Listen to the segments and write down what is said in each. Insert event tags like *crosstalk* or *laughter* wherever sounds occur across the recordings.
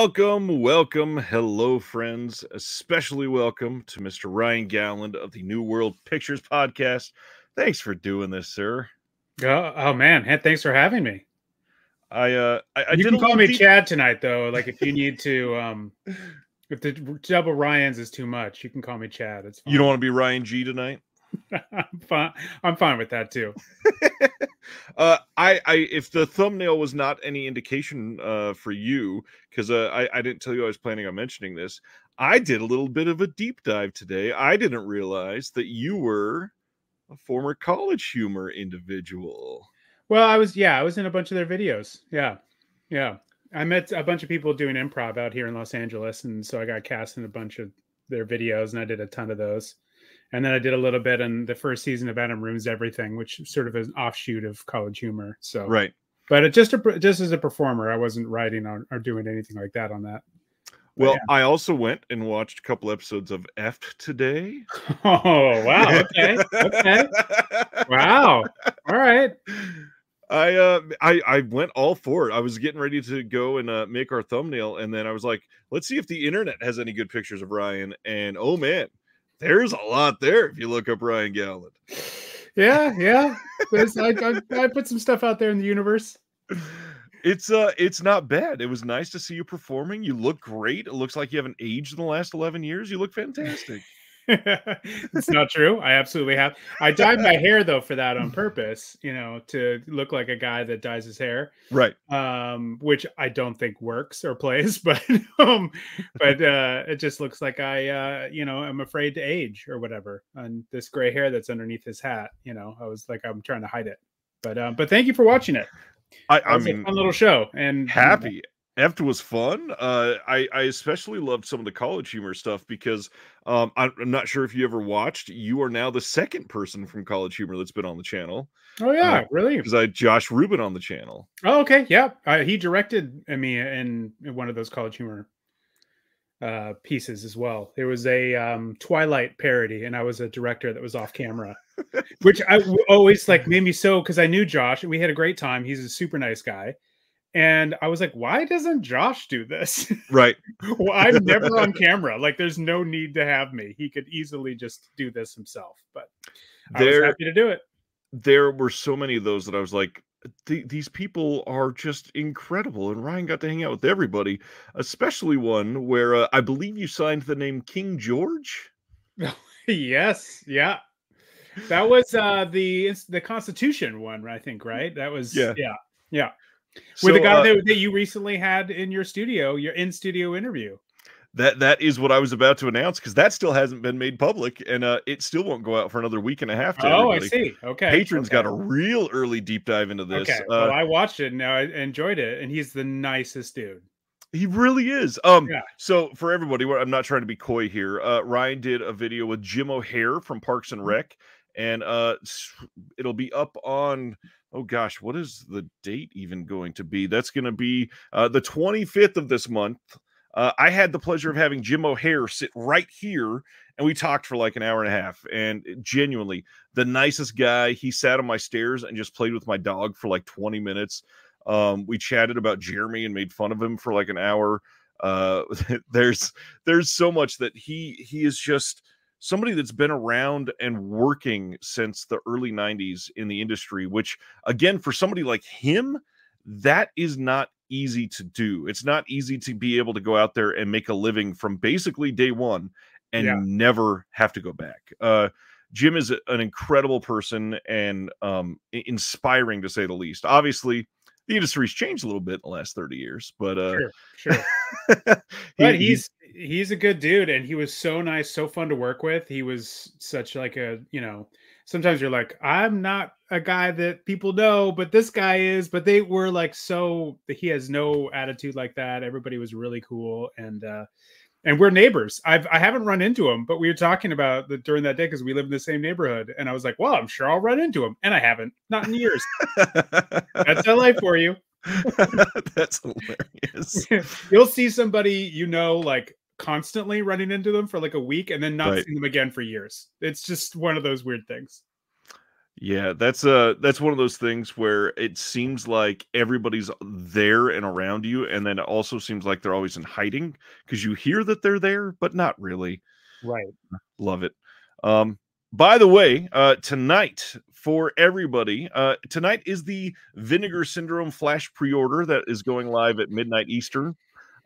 Welcome, welcome, hello, friends. Especially welcome to Mr. Ryan Gowland of the New World Pictures podcast. Thanks for doing this, sir. Oh, oh man, hey, thanks for having me. I uh, I, I you can call me deep- Chad tonight, though. Like if you need *laughs* to, um, if the double Ryan's is too much, you can call me Chad. It's fine. You don't want to be Ryan G tonight. I'm fine. I'm fine with that too. *laughs* uh, I, I, if the thumbnail was not any indication uh, for you, because uh, I, I didn't tell you I was planning on mentioning this. I did a little bit of a deep dive today. I didn't realize that you were a former college humor individual. Well, I was yeah, I was in a bunch of their videos. Yeah, yeah. I met a bunch of people doing improv out here in Los Angeles, and so I got cast in a bunch of their videos, and I did a ton of those. And then I did a little bit in the first season of Adam Ruins Everything, which is sort of an offshoot of College Humor. So Right. but it just a, just as a performer, I wasn't writing or, or doing anything like that on that. Well, yeah. I also went and watched a couple episodes of Effed today. *laughs* Oh wow! Okay, okay, wow. All right. I uh I I went all for it. I was getting ready to go and uh, make our thumbnail, and then I was like, let's see if the internet has any good pictures of Ryan. And oh man, there's a lot there if you look up Ryan Gowland. *sighs* Yeah, yeah. There's, I, I, I put some stuff out there in the universe. It's uh it's not bad. It was nice to see you performing. You look great. It looks like you haven't aged in the last 11 years. You look fantastic. *laughs* it's not true. I absolutely have. I dyed my hair though for that on purpose, you know, to look like a guy that dyes his hair. Right. Um, which I don't think works or plays, *laughs* but um, but uh, it just looks like I, uh, you know, I'm afraid to age or whatever. And this gray hair that's underneath his hat, you know, I was like, I'm trying to hide it. But um, but thank you for watching it. I, I was mean a fun little show and happy. Eft was fun. Uh, I I especially loved some of the college humor stuff because um, I'm, I'm not sure if you ever watched. You are now the second person from College Humor that's been on the channel Oh yeah, uh, really? because I had Josh Ruben on the channel. Oh, okay. Yeah. Uh, he directed me in, in one of those college humor uh, pieces as well. There was a um, Twilight parody, and I was a director that was off camera, which I *laughs* always like made me so because I knew Josh and we had a great time. He's a super nice guy. And I was like, why doesn't Josh do this? *laughs* Right. well, I'm never *laughs* on camera. Like, there's no need to have me. He could easily just do this himself. But I was There happy to do it. there were so many of those that I was like, "Th- these people are just incredible. And Ryan got to hang out with everybody, especially one where uh, I believe you signed the name King George. *laughs* yes, yeah. That was uh the the Constitution one, I think, right? That was Yeah. yeah, yeah. So, With the guy uh, that, that you recently had in your studio, your in studio interview. that that is what I was about to announce because that still hasn't been made public, and uh, it still won't go out for another week and a half. To Oh, I see. Okay, Patrons okay. got a real early deep dive into this. Okay, Uh, well, I watched it and I enjoyed it, and he's the nicest dude. He really is. Um, Yeah. so for everybody, I'm not trying to be coy here. Uh, Ryan did a video with Jim O'Heir from Parks Mm-hmm. and Rec, and uh, it'll be up on. Oh gosh, what is the date even going to be? That's going to be uh, the 25th of this month. Uh, I had the pleasure of having Jim O'Heir sit right here, and we talked for like an hour and a half. And genuinely, the nicest guy. He sat on my stairs and just played with my dog for like 20 minutes. Um, we chatted about Jeremy and made fun of him for like an hour. Uh, *laughs* there's there's so much that he he is just somebody that's been around and working since the early 90s in the industry which again for somebody like him that is not easy to do. It's not easy to be able to go out there and make a living from basically day one and Yeah. never have to go back. Uh jim is an incredible person and um inspiring to say the least. Obviously the industry's changed a little bit in the last 30 years but uh Sure, sure. *laughs* but he's he's a good dude and he was so nice so fun to work with he was such like a you know sometimes you're like i'm not a guy that people know but this guy is but they were like so he has no attitude like that everybody was really cool and uh and we're neighbors i've i haven't run into him but we were talking about that during that day because we live in the same neighborhood and i was like well i'm sure i'll run into him and i haven't not in years *laughs* that's la for you *laughs* That's hilarious. *laughs* You'll see somebody you know like constantly running into them for like a week and then not Right. seeing them again for years. It's just one of those weird things. Yeah, that's uh that's one of those things where it seems like everybody's there and around you, and then it also seems like they're always in hiding because you hear that they're there, but not really. Right. Love it. Um, by the way, uh, tonight for everybody, uh, tonight is the Vinegar Syndrome Flash pre-order that is going live at midnight Eastern.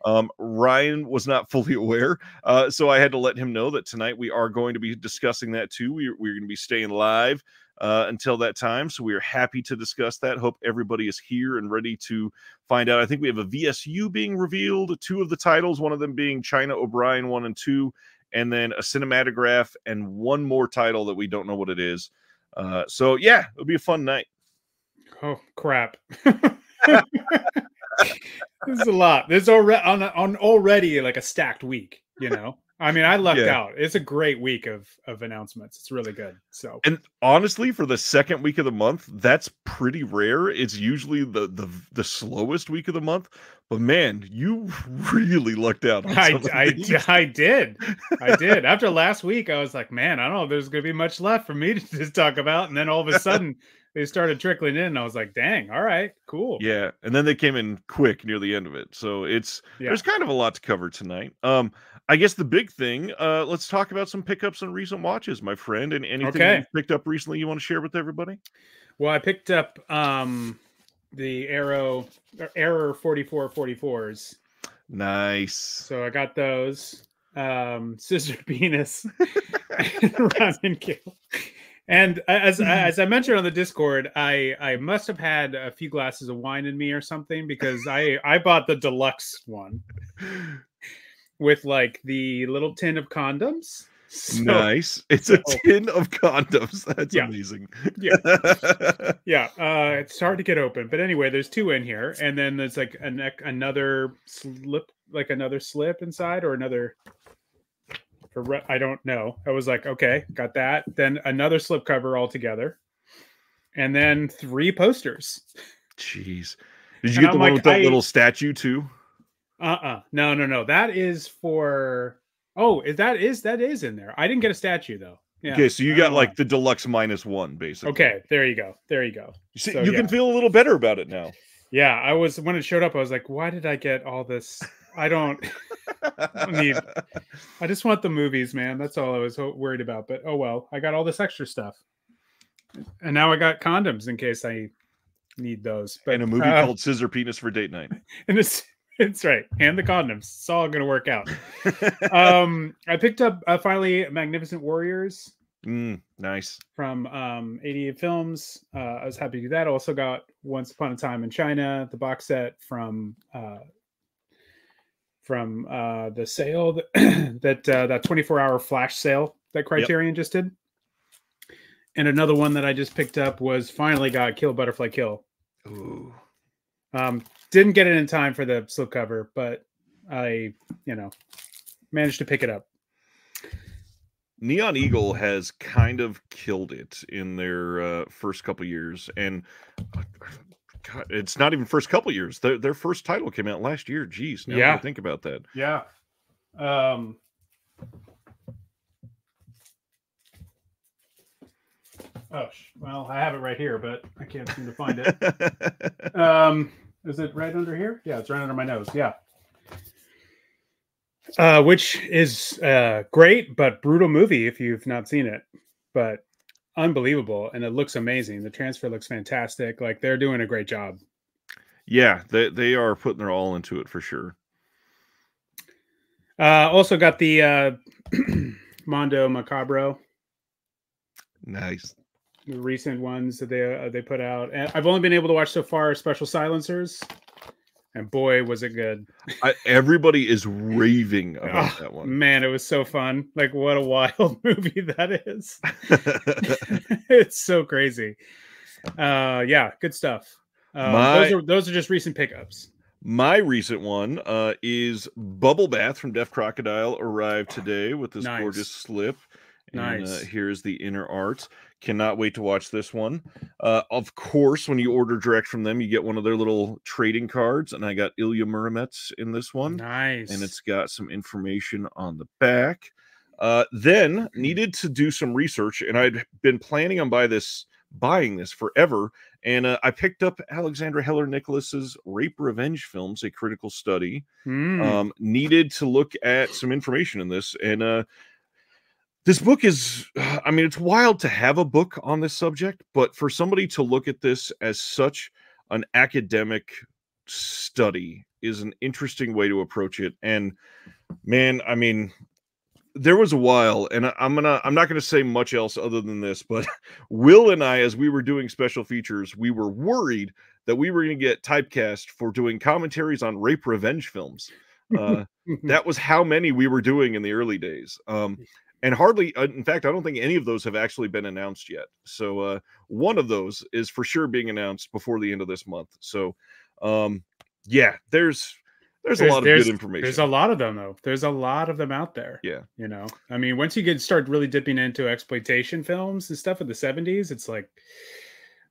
Um, Ryan was not *laughs* fully aware, uh, so I had to let him know that tonight we are going to be discussing that too. We, we're going to be staying live uh, until that time. So we are happy to discuss that. Hope everybody is here and ready to find out. I think we have a VSU being revealed, two of the titles, one of them being China O'Brien 1 and 2, and then a cinematograph and one more title that we don't know what it is. Uh, so yeah, it'll be a fun night. Oh crap. *laughs* this is a lot. There's already on, on already like a stacked week, you know. I mean, I lucked yeah. out. It's a great week of of announcements. It's really good. So, and honestly, for the second week of the month, that's pretty rare. It's usually the the the slowest week of the month. But man, you *laughs* really lucked out. *laughs* I I, I did. I did. *laughs* After last week, I was like, man, I don't know if there's going to be much left for me to just talk about. And then all of a sudden, they started trickling in. And I was like, dang, all right, cool. Yeah. And then they came in quick near the end of it. So it's yeah. there's kind of a lot to cover tonight. Um, I guess the big thing, uh, let's talk about some pickups and recent watches, my friend. And anything okay. you picked up recently you want to share with everybody? Well, I picked up um the Arrow Error 4444s. Nice. So I got those. Um *laughs* Scissor Penis *laughs* and Kill. And as as I mentioned on the Discord, I I must have had a few glasses of wine in me or something because I I bought the deluxe one with like the little tin of condoms. So, nice. It's a tin of condoms. *laughs* That's yeah. amazing. yeah. *laughs* Yeah. Uh, it's hard to get open. But anyway, there's two in here. And then there's like an, another slip, like another slip inside or another. For, I don't know. I was like, okay, got that. Then another slipcover altogether. And then three posters. Jeez. Did you and get I'm the one like, with that I, little statue too? Uh-uh. No, no, no. That is for Oh, is that is that is in there. I didn't get a statue though. Yeah. Okay, so you got like the deluxe minus one, basically. Okay, there you go. There you go. So, you yeah. can feel a little better about it now. Yeah, I was when it showed up, I was like, why did I get all this? *laughs* I don't, I need. *laughs* I just want the movies, man. That's all I was worried about. But oh well, I got all this extra stuff, and now I got condoms in case I need those. But and a movie uh, called Scissor Penis for Date Night. *laughs* And it's It's right. And the condoms. It's all going to work out. *laughs* um, I picked up uh, finally Magnificent Warriors. Mm, nice. From um, 88 Films. Uh, I was happy to do that. Also got Once Upon a Time in China, the box set from uh, from uh, the sale that *clears throat* that, uh, that 24 hour flash sale that Criterion yep. just did. And another one that I just picked up was finally got Kill Butterfly Kill. Ooh. Um, didn't get it in time for the slipcover, but I, you know, managed to pick it up. Neon Eagle has kind of killed it in their uh, first couple years, and God, it's not even first couple years. Their their first title came out last year. Jeez, now yeah. think about that. Yeah. Um. Oh well, I have it right here, but I can't seem to find it. *laughs* um. Is it right under here? Yeah, it's right under my nose. Yeah. Uh, which is uh, great, but brutal movie if you've not seen it. But unbelievable, and it looks amazing. The transfer looks fantastic. Like they're doing a great job. Yeah, they they are putting their all into it for sure. Uh, also got the uh, *clears throat* Mondo Macabro. Nice the recent ones that they uh, they put out. And I've only been able to watch so far Special Silencers, and boy, was it good! I, everybody is raving about oh, that one. Man, it was so fun! Like, what a wild *laughs* movie that is! *laughs* *laughs* it's so crazy. Uh, yeah, good stuff. Uh, My... those are those are just recent pickups. My recent one uh, is Bubble Bath from Deaf Crocodile arrived today with this nice. gorgeous slip. And, uh, nice. Uh, here's the inner art. Cannot wait to watch this one. Uh, of course, when you order direct from them, you get one of their little trading cards, and I got Ilya Muromets in this one. Nice. And it's got some information on the back. Uh, then needed to do some research, and I'd been planning on buy this buying this forever. And uh, I picked up Alexandra Heller Nicholas's Rape Revenge films, a critical study. Mm. Um, needed to look at some information in this. And uh, this book is, I mean, it's wild to have a book on this subject, but for somebody to look at this as such an academic study is an interesting way to approach it. And man, I mean, there was a while, and I'm gonna I'm not gonna say much else other than this, but *laughs* Will and I, as we were doing special features, we were worried that we were gonna get typecast for doing commentaries on rape revenge films. Uh, *laughs* that was how many we were doing in the early days. Um, and hardly, uh, in fact, I don't think any of those have actually been announced yet. So uh, one of those is for sure being announced before the end of this month. So um, yeah, there's there's, there's a lot of good information. There's a lot of them though. There's a lot of them out there. Yeah. You know, I mean, once you get start really dipping into exploitation films and stuff in the 70s, it's like,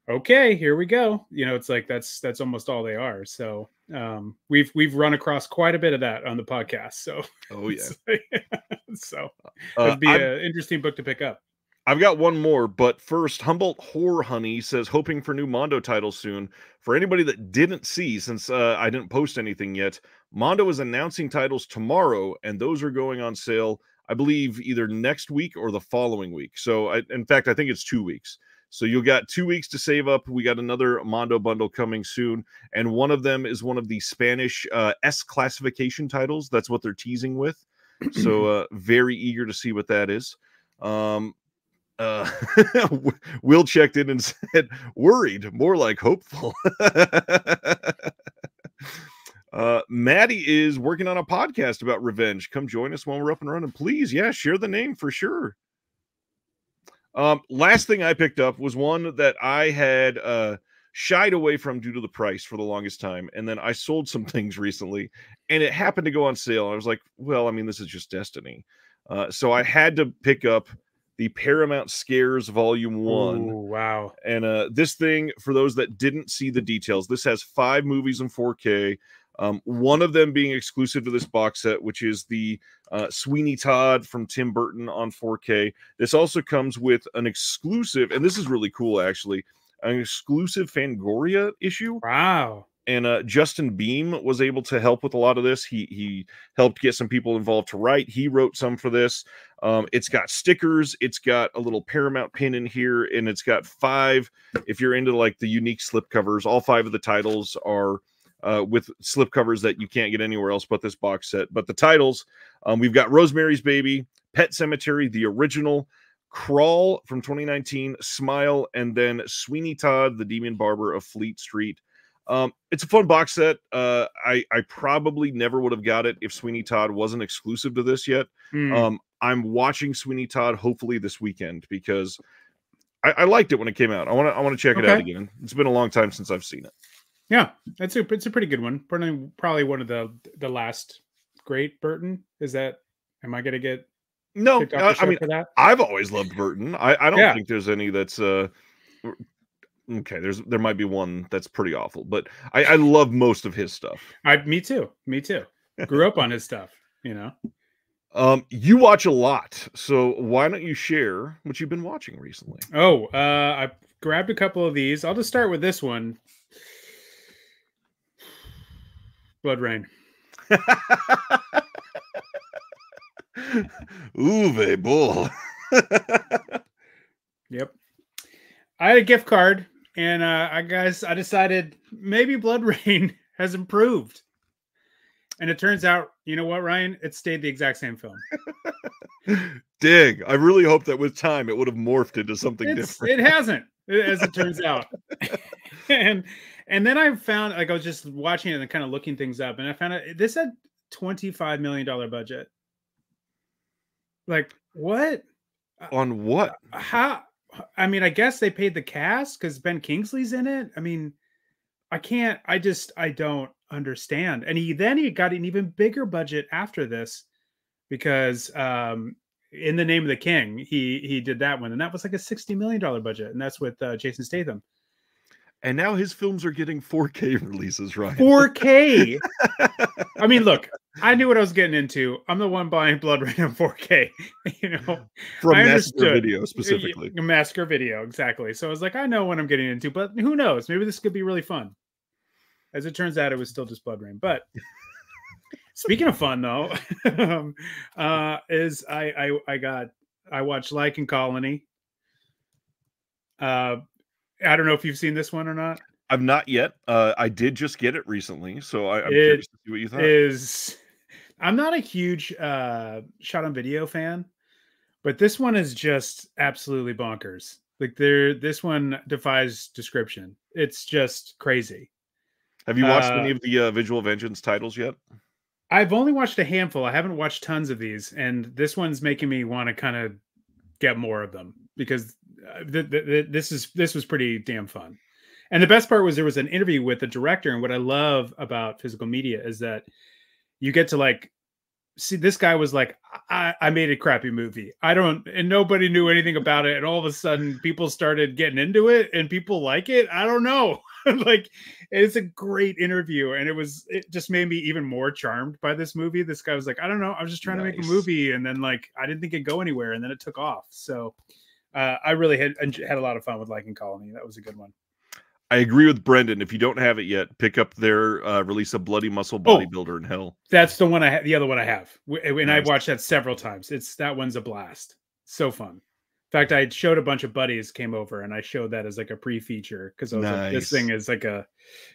okay, here we go. You know, it's like that's that's almost all they are. So um we've we've run across quite a bit of that on the podcast. So oh yeah. *laughs* so uh, it'd be an interesting book to pick up. I've got one more, but first, Humboldt Whore Honey says hoping for new Mondo titles soon. For anybody that didn't see, since uh, I didn't post anything yet, Mondo is announcing titles tomorrow, and those are going on sale, I believe, either next week or the following week. So, I, in fact, I think it's two weeks. So you'll got two weeks to save up. We got another Mondo bundle coming soon, and one of them is one of the Spanish uh, S classification titles. That's what they're teasing with. so *clears throat* uh, very eager to see what that is. Um, uh, *laughs* Will checked in and *laughs* said, worried, more like hopeful. *laughs* uh, Maddie is working on a podcast about revenge. Come join us when we're up and running. Please, yeah, share the name for sure. Um, last thing I picked up was one that I had uh shied away from due to the price for the longest time. And then I sold some *laughs* things recently and it happened to go on sale. I was like, well, I mean, this is just destiny. Uh, so I had to pick up the Paramount Scares Volume One. Ooh, wow! And uh, this thing, for those that didn't see the details, this has five movies in 4K. Um, one of them being exclusive to this box set, which is the uh, Sweeney Todd from Tim Burton on 4K. This also comes with an exclusive, and this is really cool actually, an exclusive Fangoria issue. Wow! and uh, Justin Beahm was able to help with a lot of this. He he helped get some people involved to write. He wrote some for this. Um, it's got stickers. It's got a little Paramount pin in here, and it's got five. If you're into like the unique slip covers, all five of the titles are uh, with slip covers that you can't get anywhere else but this box set. But the titles, um, we've got Rosemary's Baby, Pet Sematary, the original. Crawl from 2019, Smile, and then Sweeney Todd, the Demon Barber of Fleet Street. Um, it's a fun box set. Uh, I I probably never would have got it if Sweeney Todd wasn't exclusive to this yet. Mm. Um, I'm watching Sweeney Todd hopefully this weekend because I, I liked it when it came out. I want to I want to check okay. it out again. It's been a long time since I've seen it. Yeah, it's a it's a pretty good one. Probably probably one of the the last great Burton. Is that? Am I gonna get? No, uh, I mean I've always loved Burton. I I don't yeah. think there's any that's uh okay there's there might be one that's pretty awful but i i love most of his stuff i me too me too grew up on his stuff you know um you watch a lot so why don't you share what you've been watching recently oh uh i grabbed a couple of these i'll just start with this one BloodRayne *laughs* Uwe Boll. yep. I had a gift card and uh, I guess I decided maybe Blood *laughs* Rayne has improved. And it turns out, you know what, Ryan? It stayed the exact same film. *laughs* Dig. I really hope that with time it would have morphed into something it's, different. It hasn't, as it turns out. *laughs* and and then I found like I was just watching it and kind of looking things up, and I found out this had twenty five million dollar budget. Like what? On what? How? I mean, I guess they paid the cast because Ben Kingsley's in it. I mean, I can't. I just I don't understand. And he then he got an even bigger budget after this because um in the name of the king he he did that one and that was like a 60 million dollar budget and that's with uh, jason statham and now his films are getting 4k *laughs* releases right *laughs* 4k i mean look I knew what I was getting into. I'm the one buying BloodRayne in 4K. *laughs* You know, from I Massacre Video specifically. Massacre Video, exactly. So I was like, I know what I'm getting into, but who knows? Maybe this could be really fun. As it turns out, it was still just BloodRayne. But speaking of fun, though, um, uh, is I, I I got I watched Lycan Colony. Uh, I don't know if you've seen this one or not. I've not yet. Uh, I did just get it recently, so I, am curious to see what you thought. Is I'm not a huge uh, shot on video fan, but this one is just absolutely bonkers. Like there, this one defies description. It's just crazy. Have you watched uh, any of the uh, Visual Vengeance titles yet? I've only watched a handful. I haven't watched tons of these, and this one's making me want to kind of get more of them because uh, th- th- th- this is this was pretty damn fun. And the best part was there was an interview with the director, and what I love about physical media is that you get to like see this guy was like I, I made a crappy movie. I don't and nobody knew anything about it. And all of a sudden people started getting into it and people like it. I don't know. *laughs* Like it's a great interview. And it was it just made me even more charmed by this movie. This guy was like i don't know. I was just trying nice. to make a movie and then like i didn't think it'd go anywhere and then it took off. So uh, i really had had a lot of fun with Lycan Colony. That was a good one I agree with Brendan. If you don't have it yet, pick up their uh, release of Bloody Muscle oh, Bodybuilder oh, in Hell. That's the one I have. The other one I have, and nice. I've watched that several times. It's that one's a blast. So fun. In fact, I showed a bunch of buddies came over, and I showed that as like a pre-feature because I was nice. like, "This thing is like a,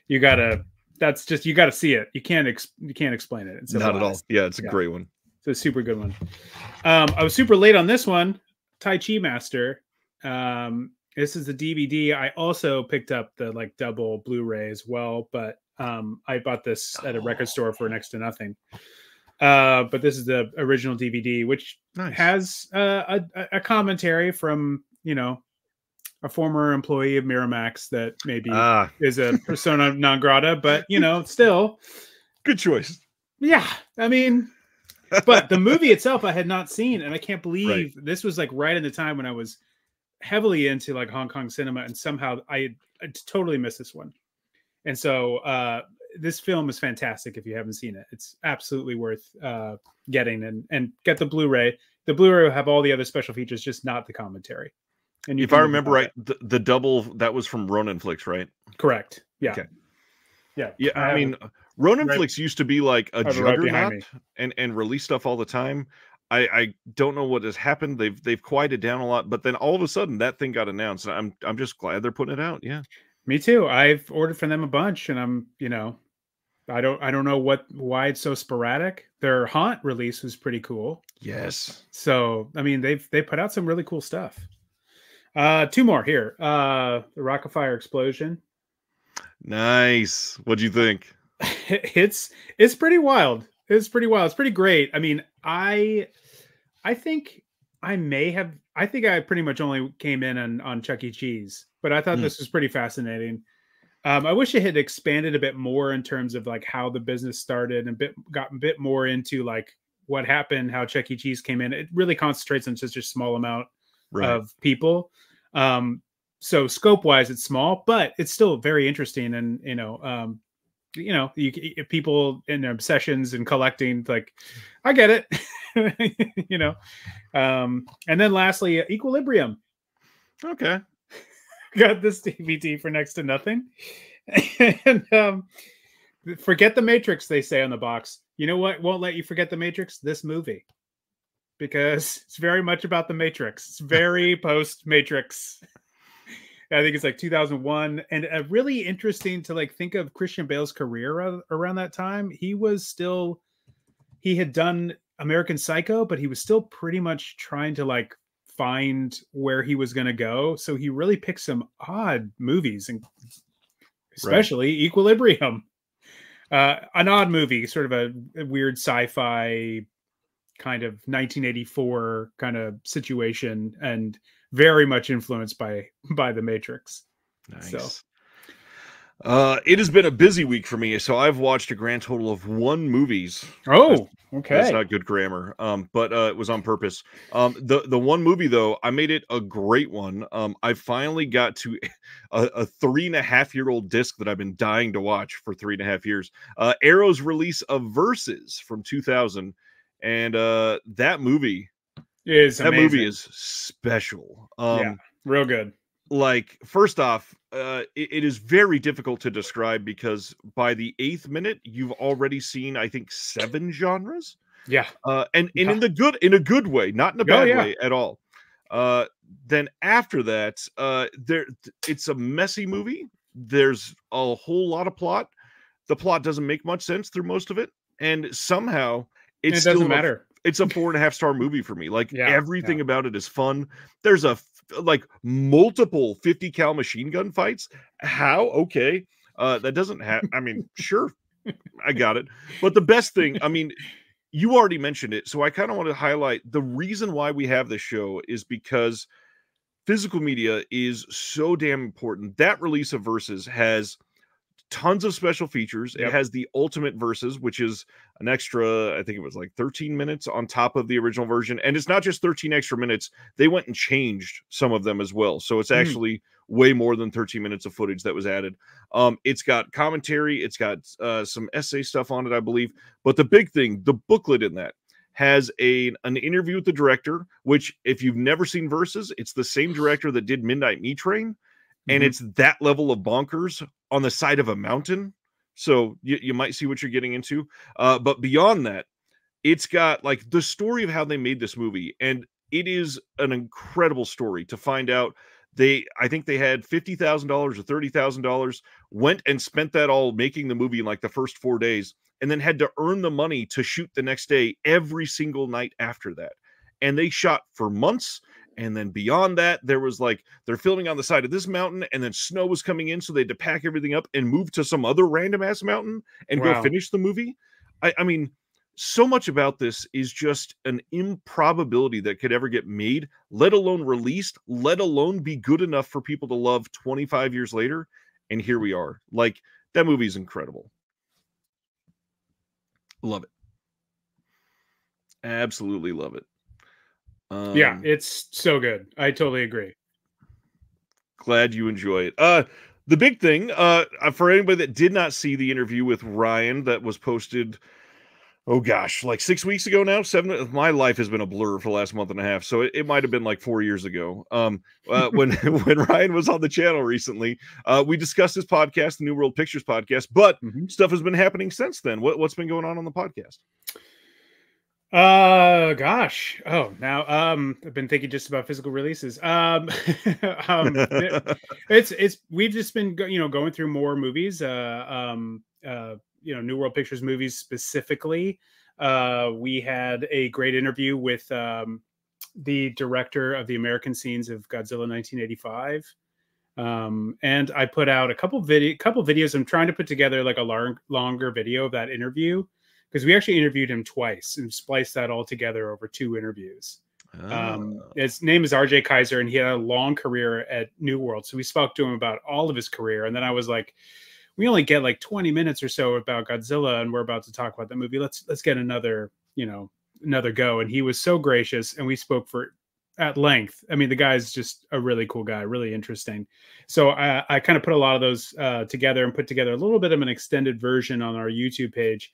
you gotta. That's just you got to see it. You can't ex, you can't explain it. It's not at all. Yeah, it's a yeah. great one. It's a super good one. Um, I was super late on this one. Tai Chi Master. Um, this is the DVD. I also picked up the like double Blu-ray as well, but um, I bought this at a record store for next to nothing. Uh, but this is the original DVD, which nice. has uh, a, a commentary from you know a former employee of Miramax that maybe ah. is a persona *laughs* non grata, but you know, still good choice. Yeah, I mean, but the movie itself I had not seen, and I can't believe right. this was like right in the time when I was heavily into like Hong Kong cinema, and somehow I, I totally missed this one. And so uh, this film is fantastic. If you haven't seen it, it's absolutely worth uh, getting and and get the Blu-ray. The Blu-ray will have all the other special features, just not the commentary. And if I remember right, the, the, double that was from Ronin Flicks, right? Correct. Yeah. Okay. Yeah. Yeah. I, I mean, Ronin right, Flicks used to be like a juggernaut right and and release stuff all the time. I, I don't know what has happened. They've they've quieted down a lot, but then all of a sudden that thing got announced. I'm I'm just glad they're putting it out. Yeah. Me too. I've ordered from them a bunch and I'm, you know, I don't I don't know what why it's so sporadic. Their Haunt release was pretty cool. Yes. So I mean they've they put out some really cool stuff. Uh two more here. Uh the Rock-afire Explosion. Nice. What do you think? *laughs* it's it's pretty wild. It's pretty wild. It's pretty great. I mean, I I think I may have I think I pretty much only came in on on Chuck E. Cheese, but I thought mm. this was pretty fascinating. Um, I wish it had expanded a bit more in terms of like how the business started and bit got a bit more into like what happened, how Chuck E. Cheese came in. It really concentrates on such a small amount right. of people. Um, so scope wise, it's small, but it's still very interesting. And you know, um, you know, you people in their obsessions and collecting, like, I get it, *laughs* you know. Um, and then lastly, Equilibrium. Okay. *laughs* Got this DVD for next to nothing. *laughs* and um, forget the Matrix, they say on the box. You know what won't let you forget the Matrix? This movie. Because it's very much about the Matrix. It's very post Matrix. I think it's like 2001, and uh, really interesting to like think of Christian Bale's career around that time. He was still he had done American Psycho, but he was still pretty much trying to like find where he was going to go. So he really picked some odd movies, and especially right. Equilibrium, uh, an odd movie, sort of a, a weird sci-fi kind of 1984 kind of situation, and very much influenced by by the Matrix. Nice. So. Uh, it has been a busy week for me, so I've watched a grand total of one movies. Oh, okay, that's not good grammar. Um, but uh, it was on purpose. Um, the the one movie though, I made it a great one. Um, I finally got to *laughs* a, a three and a half year old disc that I've been dying to watch for three and a half years. Uh, Arrow's release of Versus from 2000, and uh, that movie is that movie is special. Um, yeah, real good. like first off uh it, it is very difficult to describe because by the eighth minute you've already seen i think seven genres. Yeah. Uh and, and yeah. in the good in a good way not in a oh, bad oh, yeah. way at all. Uh then after that uh there it's a messy movie. There's a whole lot of plot. The plot doesn't make much sense through most of it. And somehow it doesn't matter it's a four and a half star *laughs* movie for me like yeah, everything about it is fun there's a like multiple 50 cal machine gun fights. How? Okay. Uh, that doesn't have, I mean, *laughs* sure, I got it. But the best thing, I mean, you already mentioned it. So I kind of want to highlight the reason why we have this show is because physical media is so damn important. That release of Versus has tons of special features. Yep. It has the ultimate versus, which is an extra, I think it was like 13 minutes on top of the original version. And it's not just 13 extra minutes, they went and changed some of them as well. So it's mm. actually mm. way more than 13 minutes of footage that was added. Um, it's got commentary, it's got uh, some essay stuff on it, I believe. But the big thing, the booklet in that has a an interview with the director, which if you've never seen Versus, it's the same director that did Midnight Meat Train and mm-hmm. it's that level of bonkers on the side of a mountain. So you, you might see what you're getting into. Uh, but beyond that, it's got like the story of how they made this movie, and it is an incredible story to find out. They, I think they had fifty thousand dollars or thirty thousand dollars, went and spent that all making the movie in like the first four days, and then had to earn the money to shoot the next day every single night after that. And they shot for months and then beyond that, there was like they're filming on the side of this mountain, and then snow was coming in, so they had to pack everything up and move to some other random ass mountain and wow. go finish the movie. I, I mean, so much about this is just an improbability that could ever get made, let alone released, let alone be good enough for people to love 25 years later. And here we are. Like that movie is incredible. Love it. Absolutely love it. Um, yeah, it's so good. I totally agree. Glad you enjoy it. Uh, the big thing, uh, uh, for anybody that did not see the interview with Ryan that was posted, oh gosh, like six weeks ago now. Seven. My life has been a blur for the last month and a half, so it, it might have been like four years ago. Um, uh, *laughs* when *laughs* when Ryan was on the channel recently, uh, we discussed his podcast, the New World Pictures podcast. But mm-hmm. stuff has been happening since then. What what's been going on on the podcast? Uh, gosh. Oh, now um, I've been thinking just about physical releases. Um, *laughs* um it, *laughs* it's it's we've just been you know going through more movies. Uh, um, uh, you know, New World Pictures movies specifically. Uh, we had a great interview with um the director of the American scenes of Godzilla 1985. Um, and I put out a couple video, couple videos. I'm trying to put together like a long, longer video of that interview because we actually interviewed him twice and spliced that all together over two interviews. Oh. Um, his name is RJ Kizer, and he had a long career at New World. So we spoke to him about all of his career, and then I was like, "We only get like 20 minutes or so about Godzilla, and we're about to talk about that movie. Let's let's get another, you know, another go." And he was so gracious, and we spoke for at length. I mean, the guy's just a really cool guy, really interesting. So I, I kind of put a lot of those uh, together and put together a little bit of an extended version on our YouTube page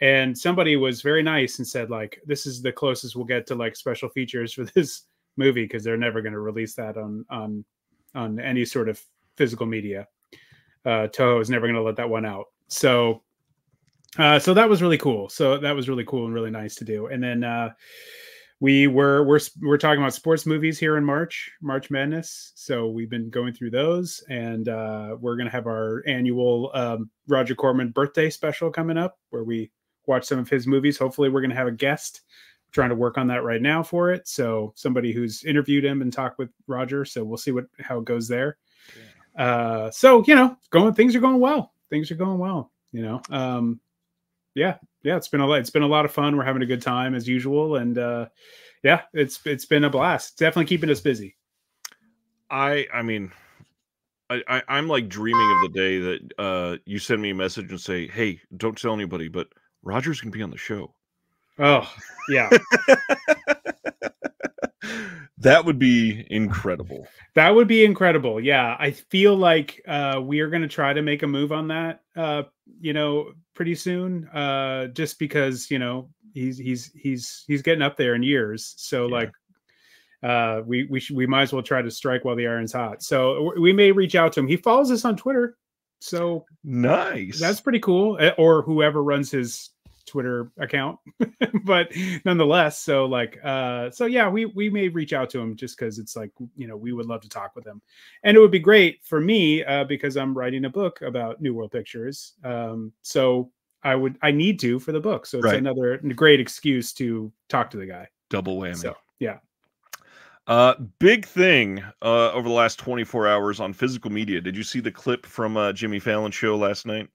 and somebody was very nice and said like this is the closest we'll get to like special features for *laughs* this movie because they're never going to release that on on on any sort of physical media. Uh toho is never going to let that one out. So uh so that was really cool. So that was really cool and really nice to do. And then uh we were we're we're talking about sports movies here in March, March Madness. So we've been going through those, and uh, we're gonna have our annual um, Roger Corman birthday special coming up, where we watch some of his movies. Hopefully, we're going to have a guest. Trying to work on that right now for it. So somebody who's interviewed him and talked with Roger. So we'll see what how it goes there. Yeah. Uh, so you know, going things are going well. Things are going well. You know, um, yeah, yeah. It's been a lot. It's been a lot of fun. We're having a good time as usual, and uh, yeah, it's it's been a blast. Definitely keeping us busy. I I mean, I, I am like dreaming of the day that uh you send me a message and say, "Hey, don't tell anybody, but Rogers going to be on the show." Oh, yeah. *laughs* that would be incredible. *laughs* That would be incredible. Yeah, I feel like uh, we are going to try to make a move on that. Uh, you know, pretty soon. Uh, just because you know he's he's he's he's getting up there in years. So yeah. like, uh, we we should we might as well try to strike while the iron's hot. So we may reach out to him. He follows us on Twitter. So nice. That's pretty cool. Eh, or whoever runs his Twitter account, *laughs* but nonetheless, so like, uh, so yeah, we we may reach out to him just because it's like you know we would love to talk with him, and it would be great for me uh, because I'm writing a book about New World Pictures. Um, so I would I need to for the book, so it's right. another great excuse to talk to the guy. Double whammy. So yeah. Uh, big thing uh, over the last 24 hours on physical media. Did you see the clip from uh, Jimmy Fallon show last night?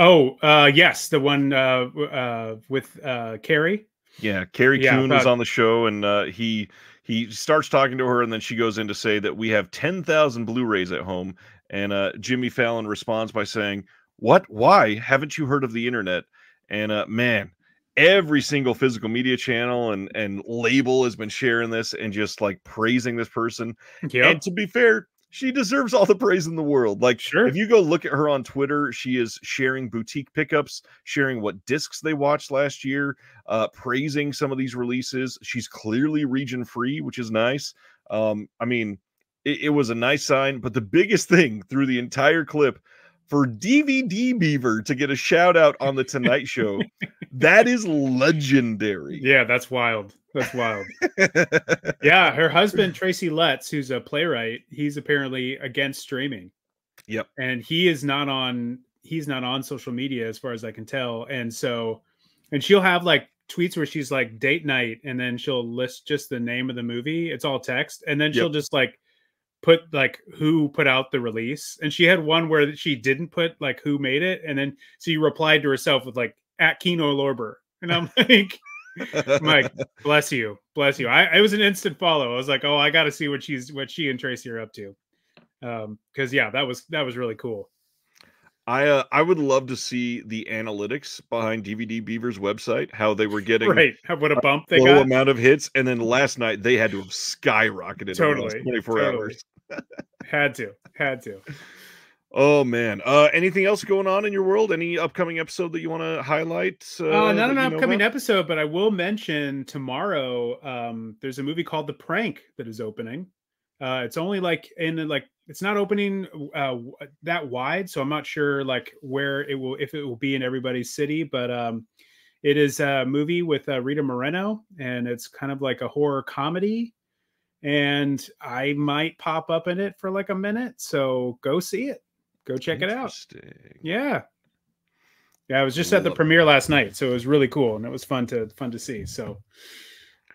Oh, uh, yes, the one uh, uh, with uh, Carrie. Yeah, Carrie yeah, Coon was on the show, and uh, he he starts talking to her, and then she goes in to say that we have ten thousand Blu-rays at home, and uh, Jimmy Fallon responds by saying, "What? Why haven't you heard of the internet?" And uh, man, every single physical media channel and and label has been sharing this and just like praising this person. Yep. And to be fair, she deserves all the praise in the world. Like, sure. if you go look at her on Twitter, she is sharing boutique pickups, sharing what discs they watched last year, uh, praising some of these releases. She's clearly region free, which is nice. Um, I mean, it, it was a nice sign, but the biggest thing through the entire clip for DVD Beaver to get a shout out on the Tonight Show, that is legendary. *laughs* Yeah, that's wild. That's wild. *laughs* yeah, her husband Tracy Letts, who's a playwright, he's apparently against streaming. Yep. And he is not on he's not on social media as far as I can tell. And so and she'll have like tweets where she's like date night and then she'll list just the name of the movie. It's all text and then she'll just like put like who put out the release. And she had one where she didn't put like who made it and then she replied to herself with like at Kino Lorber. And I'm *laughs* like Mike, bless you, bless you. I it was an instant follow. I was like, oh, I got to see what she's what she and Tracy are up to. Um, because yeah, that was that was really cool. I uh, I would love to see the analytics behind DVD Beaver's website, how they were *laughs* getting right, what a bump they low got, amount of hits, and then last night they had to have skyrocketed totally, twenty four totally. hours. *laughs* had to, had to. Oh man. Uh anything else going on in your world? Any upcoming episode that you want to highlight? Uh, uh not an upcoming episode, but I will mention tomorrow um there's a movie called The Prank that is opening. Uh it's only like in like it's not opening uh that wide, so I'm not sure like where it will if it will be in everybody's city, but um it is a movie with uh, Rita Moreno and it's kind of like a horror comedy and I might pop up in it for like a minute, so go see it. Go check it out. Yeah. Yeah, I was just at the premiere last night, so it was really cool and it was fun to fun to see. So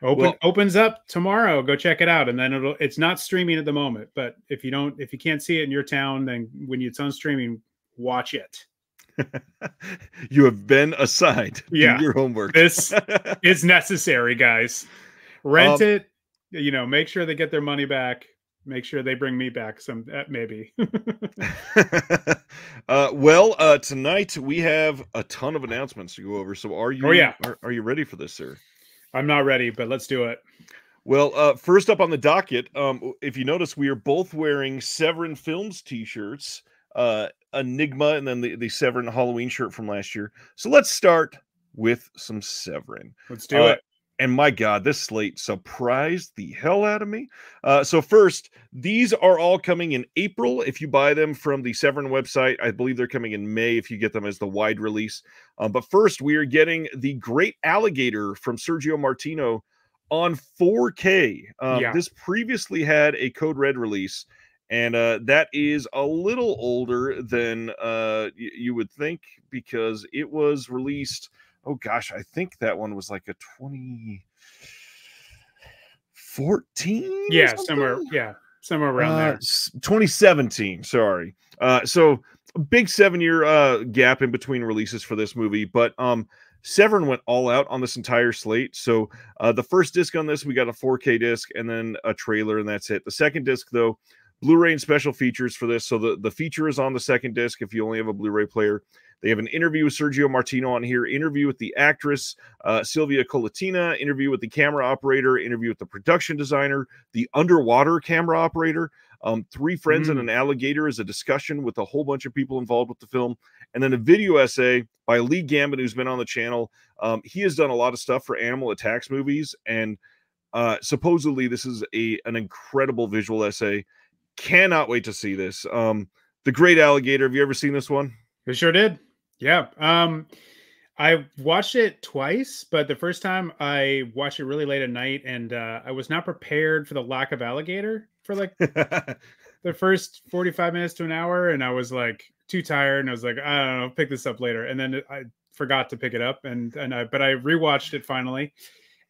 open well, opens up tomorrow. Go check it out, and then it'll. It's not streaming at the moment, but if you don't, if you can't see it in your town, then when it's on streaming, watch it. *laughs* you have been assigned. Yeah, your homework. this *laughs* is necessary, guys. Rent um, it. You know, make sure they get their money back make sure they bring me back some uh, maybe *laughs* uh, well uh, tonight we have a ton of announcements to go over so are you oh yeah are, are you ready for this sir i'm not ready but let's do it. Well uh, first up on the docket um, if you notice we are both wearing severin films t-shirts uh, enigma and then the, the severin halloween shirt from last year. So let's start with some severin. Let's do uh, it and my God, this slate surprised the hell out of me. Uh, so, first, these are all coming in April. If you buy them from the Severin website, I believe they're coming in May if you get them as the wide release. Um, but first, we are getting the Great Alligator from Sergio Martino on 4K. Um, yeah. This previously had a Code Red release, and uh, that is a little older than uh, y- you would think because it was released oh gosh, I think that one was like a 2014. Yeah, somewhere. Yeah, somewhere around uh, there. 2017. Sorry. Uh, so a big seven year uh, gap in between releases for this movie, but um, Severin went all out on this entire slate. So uh, the first disc on this, we got a 4K disc and then a trailer, and that's it. The second disc, though, Blu-ray and special features for this. So the, the feature is on the second disc if you only have a Blu-ray player. They have an interview with Sergio Martino on here, interview with the actress uh, Silvia Collatina, interview with the camera operator, interview with the production designer, the underwater camera operator, um, Three Friends mm. and an Alligator is a discussion with a whole bunch of people involved with the film, and then a video essay by Lee Gambin, who's been on the channel. Um, he has done a lot of stuff for animal attacks movies, and uh, supposedly this is a an incredible visual essay. Cannot wait to see this. Um, the Great Alligator. Have you ever seen this one? I sure did. Yeah. Um, I watched it twice, but the first time I watched it really late at night, and uh, I was not prepared for the lack of alligator for like *laughs* the first forty-five minutes to an hour, and I was like too tired, and I was like, I don't know, pick this up later, and then I forgot to pick it up, and and I but I rewatched it finally,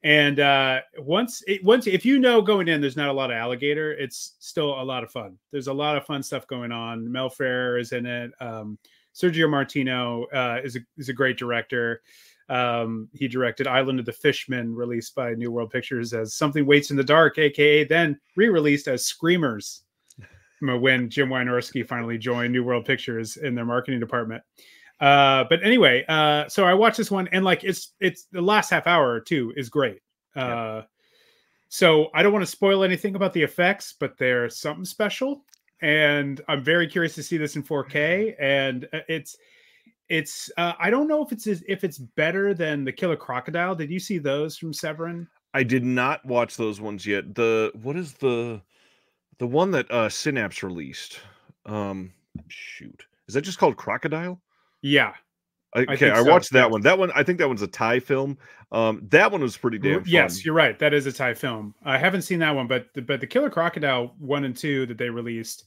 and uh, once it, once if you know going in, there's not a lot of alligator. It's still a lot of fun. There's a lot of fun stuff going on. Mel Ferrer is in it. Um, Sergio Martino uh, is a is a great director. Um, he directed Island of the Fishmen, released by New World Pictures as Something Waits in the Dark, aka then re-released as Screamers *laughs* when Jim Wynorski finally joined New World Pictures in their marketing department. Uh, but anyway, uh, so I watched this one and like it's it's the last half hour or two is great. Uh, So I don't want to spoil anything about the effects, but they're something special and I'm very curious to see this in 4K. And uh, it's it's uh, I don't know if it's if it's better than the Killer Crocodile. Did you see those from Severin? I did not watch those ones yet. The what is the the one that uh Synapse released? Um shoot. Is that just called Crocodile? Yeah. Okay, I, I watched that one. That one, I think that one's a Thai film. Um, that one was pretty damn. Fun. Yes, you're right. That is a Thai film. I haven't seen that one, but the, but the Killer Crocodile one and two that they released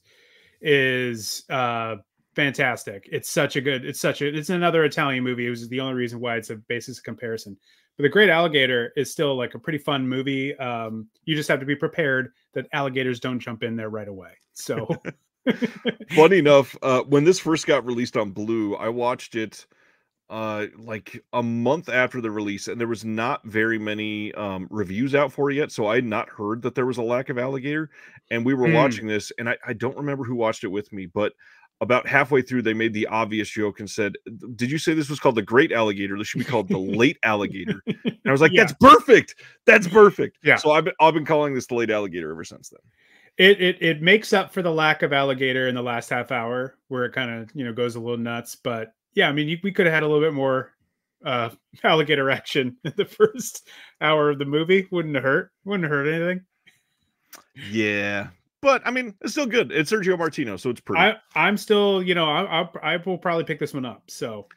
is uh fantastic. It's such a good. It's such a. It's another Italian movie. It was the only reason why it's a basis of comparison. But the Great Alligator is still like a pretty fun movie. Um, you just have to be prepared that alligators don't jump in there right away. So. *laughs* Funny *laughs* enough, uh, when this first got released on Blue, I watched it uh like a month after the release and there was not very many um reviews out for it yet so i had not heard that there was a lack of alligator and we were mm. watching this and I, I don't remember who watched it with me but about halfway through they made the obvious joke and said did you say this was called the great alligator? This should be called the late alligator and i was like *laughs* yeah. that's perfect! That's perfect! Yeah. So I've been, I've been calling this the late alligator ever since then. It, it it makes up for the lack of alligator in the last half hour where it kind of you know goes a little nuts but yeah, I mean, you, we could have had a little bit more uh, *laughs* alligator action *laughs* in the first hour of the movie. Wouldn't have hurt. Wouldn't have hurt anything. Yeah, but I mean, it's still good. It's Sergio Martino, so it's pretty. I, am still, you know, I, I, I will probably pick this one up. So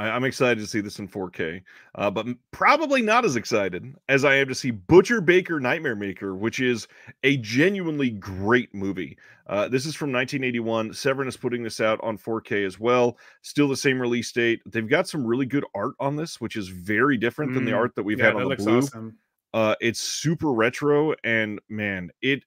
I, am excited to see this in 4K, uh, but probably not as excited as I am to see Butcher Baker Nightmare Maker, which is a genuinely great movie. Uh, this is from 1981. Severin is putting this out on 4K as well. Still the same release date. They've got some really good art on this, which is very different mm, than the mm, art that we've yeah, had on the blue. Awesome. Uh, it's super retro, and man, it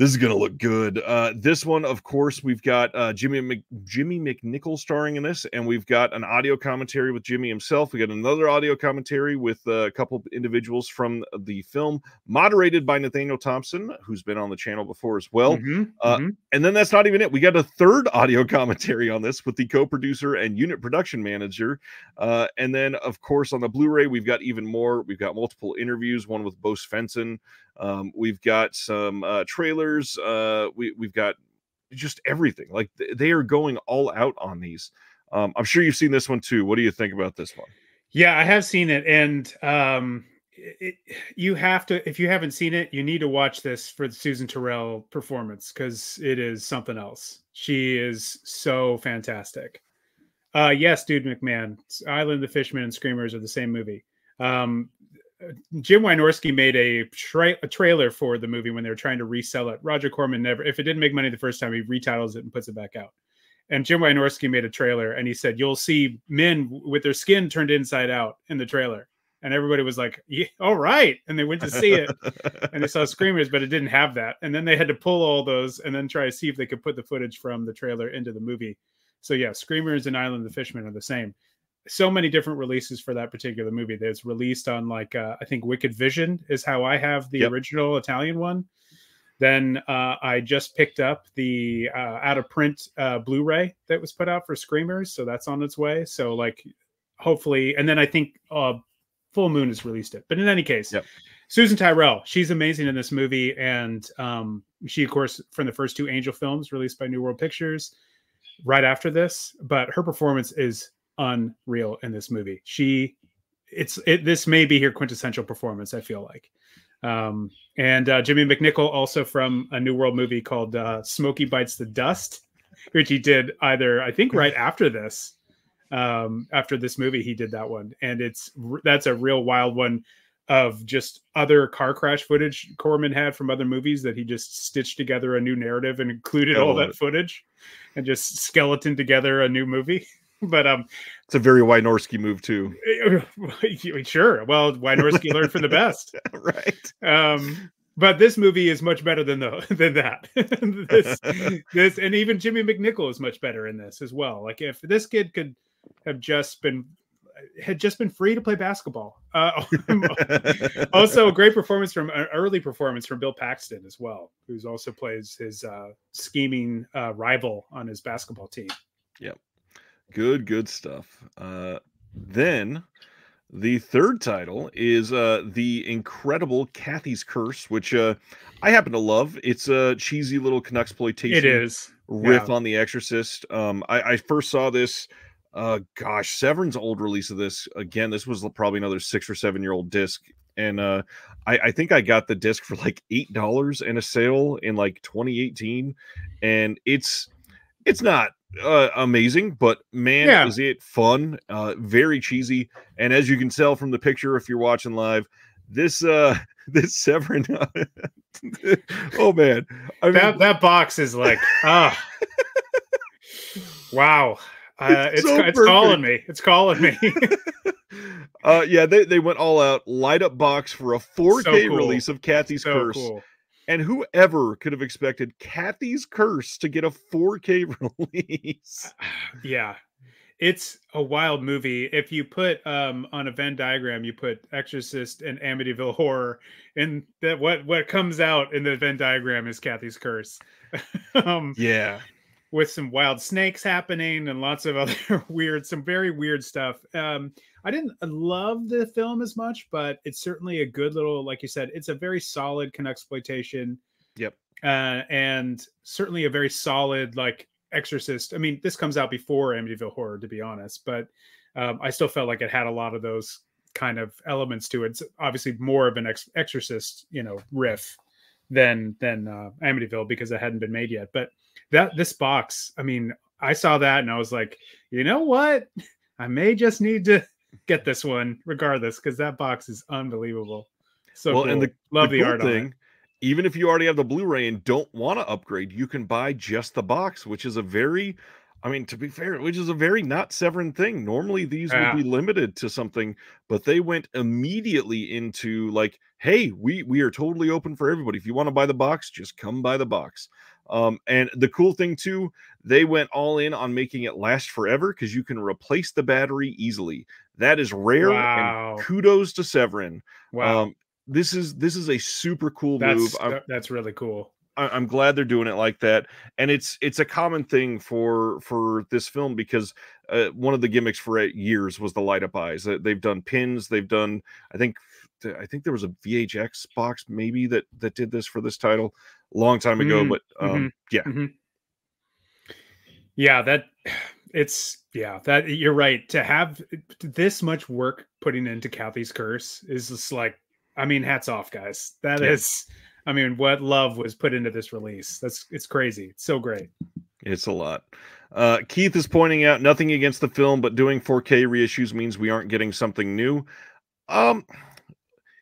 this is gonna look good. Uh, this one, of course, we've got uh, Jimmy Mc, Jimmy McNichol starring in this, and we've got an audio commentary with Jimmy himself. We got another audio commentary with uh, a couple individuals from the film, moderated by Nathaniel Thompson, who's been on the channel before as well. Mm-hmm, uh, mm-hmm. And then that's not even it. We got a third *laughs* audio commentary on this with the co-producer and unit production manager. Uh, and then, of course, on the Blu-ray, we've got even more. We've got multiple interviews. One with Bo Svenson. Um, we've got some uh, trailers. Uh, we we've got just everything. Like th- they are going all out on these. Um, I'm sure you've seen this one too. What do you think about this one? Yeah, I have seen it, and um, it, you have to. If you haven't seen it, you need to watch this for the Susan Tyrrell performance because it is something else. She is so fantastic. Uh, yes, dude, McMahon, Island, the Fisherman, and Screamers are the same movie. Um, Jim Wynorski made a, tra- a, trailer for the movie when they were trying to resell it. Roger Corman never, if it didn't make money the first time, he retitles it and puts it back out. And Jim Wynorski made a trailer and he said, You'll see men with their skin turned inside out in the trailer. And everybody was like, yeah, All right. And they went to see it *laughs* and they saw Screamers, but it didn't have that. And then they had to pull all those and then try to see if they could put the footage from the trailer into the movie. So, yeah, Screamers and Island of the Fisherman are the same so many different releases for that particular movie. That's released on like uh, I think Wicked Vision is how I have the yep. original Italian one. Then uh, I just picked up the uh, out of print uh, Blu-ray that was put out for Screamers, so that's on its way. So like, hopefully, and then I think uh, Full Moon has released it. But in any case, Yep. Susan Tyrrell, she's amazing in this movie, and um, she, of course, from the first two Angel films released by New World Pictures, right after this. But her performance is unreal in this movie. She, it's it. This may be her quintessential performance. I feel like. Um, and uh, Jimmy McNichol, also from a New World movie called uh, Smokey Bites the Dust, which he did either I think right *laughs* after this. Um, after this movie, he did that one, and it's that's a real wild one of just other car crash footage Corman had from other movies that he just stitched together a new narrative and included all that footage and just skeleton together a new movie. *laughs* *laughs* but um, It's a very Wynorski move too, *laughs* sure. Well, Wynorski learned from the best. *laughs* right? Um, but this movie is much better than the than that. this, this, and even Jimmy McNichol is much better in this as well. Like if this kid could have just been had just been free to play basketball. Uh, also, a great performance from an early performance from Bill Paxton as well, who's also plays his uh, scheming uh, rival on his basketball team. Good, good stuff. Uh, then the third title is uh, the incredible Kathy's Curse, which uh, I happen to love. It's a cheesy little Canuxploitation It is riff yeah. on The Exorcist. Um, I, I first saw this. Uh, gosh, Severin's old release of this again. This was probably another six or seven year old disc, and uh, I, I think I got the disc for like eight dollars in a sale in like 2018, and it's it's not uh, amazing, but man, Yeah. is it fun! Uh, very cheesy, and as you can tell from the picture, if you're watching live, this uh *laughs* this Severin, *laughs* oh man, I mean, that that box is like ah wow uh, It's it's so it's calling me it's calling me *laughs* uh yeah they, they went all out light up box for a 4k cool. release of kathy's so curse cool and whoever could have expected kathy's curse to get a 4k *laughs* release. *sighs* Yeah. It's a wild movie. If you put um on a venn diagram you put exorcist and amityville horror and that what what comes out in the venn diagram is kathy's curse. *laughs* Um yeah with some wild snakes happening and lots of *laughs* other weird, some very weird stuff. Um, I didn't love the film as much, but it's certainly a good little, like you said, it's a very solid kind of exploitation. Yep. Uh, and certainly a very solid like Exorcist. I mean, this comes out before Amityville Horror, to be honest, but um, I still felt like it had a lot of those kind of elements to it. It's obviously more of an ex- Exorcist, you know, riff than than uh, Amityville because it hadn't been made yet, but that this box i mean i saw that and i was like you know what i may just need to get this one regardless because that box is unbelievable so well cool. and the, love the, the, cool art thing even if you already have the blu-ray and don't want to upgrade you can buy just the box which is a very I mean, to be fair, which is a very not Severin thing. Normally, these Yeah. would be limited to something, but they went immediately into like, "Hey, we we are totally open for everybody. If you want to buy the box, just come buy the box." Um, and the cool thing too, they went all in on making it last forever because you can replace the battery easily. That is rare, Wow. and kudos to Severin. wow Um, this is this is a super cool that's move. I'm, that's really cool I- I'm glad they're doing it like that, and it's it's a common thing for for this film because uh, one of the gimmicks for years was the light up eyes. They- They've done pins. They've done. I think I think there was a VHX box maybe that that did this for this title long time ago. Mm, but um, yeah, yeah that *sighs* it's yeah that you're right to have this much work putting into kathy's curse is just like i mean hats off guys That is, Yeah. i mean what love was put into this release that's it's crazy it's so great It's a lot. Uh, Keith is pointing out nothing against the film, but doing 4K reissues means we aren't getting something new. Um,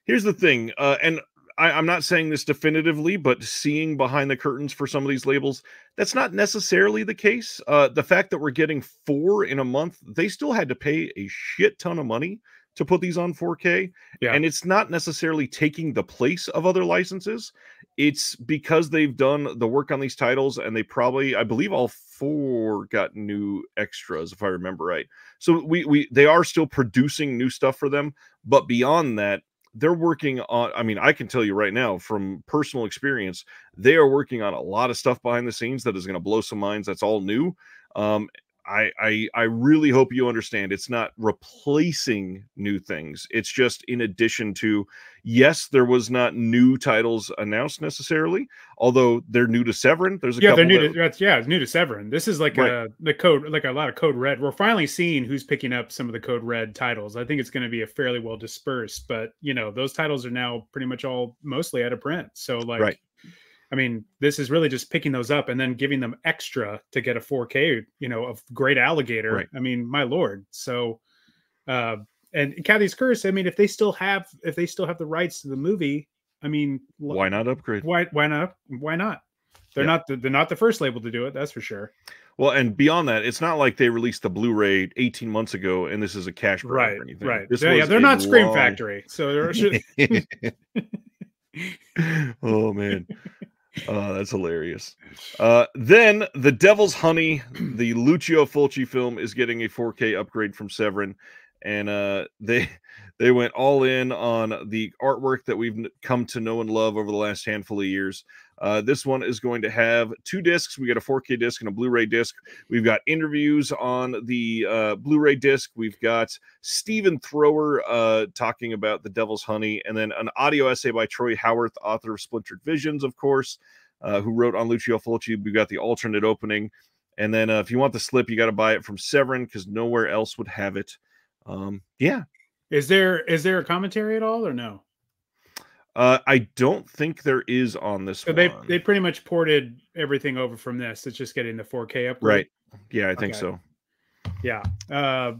here's the thing, uh, and I, I'm not saying this definitively, but seeing behind the curtains for some of these labels, that's not necessarily the case. Uh, the fact that we're getting four in a month, they still had to pay a shit ton of money to put these on 4K. Yeah. And it's not necessarily taking the place of other licenses. It's because they've done the work on these titles and they probably, I believe all four got new extras, if I remember right. So we we they are still producing new stuff for them, but beyond that, they're working on i mean i can tell you right now from personal experience they are working on a lot of stuff behind the scenes that is going to blow some minds that's all new um, I, I I really hope you understand it's not replacing new things. It's just in addition to yes, there was not new titles announced necessarily, although they're new to Severin. There's a yeah, they're new that, to that's yeah, it's new to Severin. This is like right. a the code like a lot of code red. We're finally seeing who's picking up some of the code red titles. I think it's going to be a fairly well dispersed, but you know those titles are now pretty much all mostly out of print. So like right. I mean, this is really just picking those up and then giving them extra to get a 4K, you know, of great alligator. Right. I mean, my lord. So, uh, and Kathy's Curse. I mean, if they still have, if they still have the rights to the movie, I mean, why not upgrade? Why, why not? Why not? They're yeah. not the, they're not the first label to do it. That's for sure. Well, and beyond that, it's not like they released the Blu-ray 18 months ago and this is a cash grab right, or anything. Right. This yeah, yeah, they're not Scream Factory, so they're. *laughs* *laughs* oh man. Oh, that's hilarious. Uh, then the Devil's Honey, *clears throat* the Lucio Fulci film, is getting a 4K upgrade from Severin, and uh, *laughs* they they went all in on the artwork that we've come to know and love over the last handful of years. Uh, this one is going to have two discs. We got a 4K disc and a Blu-ray disc. We've got interviews on the uh, Blu-ray disc. We've got Stephen Thrower uh, talking about the Devil's Honey, and then an audio essay by Troy Howarth, author of Splintered Visions, of course, uh, who wrote on Lucio Fulci. We've got the alternate opening, and then uh, if you want the slip, you got to buy it from Severin because nowhere else would have it. Um, yeah. Is there is there a commentary at all or no? Uh, I don't think there is on this. So one. they they pretty much ported everything over from this. It's just getting the 4K upgrade. Right. Yeah, I think okay. so. Yeah. Uh,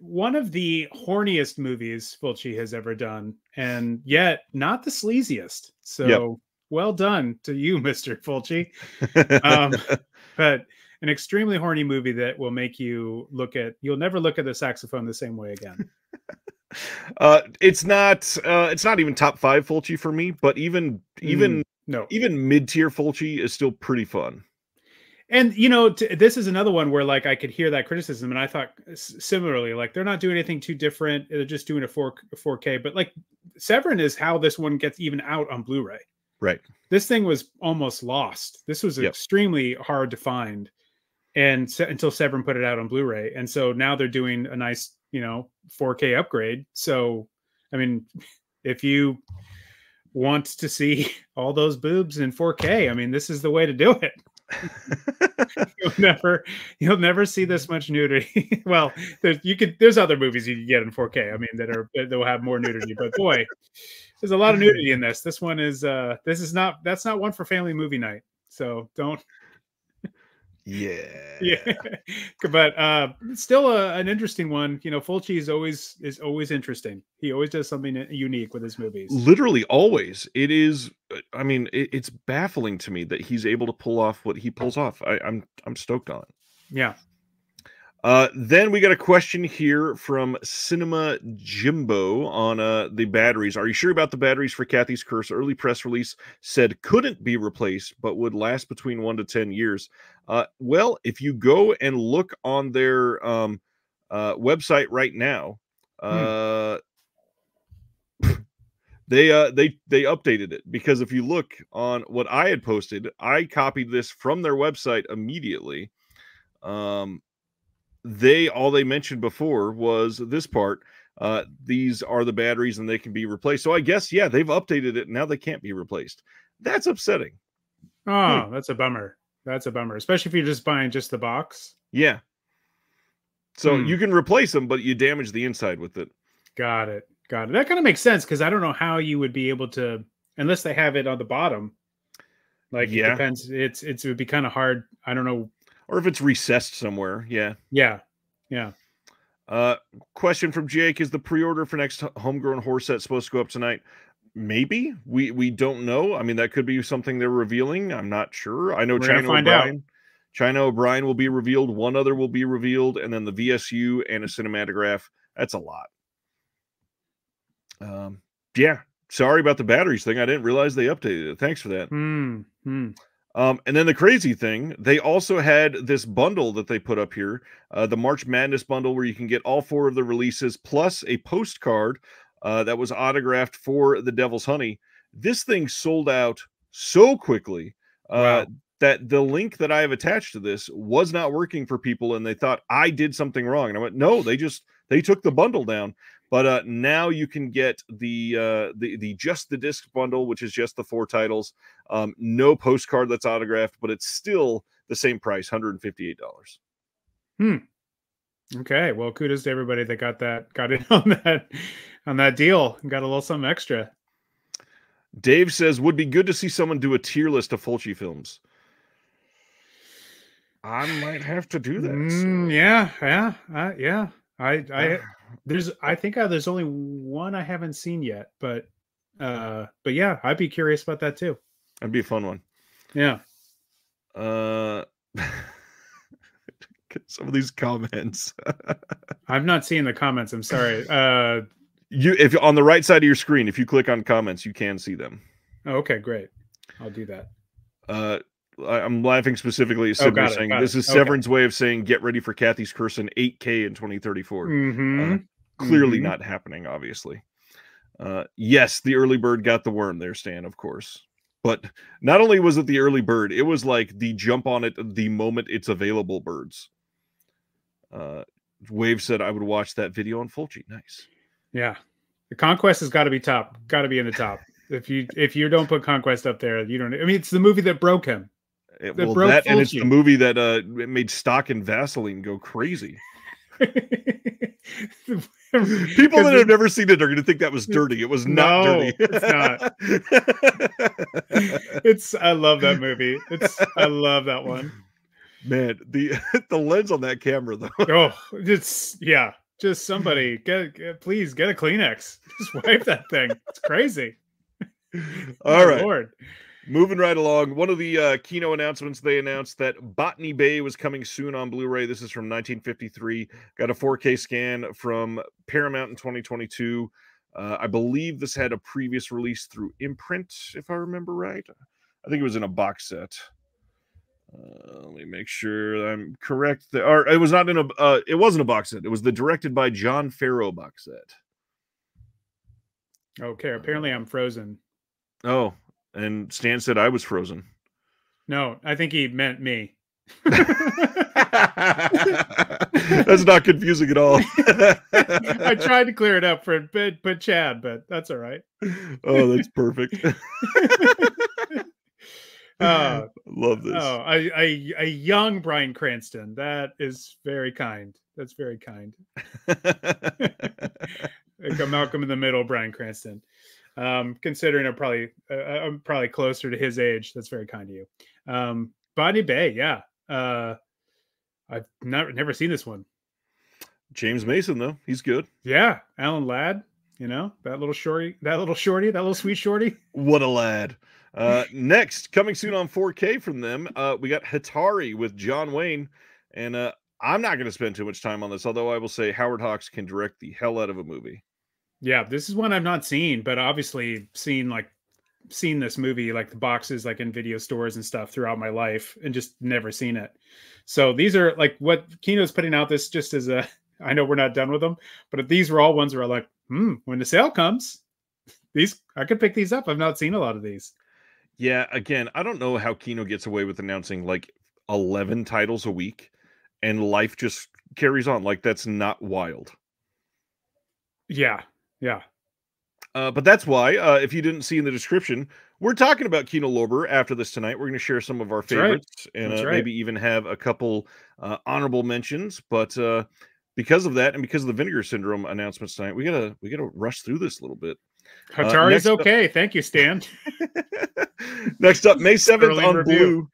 one of the horniest movies Fulci has ever done, and yet not the sleaziest. So yep. well done to you, *laughs* Mister Fulci. *laughs* um, but an extremely horny movie that will make you look at. You'll never look at the saxophone the same way again. *laughs* Uh, it's not. Uh, it's not even top five Fulci for me, but even even mm, no, even mid tier Fulci is still pretty fun. And you know, t- this is another one where like I could hear that criticism, and I thought similarly, like they're not doing anything too different. They're just doing a four four K. But like Severin is how this one gets even out on Blu-ray. Right. This thing was almost lost. This was yep. extremely hard to find, and se- until Severin put it out on Blu-ray, and so now they're doing a nice you know 4K upgrade. So, I mean, if you want to see *laughs* all those boobs in 4K, I mean, this is the way to do it. *laughs* you'll never you'll never see this much nudity. *laughs* well, there's you could there's other movies you can get in 4K. I mean that are that will have more nudity, but boy, there's a lot of nudity in this. This one is uh this is not that's not one for family movie night. So don't yeah. Yeah. *laughs* but uh still a, an interesting one. You know, Fulci is always is always interesting. He always does something unique with his movies. Literally always. It is I mean, it, it's baffling to me that he's able to pull off what he pulls off. I, I'm I'm stoked on it. Yeah. Uh, then we got a question here from Cinema Jimbo on uh, the batteries. Are you sure about the batteries for Kathy's Curse? Early press release said couldn't be replaced, but would last between one to 10 years. Uh, well, if you go and look on their um, uh, website right now, hmm. Uh, *laughs* they uh they they updated it because if you look on what I had posted, I copied this from their website immediately. Um, they all they mentioned before was this part. Uh, these are the batteries and they can be replaced. So I guess yeah, they've updated it. Now they can't be replaced. That's upsetting. Oh, hmm. that's a bummer. That's a bummer, especially if you're just buying just the box. Yeah. So hmm. you can replace them, but you damage the inside with it. Got it. Got it. That kind of makes sense because I don't know how you would be able to, unless they have it on the bottom. Like yeah. it depends. It's it's it would be kind of hard. I don't know or if it's recessed somewhere. Yeah. Yeah. Yeah. Uh, question from Jake: Is the pre-order for next homegrown horse set supposed to go up tonight? Maybe we we don't know. I mean, that could be something they're revealing. I'm not sure. I know We're China O'Brien. Out. China O'Brien will be revealed. One other will be revealed, and then the VSU and a cinematograph. That's a lot. Um, yeah. Sorry about the batteries thing. I didn't realize they updated it. Thanks for that. Hmm. hmm. Um, and then the crazy thing, they also had this bundle that they put up here, uh, the March Madness bundle, where you can get all four of the releases plus a postcard uh, that was autographed for the Devil's Honey. This thing sold out so quickly uh, wow. that the link that I have attached to this was not working for people, and they thought I did something wrong. And I went, no, they just they took the bundle down. But uh, now you can get the uh, the the just the disc bundle, which is just the four titles. Um, no postcard that's autographed, but it's still the same price, hundred and fifty eight dollars. Hmm. Okay. Well, kudos to everybody that got that got in *laughs* on that on that deal and got a little something extra. Dave says would be good to see someone do a tier list of Fulci films. I might have to do that. Mm, yeah, yeah, uh, yeah. I, *sighs* I, there's, I think I, there's only one I haven't seen yet, but, uh, but yeah, I'd be curious about that too. That'd be a fun one. Yeah. Uh, *laughs* some of these comments. *laughs* I'm not seeing the comments. I'm sorry. Uh, you if on the right side of your screen, if you click on comments, you can see them. Oh, okay, great. I'll do that. Uh, I'm laughing specifically at oh, saying this is Severin's okay. way of saying get ready for Kathy's curse in 8K in 2034. Mm-hmm. Uh, clearly mm-hmm. not happening, obviously. Uh, yes, the early bird got the worm there, Stan, of course. But not only was it the early bird, it was like the jump on it the moment it's available birds. Uh, Wave said I would watch that video on Fulci. Nice. Yeah. The conquest has got to be top. Got to be in the top. *laughs* if you if you don't put conquest up there, you don't. I mean, it's the movie that broke him. It, that well, that and it's the movie that uh made stock and Vaseline go crazy. *laughs* People that have never seen it are going to think that was dirty. It was not no, dirty. it's not. *laughs* it's. I love that movie. It's. I love that one. Man, the *laughs* the lens on that camera though. oh, it's yeah. Just somebody get, get please get a Kleenex. Just wipe that thing. It's crazy. All right. Lord. Moving right along, one of the uh, Kino announcements they announced that Botany Bay was coming soon on Blu-ray. This is from 1953. Got a 4K scan from Paramount in 2022. Uh, I believe this had a previous release through imprint, if I remember right. I think it was in a box set. Uh, let me make sure I'm correct. There, or it was not in a. Uh, it wasn't a box set. It was the directed by John Farrow box set. Okay. Apparently, I'm frozen. Oh, and Stan said I was frozen. No, I think he meant me. *laughs* *laughs* That's not confusing at all. I tried to clear it up for but, but Chad, but that's all right. Oh, that's perfect. *laughs* Uh, Love this. Oh, a, a, a young Bryan Cranston. That is very kind. That's very kind. like a Malcolm in the Middle, Bryan Cranston. Um, considering I'm probably uh, uh, I'm probably closer to his age. That's very kind of you. Um, Botany Bay, yeah. Uh, I've never never seen this one. James Mason though, he's good. Yeah, Alan Ladd. You know that little shorty, that little shorty, that little sweet shorty. What a lad! Uh, next, coming soon on 4K from them, uh, we got Hatari with John Wayne, and uh, I'm not going to spend too much time on this, although I will say Howard Hawks can direct the hell out of a movie. Yeah, this is one I've not seen, but obviously seen like seen this movie like the boxes like in video stores and stuff throughout my life and just never seen it. So these are like what Kino's putting out this just as a *laughs* I know we're not done with them, but these were all ones where I'm like, hmm, when the sale comes, these I could pick these up. I've not seen a lot of these. Yeah, again, I don't know how Kino gets away with announcing like 11 titles a week and life just carries on. Like that's not wild. Yeah. Yeah. Uh, but that's why, uh, if you didn't see in the description, we're talking about Kino Lorber after this tonight. We're going to share some of our favorites right. and uh, right. maybe even have a couple uh, honorable mentions. But uh, because of that, and because of the Vinegar Syndrome announcements tonight, we gotta we gotta rush through this a little bit. Hatari's uh, okay. Up... Thank you, Stan. *laughs* next up, May 7th on review. Blue.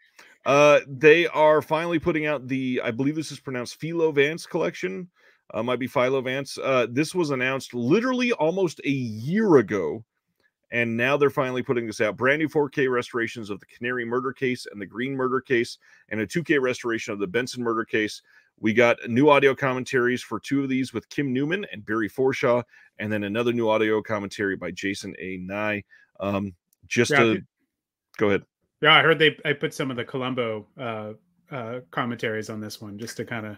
Uh, they are finally putting out the, I believe this is pronounced Philo Vance collection. Uh, might be Philo Vance. Uh, this was announced literally almost a year ago. And now they're finally putting this out. Brand new 4K restorations of the Canary murder case and the Green murder case, and a 2K restoration of the Benson murder case. We got new audio commentaries for two of these with Kim Newman and Barry Forshaw, and then another new audio commentary by Jason A. Ney. Um, just yeah, to go ahead. Yeah, I heard they I put some of the Columbo uh, uh, commentaries on this one just to kind of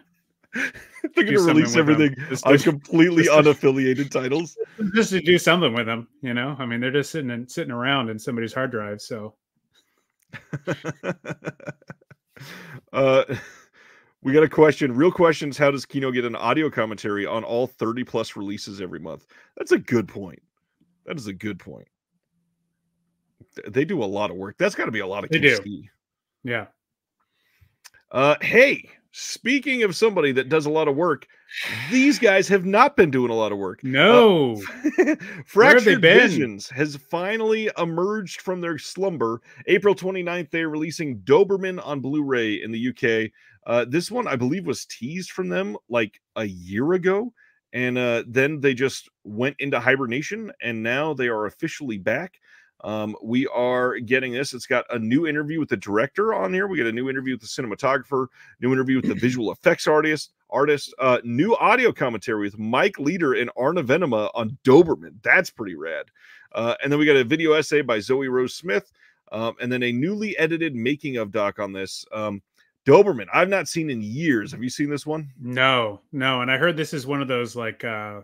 *laughs* They're going to release everything on completely unaffiliated titles. *laughs* Just to do something with them, you know. I mean, they're just sitting and sitting around in somebody's hard drive. So, *laughs* uh, we got a question. Real questions. How does Kino get an audio commentary on all 30 plus releases every month? That's a good point. That is a good point. They do a lot of work. That's got to be a lot of they do. Yeah. Uh, hey, speaking of somebody that does a lot of work, these guys have not been doing a lot of work. No. *laughs* Uh, Fractured Visions has finally emerged from their slumber. April 29th, they're releasing Doberman on Blu ray in the UK. Uh, this one, I believe, was teased from them like a year ago. And uh, then they just went into hibernation, and now they are officially back. Um, we are getting this. It's got a new interview with the director on here. We get a new interview with the cinematographer, new interview with the *clears throat* visual effects artist, artist, uh, new audio commentary with Mike Leader and Arne Venema on Doberman. That's pretty rad. Uh, and then we got a video essay by Zoe Rose Smith, um, and then a newly edited making of doc on this. Um, Doberman, I've not seen in years. Have you seen this one? No, no. And I heard this is one of those like uh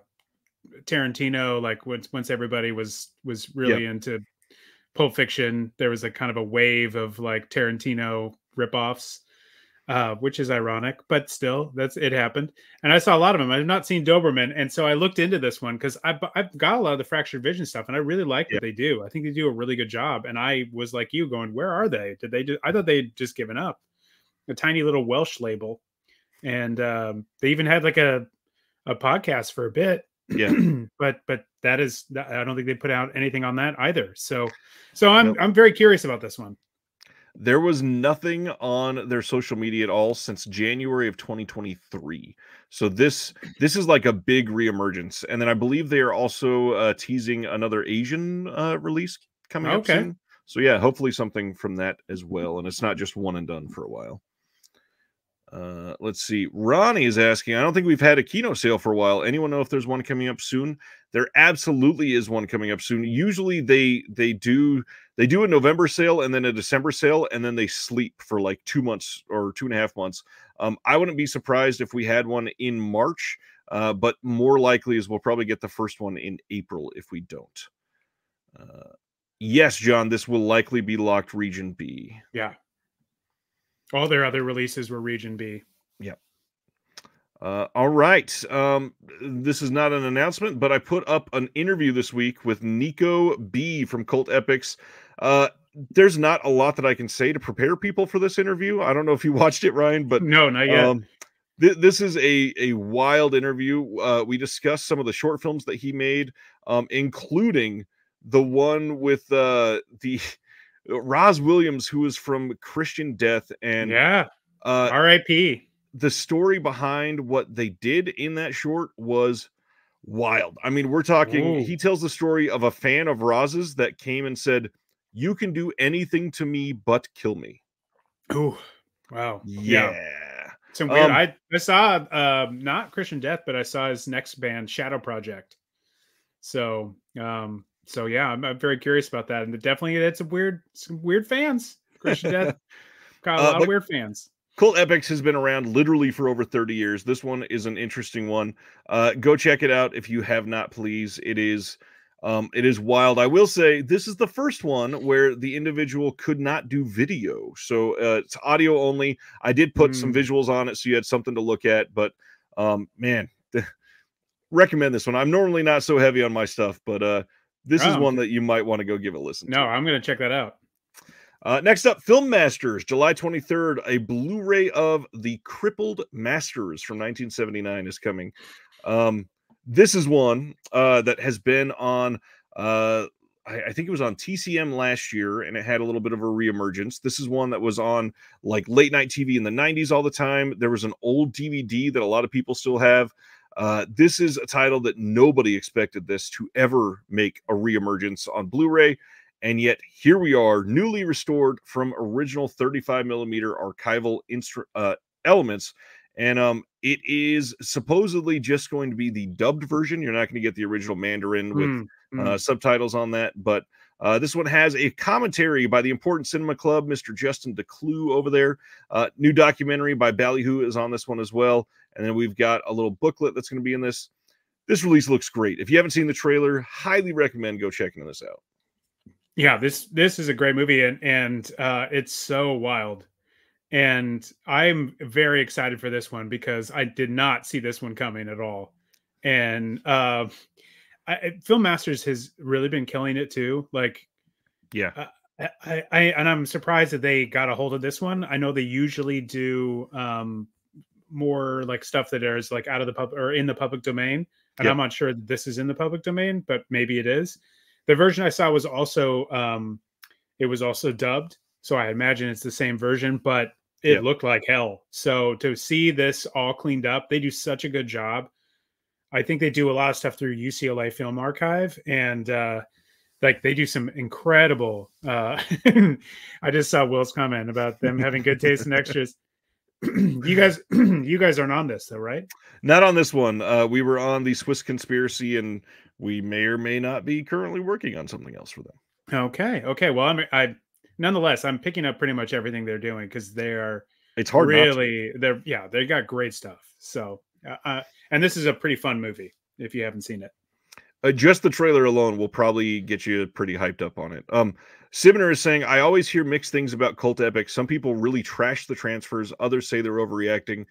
Tarantino, like once once everybody was was really yep. into Pulp Fiction, there was a kind of a wave of like Tarantino ripoffs, uh, which is ironic, but still, that's it happened. And I saw a lot of them. I've not seen Doberman, and so I looked into this one because I've, I've got a lot of the fractured vision stuff, and I really like yeah. what they do. I think they do a really good job. And I was like you, going, "Where are they? Did they do? I thought they'd just given up." A tiny little Welsh label, and um, they even had like a a podcast for a bit yeah. *clears throat* but but that is I don't think they put out anything on that either. So so I'm nope. I'm very curious about this one. There was nothing on their social media at all since January of 2023. So this this is like a big reemergence, and then I believe they are also uh, teasing another Asian uh, release coming okay. up soon. So yeah, hopefully something from that as well, and it's not just one and done for a while. Uh, let's see. Ronnie is asking, I don't think we've had a Kino sale for a while. Anyone know if there's one coming up soon? There absolutely is one coming up soon. Usually they they do they do a November sale and then a December sale, and then they sleep for like two months or two and a half months. Um, I wouldn't be surprised if we had one in March, uh, but more likely is we'll probably get the first one in April if we don't. Uh, yes, John, this will likely be locked region B. Yeah. All their other releases were Region B. Yep. Uh, all right. Um, this is not an announcement, but I put up an interview this week with Nico B from Cult Epics. Uh, there's not a lot that I can say to prepare people for this interview. I don't know if you *laughs* watched it, Ryan, but no, not yet. Um, th- this is a a wild interview. Uh, we discussed some of the short films that he made, um, including the one with uh, the Rozz Williams, who is from Christian Death, and yeah, uh, R.I.P. The story behind what they did in that short was wild. I mean, we're talking. Ooh. He tells the story of a fan of Rozz's that came and said, "You can do anything to me but kill me." Oh, wow. Yeah. yeah. Some weird. Um, I, I saw um, not Christian Death, but I saw his next band, Shadow Project. So um, so yeah, I'm, I'm, very curious about that, and definitely that's some weird, some weird fans. Christian Death *laughs* got a uh, lot of weird fans. Cult Epics has been around literally for over 30 years. This one is an interesting one. Uh, go check it out if you have not, please. It is um, it is wild. I will say this is the first one where the individual could not do video, so uh, it's audio only. I did put mm. some visuals on it, so you had something to look at. But um, man, *laughs* recommend this one. I'm normally not so heavy on my stuff, but uh, this oh, is one that you might want to go give a listen no, to. I'm going to check that out. Uh, next up, Film Masters, July 23rd, a Blu ray of The Crippled Masters from 1979 is coming. Um, this is one uh, that has been on, uh, I, I, think it was on TCM last year, and it had a little bit of a reemergence. This is one that was on like late night TV in the 90s all the time. There was an old DVD that a lot of people still have uh, this is a title that nobody expected this to ever make a reemergence on Blu-ray, and yet here we are, newly restored from original 35 millimeter archival instru- uh, elements, and um, it is supposedly just going to be the dubbed version. You're not going to get the original Mandarin with mm, mm. Uh, subtitles on that, but Uh, this one has a commentary by the Important Cinema Club, Mr. Justin DeClue over there. Uh, new documentary by Ballyhoo is on this one as well. And then we've got a little booklet that's going to be in this. This release looks great. If you haven't seen the trailer, highly recommend go checking this out. Yeah, this this is a great movie and and uh, it's so wild. And I'm very excited for this one because I did not see this one coming at all. And uh, I, Film Masters has really been killing it too. Like, yeah, uh, I, I, and I'm surprised that they got a hold of this one. I know they usually do um, more like stuff that is like out of the pub or in the public domain, and yep. I'm not sure that this is in the public domain, but maybe it is. The version I saw was also um, it was also dubbed, so I imagine it's the same version, but it yep. looked like hell. So to see this all cleaned up, they do such a good job. I think they do a lot of stuff through UCLA Film Archive, and uh, like they do some incredible. Uh, *laughs* I just saw Will's comment about them having good taste in extras. *clears throat* you guys, *clears throat* you guys aren't on this though, right? Not on this one. Uh, we were on the Swiss conspiracy, and we may or may not be currently working on something else for them. Okay. Okay. Well, I'm I nonetheless I'm picking up pretty much everything they're doing because they are. It's hard. Really, they're yeah they got great stuff. So, uh, uh, and this is a pretty fun movie if you haven't seen it. Uh, just the trailer alone will probably get you pretty hyped up on it. Um, Sibner is saying, I always hear mixed things about Cult Epic. Some people really trash the transfers, others say they're overreacting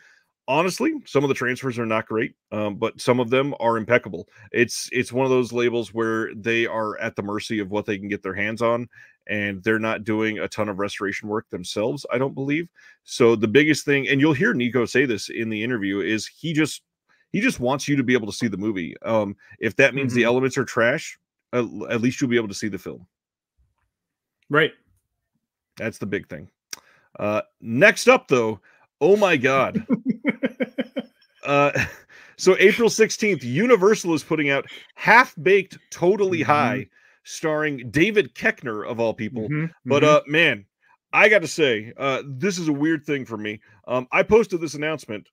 honestly, some of the transfers are not great, um, but some of them are impeccable. It's it's one of those labels where they are at the mercy of what they can get their hands on, and they're not doing a ton of restoration work themselves. I don't believe. So the biggest thing, and you'll hear Nico say this in the interview, is he just he just wants you to be able to see the movie. Um, if that means mm-hmm. the elements are trash, at, at least you'll be able to see the film. Right. That's the big thing. Uh, next up, though, oh my god. *laughs* Uh, *laughs* so April 16th, Universal is putting out Half Baked Totally mm-hmm. High, starring David Koechner of all people. Mm-hmm. But mm-hmm. uh man, I got to say, uh this is a weird thing for me. Um I posted this announcement.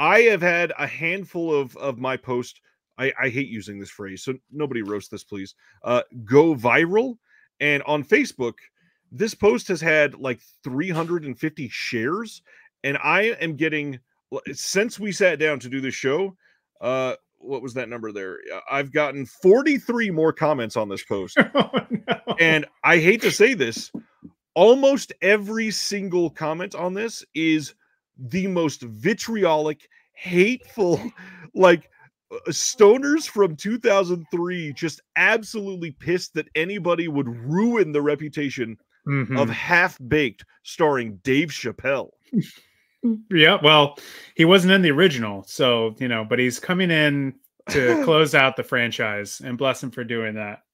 I have had a handful of of my post I, I hate using this phrase, so nobody roast this, please. Uh, go viral, and on Facebook, this post has had like 350 shares, and I am getting since we sat down to do this show, uh, what was that number there? I've gotten 43 more comments on this post. *laughs* Oh, no. And I hate to say this, almost every single comment on this is the most vitriolic, hateful, *laughs* like uh, stoners from 2003 just absolutely pissed that anybody would ruin the reputation mm-hmm. of Half Baked starring Dave Chappelle. *laughs* Yeah, well, he wasn't in the original, so you know, but he's coming in to *laughs* close out the franchise, and bless him for doing that.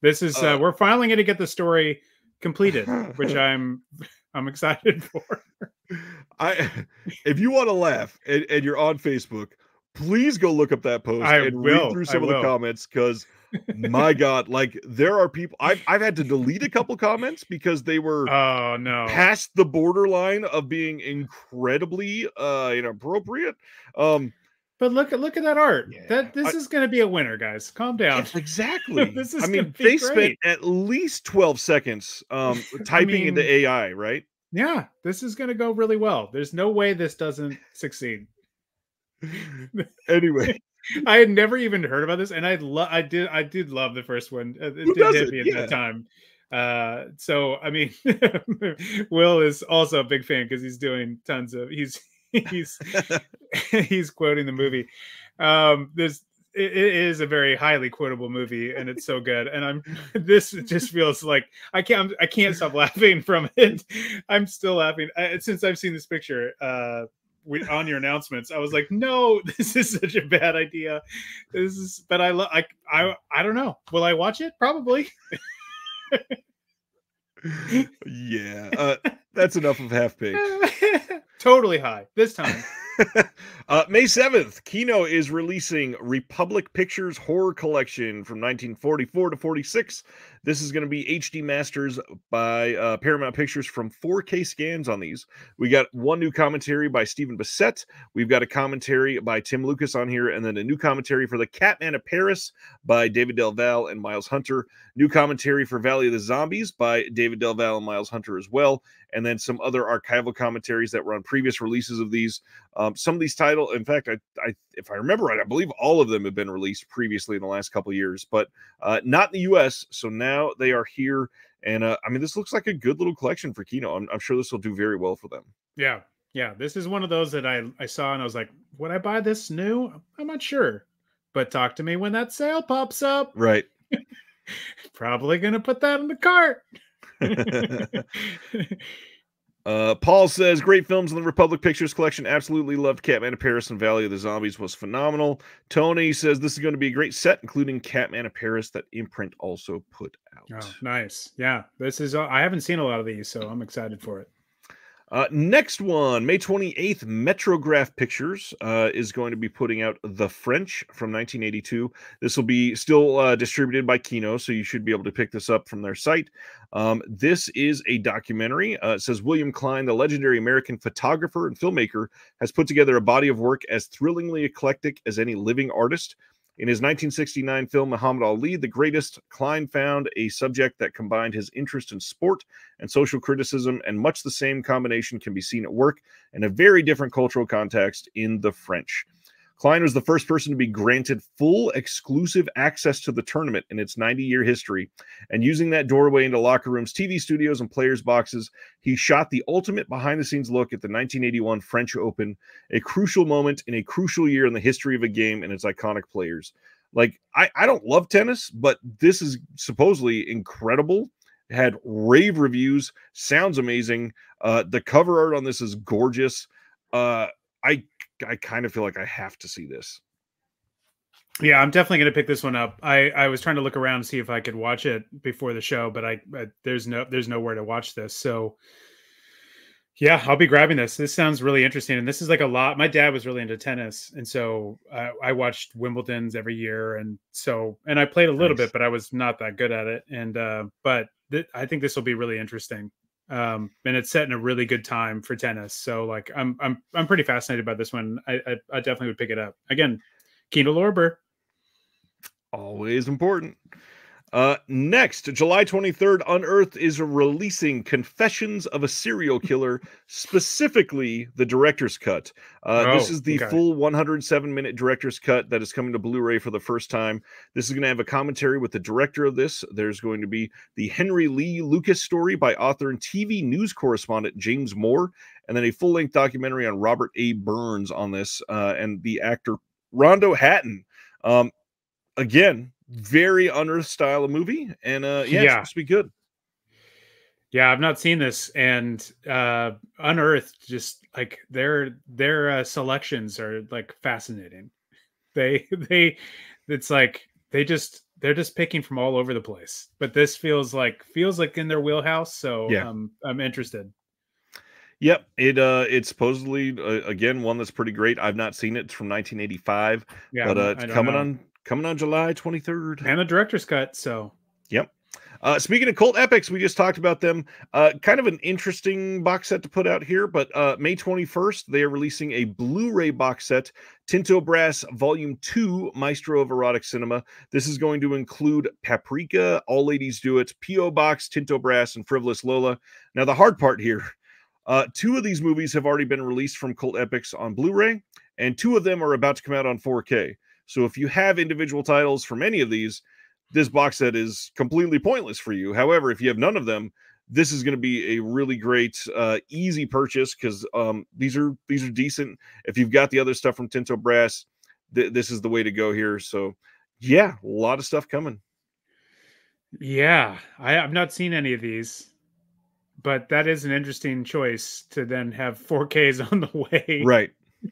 This is uh, uh, we're finally going to get the story completed, which I'm I'm excited for. I *laughs* if you want to laugh and, and, you're on Facebook, please go look up that post I and will, read through some I of will. the comments because my *laughs* god like there are people I've, I've had to delete a couple comments because they were oh no. past the borderline of being incredibly uh inappropriate um but look at look at that art. Yeah, that this I, is going to be a winner guys. Calm down. Exactly. *laughs* This is i mean they great. spent at least 12 seconds um typing I mean, into ai right yeah this is going to go really well there's no way this doesn't succeed *laughs* anyway *laughs* I had never even heard about this, and I love. I did. I did love the first one. It Who did hit me at yeah. that time. Uh, so I mean, *laughs* Will is also a big fan because he's doing tons of. He's he's he's quoting the movie. Um, this it, is a very highly quotable movie, and it's so good. And I'm *laughs* this just feels like I can't I can't stop laughing from it. I'm still laughing I, since I've seen this picture. Uh, we, on your announcements, I was like, no, *laughs* this is such a bad idea. This is, but I love, I, I, I don't know. Will I watch it? Probably. *laughs* yeah, uh, that's enough of half baked. totally high this time. *laughs* uh, May 7th, Kino is releasing Republic Pictures Horror Collection from 1944 to 46. This is going to be HD masters by uh, Paramount Pictures from 4K scans on these. We got one new commentary by Stephen Bissette. We've got a commentary by Tim Lucas on here, and then a new commentary for The Catman of Paris by David Del Valle and Miles Hunter. New commentary for Valley of the Zombies by David Del Valle and Miles Hunter as well. And then some other archival commentaries that were on previous releases of these. Um, some of these titles, in fact, I, I, if I remember right, I believe all of them have been released previously in the last couple years, but uh, not in the U.S. So now they are here, and uh, I mean, this looks like a good little collection for Kino. I'm, I'm sure this will do very well for them. Yeah, yeah. This is one of those that I I saw and I was like, would I buy this new? I'm not sure, but talk to me when that sale pops up. Right. *laughs* Probably gonna put that in the cart. *laughs* *laughs* Uh, Paul says, great films in the Republic Pictures collection. Absolutely loved Catman of Paris and Valley of the Zombies was phenomenal. Tony says this is going to be a great set, including Catman of Paris that Imprint also put out. Oh, nice. Yeah, this is. Uh, I haven't seen a lot of these, so I'm excited for it. Uh, next one, May 28th, Metrograph Pictures uh, is going to be putting out The French from 1982. This will be still uh, distributed by Kino, so you should be able to pick this up from their site. Um, this is a documentary. Uh, it says William Klein, the legendary American photographer and filmmaker, has put together a body of work as thrillingly eclectic as any living artist. In his 1969 film Muhammad Ali, The Greatest, Klein found a subject that combined his interest in sport and social criticism, and much the same combination can be seen at work in a very different cultural context in the French. Klein was the first person to be granted full exclusive access to the tournament in its 90 year history. And using that doorway into locker rooms, TV studios, and players' boxes, he shot the ultimate behind the scenes look at the 1981 French Open, a crucial moment in a crucial year in the history of a game and its iconic players. Like, I, I don't love tennis, but this is supposedly incredible. Had rave reviews, sounds amazing. Uh, the cover art on this is gorgeous. Uh, I I kind of feel like I have to see this. Yeah, I'm definitely going to pick this one up. I I was trying to look around and see if I could watch it before the show, but I, I there's no there's nowhere to watch this. So yeah, I'll be grabbing this. This sounds really interesting, and this is like a lot. My dad was really into tennis, and so uh, I watched Wimbledon's every year, and so and I played a little nice. bit, but I was not that good at it. And uh, but th- I think this will be really interesting um, and it's set in a really good time for tennis. So like I'm I'm I'm pretty fascinated by this one. I I, I definitely would pick it up again. Kino Lorber, always important. Uh, next, July 23rd, Unearthed is releasing Confessions of a Serial Killer, specifically the director's cut. Uh, oh, this is the okay. full 107 minute director's cut that is coming to Blu ray for the first time. This is going to have a commentary with the director of this. There's going to be the Henry Lee Lucas story by author and TV news correspondent James Moore, and then a full length documentary on Robert A. Burns on this uh, and the actor Rondo Hatton. Um, again, very unearthed style of movie, and uh, yeah, yeah. it's supposed to be good. Yeah, I've not seen this, and uh, unearthed just like their their uh, selections are like fascinating. They *laughs* they it's like they just they're just picking from all over the place. But this feels like feels like in their wheelhouse, so yeah. um, I'm interested. Yep, it uh it's supposedly uh, again one that's pretty great. I've not seen it. It's from 1985, yeah, but uh, it's coming know. on coming on July 23rd. And the director's cut. So, yep. Uh, speaking of cult epics, we just talked about them. Uh, kind of an interesting box set to put out here, but uh, May 21st, they are releasing a Blu ray box set, Tinto Brass Volume 2, Maestro of Erotic Cinema. This is going to include Paprika, All Ladies Do It, P.O. Box, Tinto Brass, and Frivolous Lola. Now, the hard part here uh, two of these movies have already been released from Cult Epics on Blu ray, and two of them are about to come out on 4K. So if you have individual titles from any of these, this box set is completely pointless for you. However, if you have none of them, this is going to be a really great, uh, easy purchase because um, these are these are decent. If you've got the other stuff from Tinto Brass, th- this is the way to go here. So, yeah, a lot of stuff coming. Yeah, I, I've not seen any of these, but that is an interesting choice to then have 4Ks *laughs* on the way. Right. *laughs*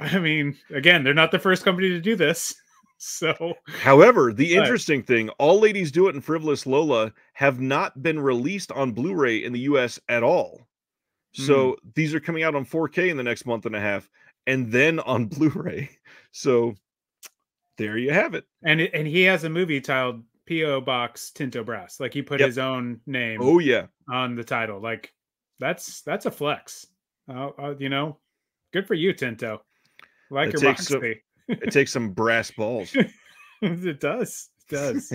I mean, again, they're not the first company to do this. *laughs* So, however, the but, interesting thing, All Ladies Do It and Frivolous Lola have not been released on Blu ray in the US at all. So mm. these are coming out on 4K in the next month and a half, and then on *laughs* Blu-ray. So there you have it. And and he has a movie titled PO Box Tinto Brass. Like he put yep. his own name. Oh yeah, on the title. Like that's that's a flex. Uh, uh, you know, good for you, Tinto. Like it your takes some, it takes some brass *laughs* balls. it does. It does.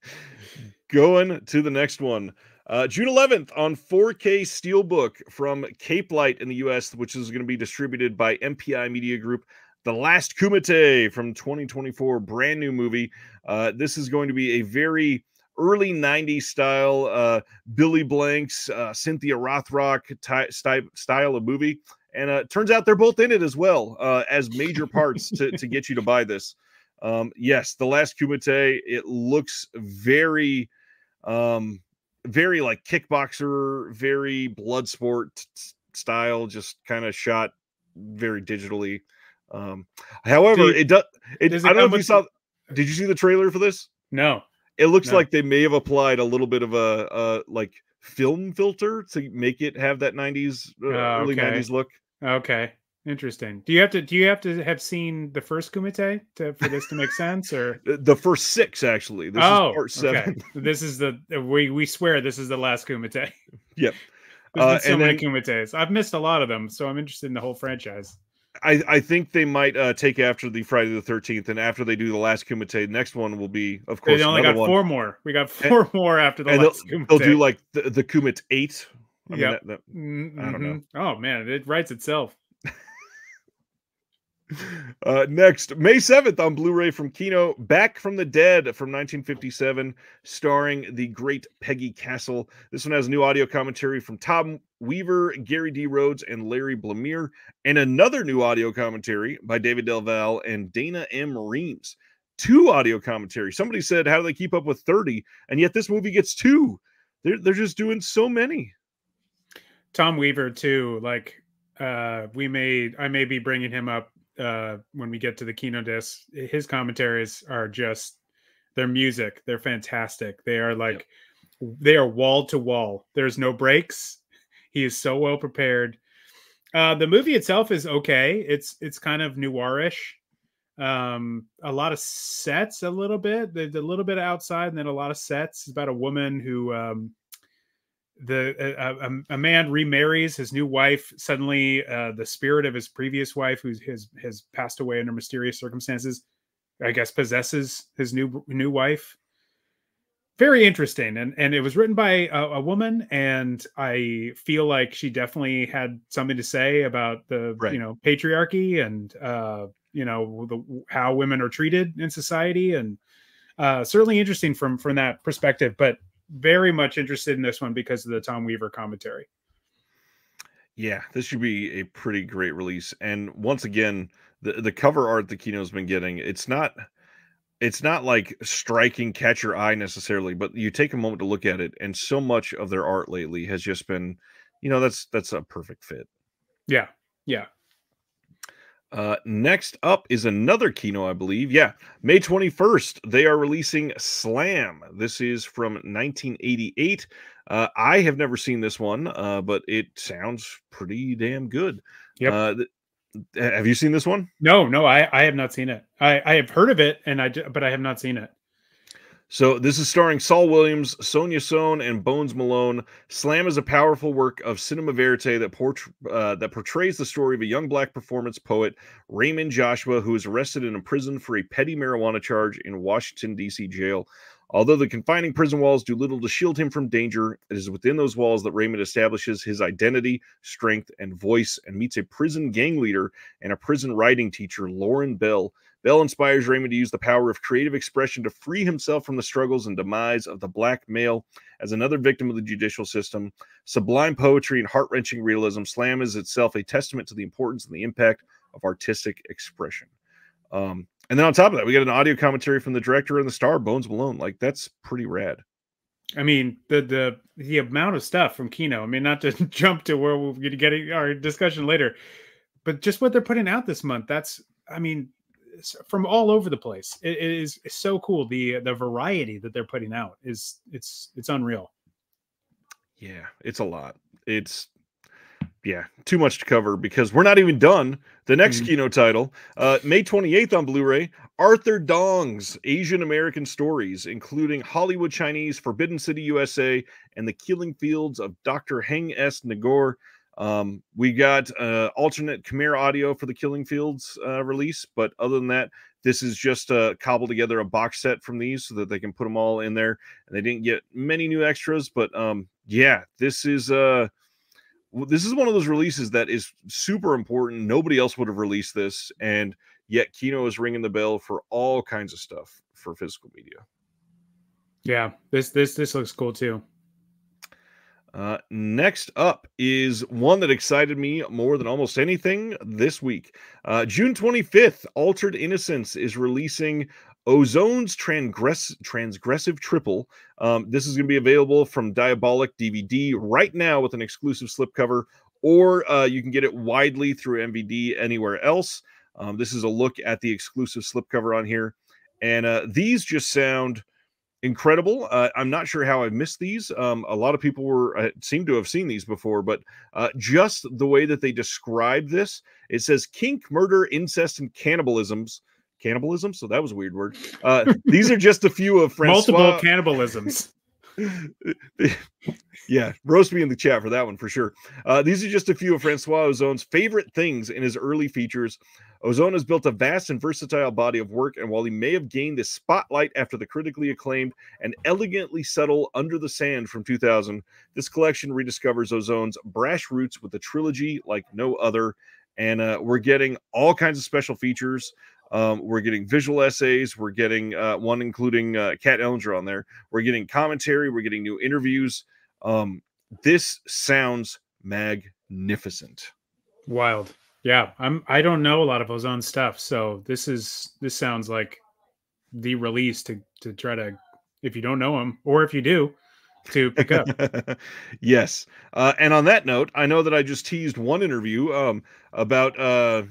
*laughs* Going to the next one. Uh, June 11th on 4K Steelbook from Capelight in the US, which is going to be distributed by MPI Media Group. The Last Kumite from 2024, brand new movie. Uh, this is going to be a very early 90s style uh, Billy Blanks, uh, Cynthia Rothrock ty- style of movie. And uh, turns out they're both in it as well uh, as major parts to, to get you to buy this. Um, yes, The Last Kumite, it looks very, um, very like kickboxer, very blood sport style, just kind of shot very digitally. Um, however, it does. It, does it I don't know if you saw. Did you see the trailer for this? No. It looks no. like they may have applied a little bit of a, a like film filter to make it have that 90s uh, oh, early 90s look. Okay. Interesting. Do you have to do you have to have seen the first Kumite to for this to make sense or the first six actually. This oh, is part seven. Okay. *laughs* this is the we we swear this is the last Kumite. Yep. There's uh, been so many then, Kumites. I've missed a lot of them, so I'm interested in the whole franchise. I, I think they might uh, take after the Friday the Thirteenth, and after they do the last Kumite, the next one will be, of course, they only got one. four more. We got four and, more after the last. They'll, they'll, do like the, the Kumite Eight. I yep. Mean, that, that, mm-hmm. I don't know. Mm-hmm. Oh man, it writes itself. Uh, next, May 7th on Blu ray from Kino, Back from the Dead from 1957, starring the great Peggie Castle. This one has new audio commentary from Tom Weaver, Gary D. Rhodes, and Larry Blamire, and another new audio commentary by David Del Valle and Dana M. Reemes. Two audio commentary. Somebody said, How do they keep up with 30? And yet this movie gets two. They're, they're just doing so many. Tom Weaver, too. Like, uh, we may, I may be bringing him up uh, when we get to the Kino disc. His commentaries are just their music. They're fantastic. They are like yep. they are wall to wall. There's no breaks. He is so well prepared. Uh, the movie itself is okay. It's it's kind of noirish. Um, a lot of sets, a little bit. A little bit outside, and then a lot of sets. It's about a woman who um, the a, a, man remarries his new wife suddenly uh, the spirit of his previous wife who has has passed away under mysterious circumstances i guess possesses his new new wife very interesting and and it was written by a, a woman and i feel like she definitely had something to say about the right. you know patriarchy and uh you know the how women are treated in society and uh certainly interesting from from that perspective but very much interested in this one because of the Tom Weaver commentary. Yeah, this should be a pretty great release. And once again, the the cover art the Kino's been getting, it's not it's not like striking catch your eye necessarily, but you take a moment to look at it, and so much of their art lately has just been, you know, that's that's a perfect fit. Yeah, yeah. Uh, next up is another Kino, I believe. Yeah, May 21st, they are releasing Slam. This is from 1988. Uh, I have never seen this one, uh, but it sounds pretty damn good. Yeah. Uh, th- have you seen this one? No, no, I, I have not seen it. I, I have heard of it, and I but I have not seen it. So this is starring Saul Williams, Sonja Sohn, and Bonz Malone. Slam is a powerful work of cinema verite that, port- uh, that portrays the story of a young black performance poet, Raymond Joshua, who is arrested and imprisoned for a petty marijuana charge in Washington, D.C. jail. Although the confining prison walls do little to shield him from danger, it is within those walls that Raymond establishes his identity, strength, and voice and meets a prison gang leader and a prison writing teacher, Lauren Bell, Bell inspires Raymond to use the power of creative expression to free himself from the struggles and demise of the black male as another victim of the judicial system. Sublime poetry and heart wrenching realism, Slam is itself a testament to the importance and the impact of artistic expression. Um, and then on top of that, we get an audio commentary from the director and the star, Bonz Malone. Like that's pretty rad. I mean, the the the amount of stuff from Kino. I mean, not to *laughs* jump to where we're going to get our discussion later, but just what they're putting out this month. That's, I mean, from all over the place. it, it is so cool. The the variety that they're putting out is it's it's unreal. Yeah, it's a lot. It's yeah, too much to cover because we're not even done. The next Mhm. Kino title, uh, May 28th on Blu-ray, Arthur Dong's Asian American Stories, including Hollywood Chinese, Forbidden City USA, and the Killing Fields of Dr. Haing S. Ngor. Um, we got uh, alternate Khmer audio for the Killing Fields uh, release, but other than that, this is just uh, cobbled together a box set from these so that they can put them all in there. And they didn't get many new extras, but um, yeah, this is uh, this is one of those releases that is super important. Nobody else would have released this, and yet Kino is ringing the bell for all kinds of stuff for physical media. Yeah, this this this looks cool too. Uh, next up is one that excited me more than almost anything this week. Uh, June 25th, Altered Innocence is releasing Ozon's Transgress- Transgressive Triple. Um, this is going to be available from Diabolic DVD right now with an exclusive slipcover, or uh, you can get it widely through MVD anywhere else. Um, this is a look at the exclusive slipcover on here. And uh, these just sound incredible. Uh, I'm not sure how I missed these. Um, a lot of people were uh, seem to have seen these before, but uh, just the way that they describe this, it says kink, murder, incest, and cannibalisms. Cannibalism. So that was a weird word. Uh, these are just a few of *laughs* Francois. Multiple cannibalisms. Yeah, roast me in the chat for that one for sure. Uh, these are just a few of Francois Ozon's favorite things in his early features. Ozon has built a vast and versatile body of work, and while he may have gained the spotlight after the critically acclaimed and elegantly subtle Under the Sand from 2000, this collection rediscovers Ozon's brash roots with a trilogy like no other. And uh, we're getting all kinds of special features. Um, we're getting visual essays. We're getting uh, one including uh, Kat Ellinger on there. We're getting commentary. We're getting new interviews. Um, this sounds magnificent. Wild. Yeah, I'm. I don't know a lot of Ozon stuff, so this is this sounds like the release to to try to, if you don't know him, or if you do, to pick up. *laughs* yes. Uh, and on that note, I know that I just teased one interview um, about uh,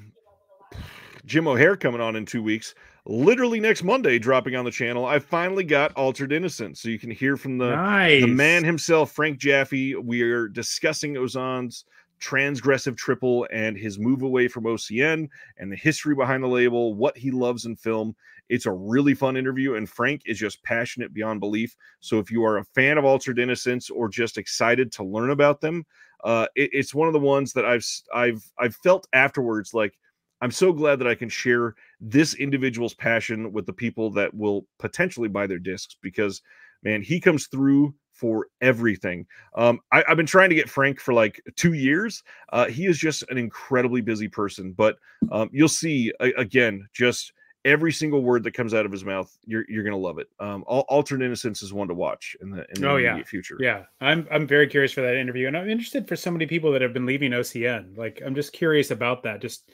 Jim O'Heir coming on in two weeks. Literally next Monday, dropping on the channel. I finally got Altered Innocence, so you can hear from the nice. the man himself, Frank Jaffe. We are discussing Ozon's transgressive triple and his move away from OCN and the history behind the label, what he loves in film. It's a really fun interview, and Frank is just passionate beyond belief. So if you are a fan of Altered Innocence or just excited to learn about them, uh, it, it's one of the ones that I've I've I've felt afterwards like I'm so glad that I can share this individual's passion with the people that will potentially buy their discs because man, he comes through for everything. Um, I, have been trying to get Frank for like two years. Uh, he is just an incredibly busy person, but um, you'll see a, again, just every single word that comes out of his mouth, you're you're gonna love it. Um, Altered Innocence is one to watch in the in the Oh, yeah. future. Yeah, I'm I'm very curious for that interview, and I'm interested for so many people that have been leaving OCN. Like, I'm just curious about that. Just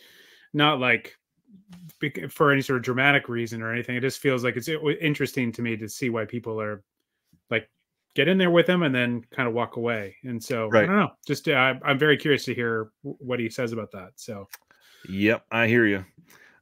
not like for any sort of dramatic reason or anything. It just feels like it's interesting to me to see why people are like get in there with him and then kind of walk away. And so I don't know. Just uh, I'm very curious to hear what he says about that. So Yep, I hear you.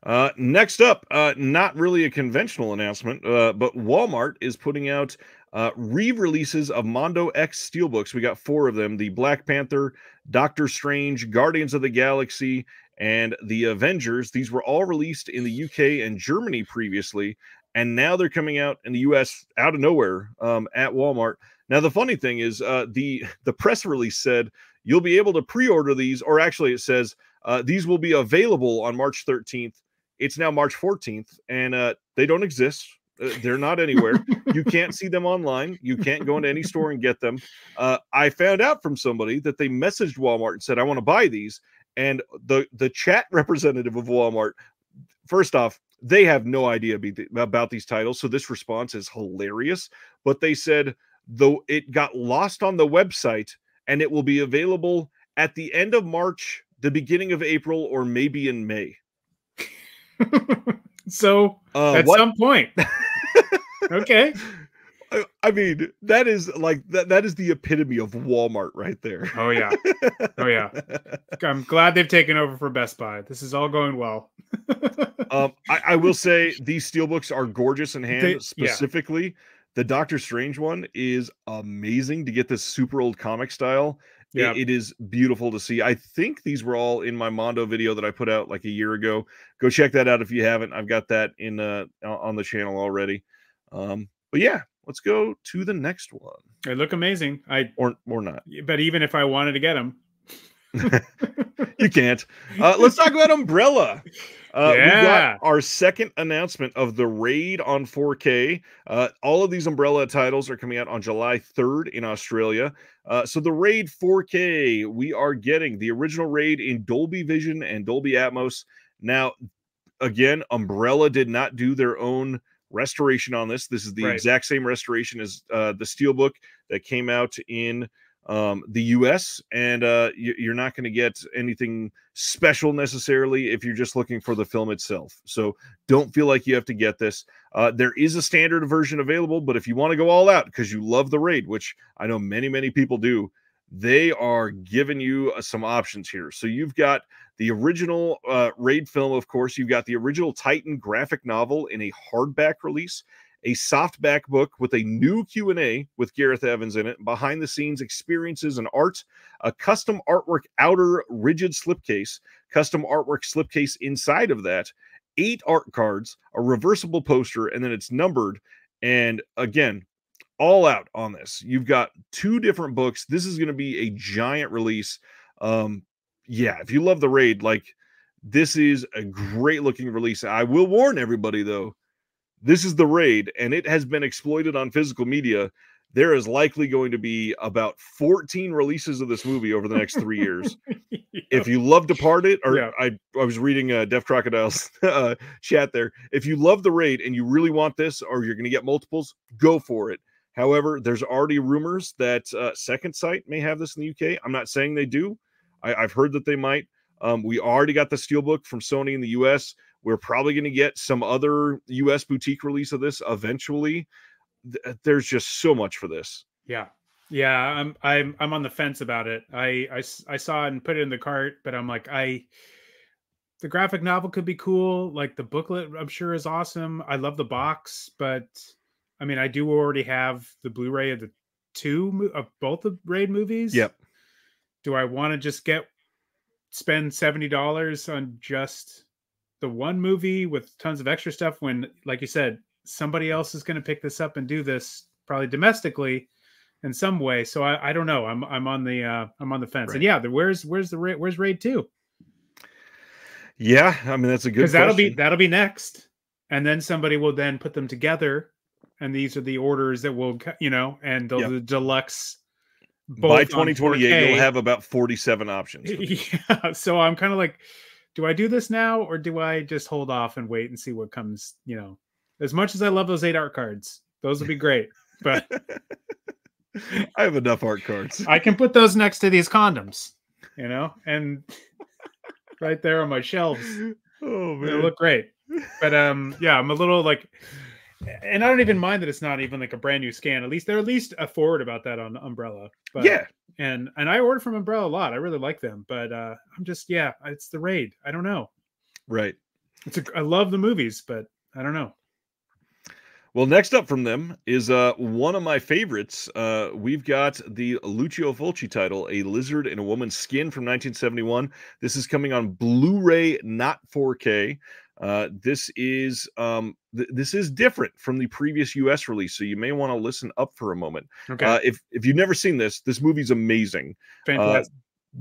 Uh, next up, uh, not really a conventional announcement, uh, but Walmart is putting out uh, re-releases of Mondo X steelbooks. We got four of them: the Black Panther, Doctor Strange, Guardians of the Galaxy, and the Avengers. These were all released in the UK and Germany previously, and now they're coming out in the US out of nowhere um, at Walmart. Now, the funny thing is, uh, the *laughs* the press release said you'll be able to pre-order these, or actually, it says uh, these will be available on March 13th. It's now March 14th, and uh, they don't exist. Uh, they're not anywhere. you can't *laughs* see them online. You can't go into any store and get them. Uh, I found out from somebody that they messaged Walmart and said, "I want to buy these." And the the chat representative of Walmart, first off, they have no idea be- about these titles, so this response is hilarious. But they said though it got lost on the website, and it will be available at the end of March, the beginning of April, or maybe in May. *laughs* so Uh, at what- some point. *laughs* okay. I, I mean, that is like that. That is the epitome of Walmart right there. Oh yeah. Oh yeah. *laughs* I'm glad they've taken over for Best Buy. This is all going well. *laughs* um, I, I will say these steelbooks are gorgeous in hand. They- yeah. specifically, the Doctor Strange one is amazing to get this super old comic style. Yeah. It, it is beautiful to see. I think these were all in my Mondo video that I put out like a year ago. Go check that out if you haven't. I've got that in uh on the channel already. Um, but yeah, let's go to the next one. They look amazing. I or or not. But even if I wanted to get them, *laughs* you can't. Uh, let's talk about Umbrella. Uh, yeah. We got our second announcement of the raid on 4K. Uh, all of these Umbrella titles are coming out on July 3rd in Australia. Uh, so the raid 4K, we are getting the original raid in Dolby Vision and Dolby Atmos. Now, again, Umbrella did not do their own restoration on this. This is the right. exact same restoration as uh, the Steelbook that came out in um, the US, and uh, you, are not going to get anything special necessarily if you're just looking for the film itself. So don't feel like you have to get this. Uh, there is a standard version available, but if you want to go all out because you love the raid, which I know many, many people do, they are giving you uh, some options here. So you've got the original uh, raid film, of course, you've got the original Titan graphic novel in a hardback release a softback book with a new Q&A with Gareth Evans in it, behind the scenes experiences and art, a custom artwork outer rigid slipcase, custom artwork slipcase inside of that, eight art cards, a reversible poster, and then it's numbered. And again, all out on this. You've got two different books. This is going to be a giant release. Um, yeah, if you love the raid, like this is a great looking release. I will warn everybody though, this is the raid, and it has been exploited on physical media. There is likely going to be about 14 releases of this movie over the next three years. *laughs* If you love Departed, or yeah. I, I was reading uh, Deaf Crocodile's *laughs* uh, chat there. If you love the raid and you really want this, or you're going to get multiples, go for it. However, there's already rumors that uh, Second Sight may have this in the UK. I'm not saying they do. I, have heard that they might. Um, we already got the steelbook from Sony in the US. We're probably going to get some other US boutique release of this eventually. Uh, there's just so much for this. Yeah. Yeah, I'm I'm I'm on the fence about it. I, I I saw it and put it in the cart, but I'm like I the graphic novel could be cool. Like the booklet, I'm sure is awesome. I love the box, but I mean, I do already have the Blu-ray of the two of both the Raid movies. Yep. Do I want to just get spend seventy dollars on just the one movie with tons of extra stuff when like you said somebody else is going to pick this up and do this probably domestically in some way so i, I don't know i'm i'm on the uh i'm on the fence right. and yeah the, where's where's the where's raid 2 yeah i mean that's a good because that'll be that'll be next and then somebody will then put them together and these are the orders that will you know and the, yep. the deluxe by 2028 you'll have about 47 *laughs* options yeah so i'm kind of like do I do this now or do I just hold off and wait and see what comes? You know, as much as I love those eight art cards, those would be great, but *laughs* I have enough art cards. I can put those next to these condoms, you know, and right there on my shelves. Oh man, they look great. But um, yeah, I'm a little like, and I don't even mind that it's not even like a brand new scan. At least they're at least a forward about that on Umbrella. But yeah, and and I ordered from Umbrella a lot. I really like them, but uh I'm just yeah, it's the raid. I don't know. Right. It's a I love the movies, but I don't know. Well, next up from them is uh, one of my favorites. Uh, we've got the Lucio Fulci title, A Lizard in a Woman's Skin from 1971. This is coming on Blu ray, not 4K. Uh, this is um, th- this is different from the previous U.S. release, so you may want to listen up for a moment. Okay. Uh, if if you've never seen this, this movie's amazing. Uh, Fantastic.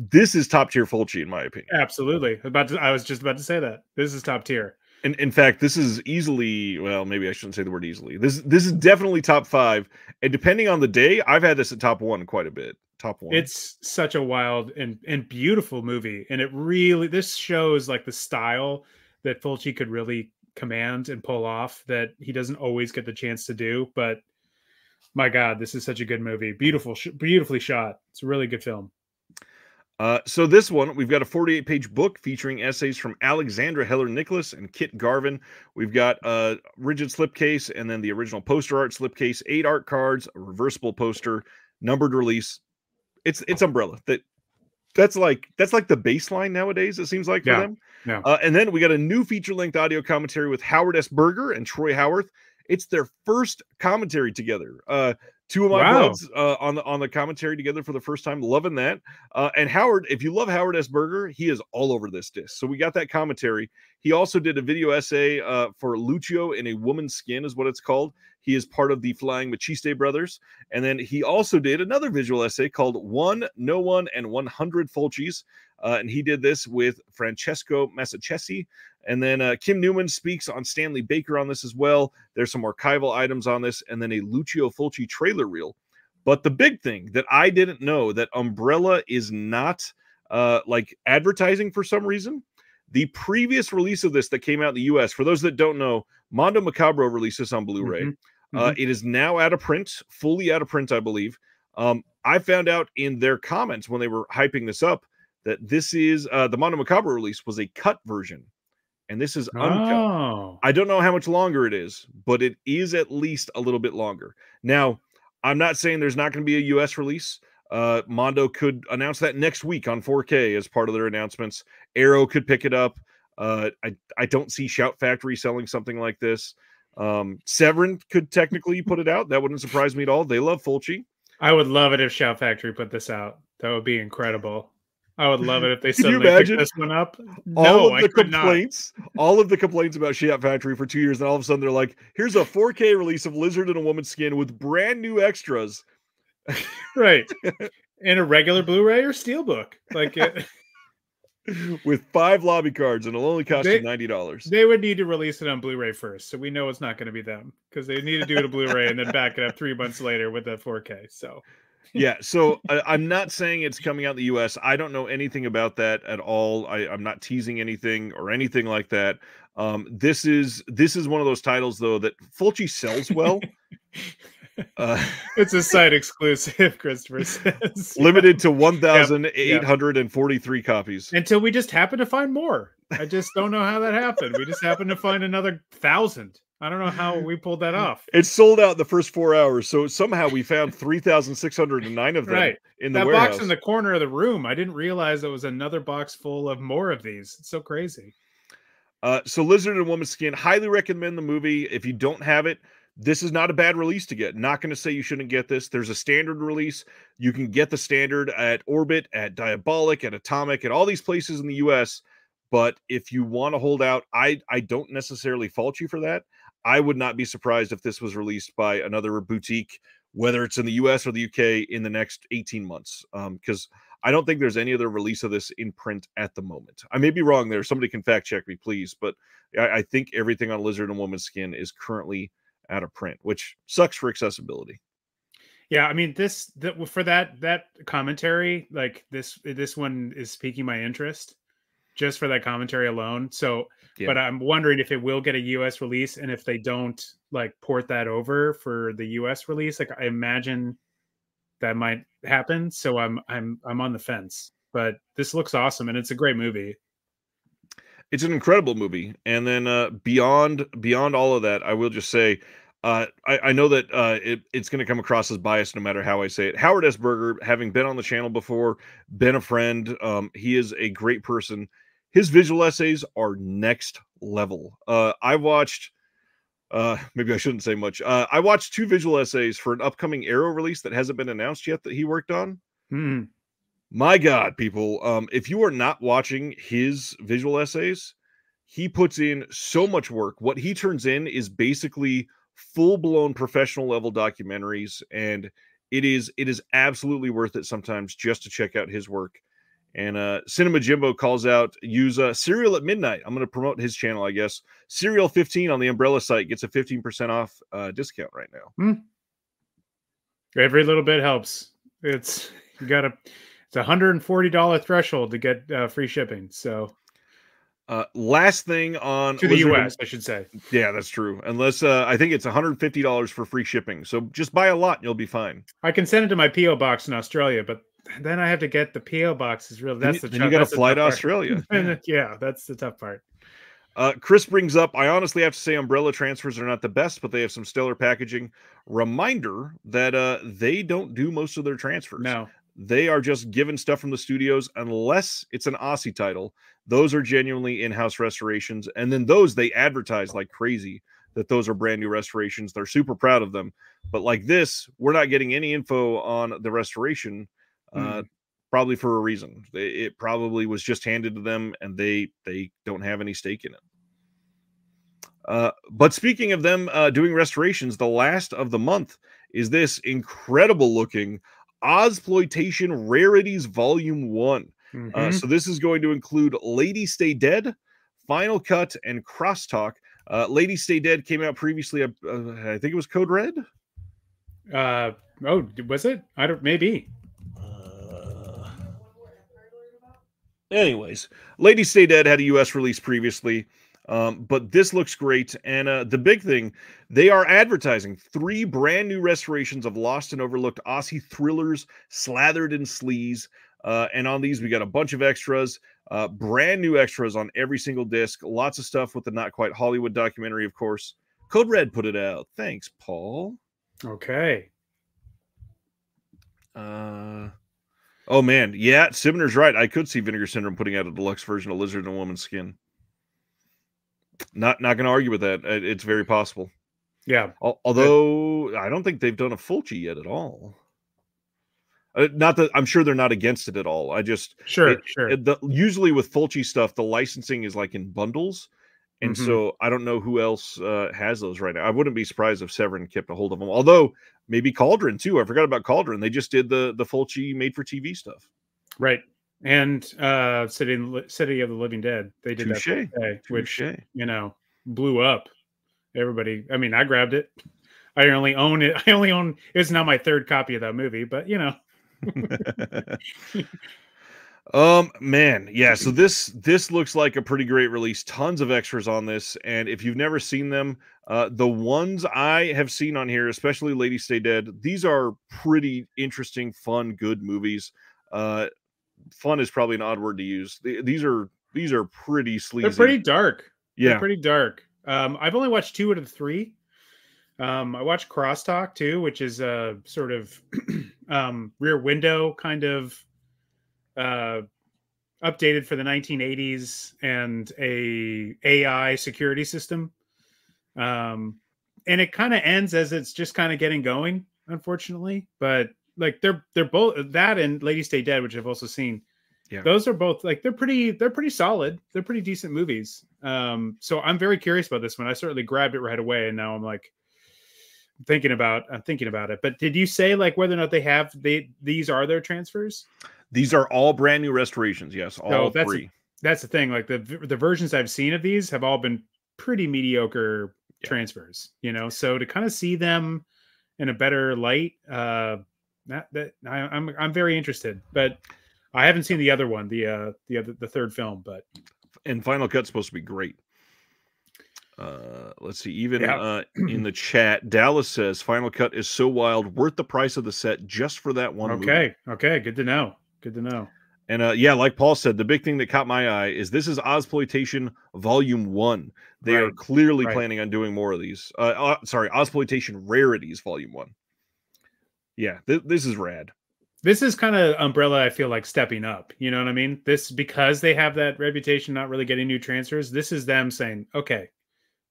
this is top tier Fulci, in my opinion. Absolutely. About to, I was just about to say that this is top tier. In, in fact, this is easily well, maybe I shouldn't say the word easily. This this is definitely top five, and depending on the day, I've had this at top one quite a bit. Top one. It's such a wild and and beautiful movie, and it really this shows like the style that Fulci could really command and pull off that he doesn't always get the chance to do. But my God, this is such a good movie. Beautiful, sh- beautifully shot. It's a really good film. Uh, so this one, we've got a 48 page book featuring essays from Alexandra Heller Nicholas and Kit Garvin. We've got a rigid slipcase and then the original poster art slipcase, eight art cards, a reversible poster, numbered release. It's it's umbrella. That that's like that's like the baseline nowadays. It seems like for yeah, them. Yeah. Uh, and then we got a new feature length audio commentary with Howard S. Berger and Troy Howarth. It's their first commentary together. Uh, Two of my wow. buds uh, on the on the commentary together for the first time, loving that. Uh, and Howard, if you love Howard S. Berger, he is all over this disc. So we got that commentary. He also did a video essay uh, for Lucio in a woman's skin, is what it's called. He is part of the Flying Maciste brothers, and then he also did another visual essay called "One, No One, and 100 Fulcis." Uh, and he did this with Francesco Massaccesi. And then uh, Kim Newman speaks on Stanley Baker on this as well. There's some archival items on this, and then a Lucio Fulci trailer reel. But the big thing that I didn't know that Umbrella is not uh, like advertising for some reason. The previous release of this that came out in the US, for those that don't know, Mondo Macabro released this on Blu ray. Mm-hmm. Uh, mm-hmm. it is now out of print, fully out of print, I believe. Um, I found out in their comments when they were hyping this up that this is uh, the Mondo Macabro release was a cut version, and this is uncut. Oh. I don't know how much longer it is, but it is at least a little bit longer. Now, I'm not saying there's not going to be a US release. Uh, Mondo could announce that next week on 4K as part of their announcements. Arrow could pick it up. Uh, I I don't see Shout Factory selling something like this. Um, Severin could technically put it out. That wouldn't surprise me at all. They love Fulci. I would love it if Shout Factory put this out. That would be incredible. I would love it if they *laughs* suddenly picked this one up. No, all of the complaints, not. all of the complaints about Shout Factory for two years, and all of a sudden they're like, "Here's a 4K release of Lizard in a Woman's Skin with brand new extras." *laughs* right, in a regular Blu-ray or Steelbook, like it. *laughs* with five lobby cards, and it'll only cost they, you ninety dollars. They would need to release it on Blu-ray first, so we know it's not going to be them because they need to do it a Blu-ray and then back it up three months later with a 4K. So yeah so I, am not saying it's coming out in the us i don't know anything about that at all I, i'm not teasing anything or anything like that um, this is this is one of those titles though that fulci sells well *laughs* uh, *laughs* it's a site exclusive *laughs* christopher *laughs* says limited to 1843 yep, copies until we just happen to find more i just don't know how that happened we just happened to find another thousand I don't know how we pulled that off. It sold out the first four hours, so somehow we found three thousand six hundred and nine of them right. in the that warehouse. box in the corner of the room. I didn't realize there was another box full of more of these. It's so crazy. Uh, so Lizard and Woman Skin, highly recommend the movie. If you don't have it, this is not a bad release to get. Not going to say you shouldn't get this. There's a standard release. You can get the standard at Orbit, at Diabolic, at Atomic, at all these places in the US. But if you want to hold out, I I don't necessarily fault you for that. I would not be surprised if this was released by another boutique, whether it's in the US or the UK, in the next 18 months. Because um, I don't think there's any other release of this in print at the moment. I may be wrong there. Somebody can fact check me, please. But I, I think everything on Lizard and Woman's Skin is currently out of print, which sucks for accessibility. Yeah, I mean this that for that that commentary, like this this one is piquing my interest just for that commentary alone. So, yeah. but I'm wondering if it will get a US release and if they don't like port that over for the US release, like I imagine that might happen. So I'm I'm I'm on the fence. But this looks awesome and it's a great movie. It's an incredible movie. And then uh beyond beyond all of that, I will just say uh, I, I, know that uh, it, it's going to come across as biased no matter how I say it. Howard S. Berger, having been on the channel before, been a friend, um, he is a great person his visual essays are next level. Uh, I watched, uh, maybe I shouldn't say much. Uh, I watched two visual essays for an upcoming Arrow release that hasn't been announced yet that he worked on. Hmm. My God, people, um, if you are not watching his visual essays, he puts in so much work. What he turns in is basically full blown professional level documentaries, and it is it is absolutely worth it sometimes just to check out his work. And uh, Cinema Jimbo calls out use uh, Cereal at Midnight. I'm going to promote his channel, I guess. Serial 15 on the Umbrella site gets a 15% off uh, discount right now. Hmm. Every little bit helps. It's you got a it's a hundred and forty dollar threshold to get uh, free shipping. So, uh, last thing on to the US, I should say. Yeah, that's true. Unless uh, I think it's one hundred fifty dollars for free shipping. So just buy a lot, and you'll be fine. I can send it to my PO box in Australia, but then I have to get the PO boxes. Real. That's the. Then you got to fly to Australia. *laughs* yeah. yeah, that's the tough part. Uh, Chris brings up, I honestly have to say umbrella transfers are not the best, but they have some stellar packaging. Reminder that uh, they don't do most of their transfers. No. They are just given stuff from the studios unless it's an Aussie title. Those are genuinely in-house restorations, and then those they advertise like crazy that those are brand new restorations. They're super proud of them. But like this, we're not getting any info on the restoration, uh, mm. probably for a reason. It, probably was just handed to them, and they they don't have any stake in it. Uh, but speaking of them uh, doing restorations, the last of the month is this incredible looking Ozploitation Rarities Volume 1 mm-hmm. Uh, so this is going to include Lady Stay Dead, Final Cut, and Crosstalk. Uh, Lady Stay Dead came out previously. Uh, I think it was Code Red. Uh oh, was it? I don't. Maybe. Uh, anyways, Lady Stay Dead had a U.S. release previously. Um, but this looks great. And uh, the big thing, they are advertising three brand new restorations of lost and overlooked Aussie thrillers, slathered in sleaze. Uh, and on these, we got a bunch of extras, uh, brand new extras on every single disc. Lots of stuff with the Not Quite Hollywood documentary, of course. Code Red put it out. Thanks, Paul. Okay. Uh, oh man, yeah, Sibner's right. I could see Vinegar Syndrome putting out a deluxe version of Lizard and Woman's Skin. Not not going to argue with that. It's very possible. Yeah. Although I don't think they've done a Fulci yet at all. Uh, not that I'm sure they're not against it at all. I just sure, it, sure. It, the, usually with Fulci stuff, the licensing is like in bundles, and mm-hmm. so I don't know who else uh, has those right now. I wouldn't be surprised if Severin kept a hold of them. Although maybe Cauldron too. I forgot about Cauldron. They just did the the Fulci made for TV stuff. Right. And uh City City of the Living Dead. They did Touché. that day, which you know blew up. Everybody. I mean, I grabbed it. I only own it. *laughs* I only own. It's now my third copy of that movie, but you know. *laughs* um man yeah so this this looks like a pretty great release tons of extras on this and if you've never seen them uh the ones i have seen on here especially lady stay dead these are pretty interesting fun good movies. Uh fun is probably an odd word to use. These are these are pretty sleazy they're pretty dark. Yeah. they're pretty dark. Um i've only watched two out of three um, I watched Crosstalk too, which is a sort of *clears throat* um, rear window kind of uh, updated for the 1980s and a AI security system. Um, and it kind of ends as it's just kind of getting going, unfortunately. But like they're they're both that and Lady Stay Dead, which I've also seen. Yeah. Those are both like they're pretty they're pretty solid. They're pretty decent movies. Um, so I'm very curious about this one. I certainly grabbed it right away, and now I'm like, thinking about I'm thinking about it. But did you say like whether or not they have they these are their transfers? These are all brand new restorations. Yes, all so that's three. that's the thing. Like the the versions I've seen of these have all been pretty mediocre yeah. transfers. You know, so to kind of see them in a better light, uh, that that I, I'm I'm very interested. But I haven't seen the other one, the uh the other the third film, but and Final Cut's supposed to be great. Uh, let's see. Even yeah. uh, in *clears throat* the chat, Dallas says Final Cut is so wild, worth the price of the set just for that one. Okay, movie. okay, good to know. Good to know. And uh, yeah, like Paul said, the big thing that caught my eye is this is Ozploitation Volume One. They right. are clearly right. planning on doing more of these. Uh, uh, sorry, Ozploitation Rarities Volume One. Yeah, th- this is rad. This is kind of Umbrella. I feel like stepping up. You know what I mean? This because they have that reputation, not really getting new transfers. This is them saying, "Okay,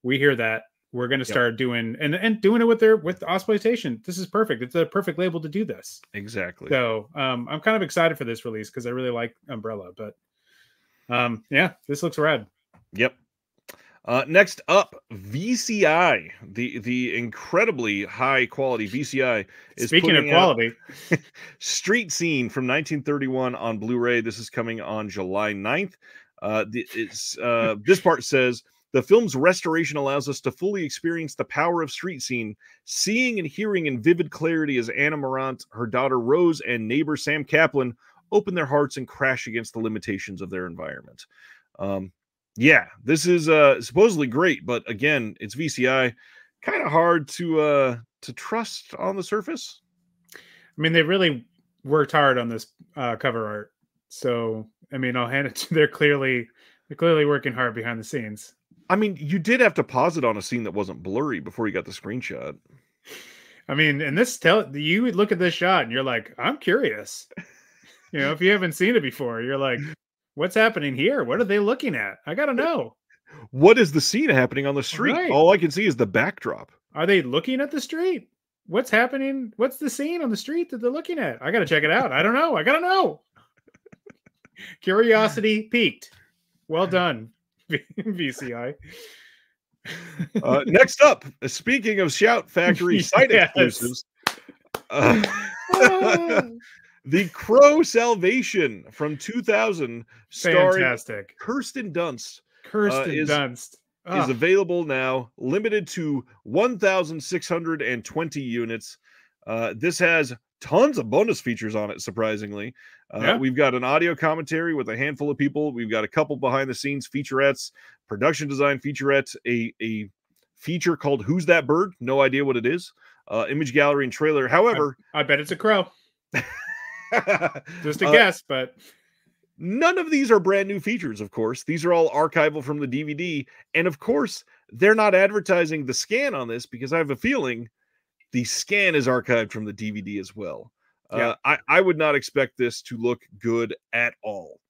we hear that we're going to start yep. doing and and doing it with their with exploitation this is perfect it's a perfect label to do this exactly so um i'm kind of excited for this release because i really like umbrella but um yeah this looks rad yep uh, next up, VCI, the the incredibly high quality VCI is speaking of quality. *laughs* Street Scene from 1931 on Blu-ray. This is coming on July 9th. Uh, the, it's uh, this part says the film's restoration allows us to fully experience the power of street scene, seeing and hearing in vivid clarity as Anna Maurrant, her daughter Rose, and neighbor Sam Kaplan open their hearts and crash against the limitations of their environment. Um, yeah, this is uh, supposedly great, but again, it's VCI, kind of hard to uh, to trust on the surface. I mean, they really worked hard on this uh, cover art, so I mean, I'll hand it to. They're clearly they're clearly working hard behind the scenes. I mean, you did have to pause it on a scene that wasn't blurry before you got the screenshot. I mean, and this tell you would look at this shot and you're like, I'm curious. You know, if you haven't seen it before, you're like, what's happening here? What are they looking at? I gotta know. what is the scene happening on the street? Right. All I can see is the backdrop. Are they looking at the street? What's happening? What's the scene on the street that they're looking at? I got to check it out. I don't know. I got to know. *laughs* Curiosity peaked. Well done, *laughs* VCI. uh, next up, speaking of Shout Factory *laughs* site yes. exclusives, uh, *laughs* the Crow Salvation from 2000, starring Fantastic. Kirsten Dunst. Kirsten uh, is, Dunst is available now, limited to 1,620 units. Uh, this has tons of bonus features on it, surprisingly. Uh, yeah. We've got an audio commentary with a handful of people. We've got a couple behind the scenes featurettes, production design featurette, a, a feature called Who's That Bird? No idea what it is. Uh, image gallery and trailer. However, I, I bet it's a crow. *laughs* Just a uh, guess, but none of these are brand new features, of course. These are all archival from the DVD. And of course, they're not advertising the scan on this because I have a feeling the scan is archived from the DVD as well. Yeah. Uh, I, I would not expect this to look good at all.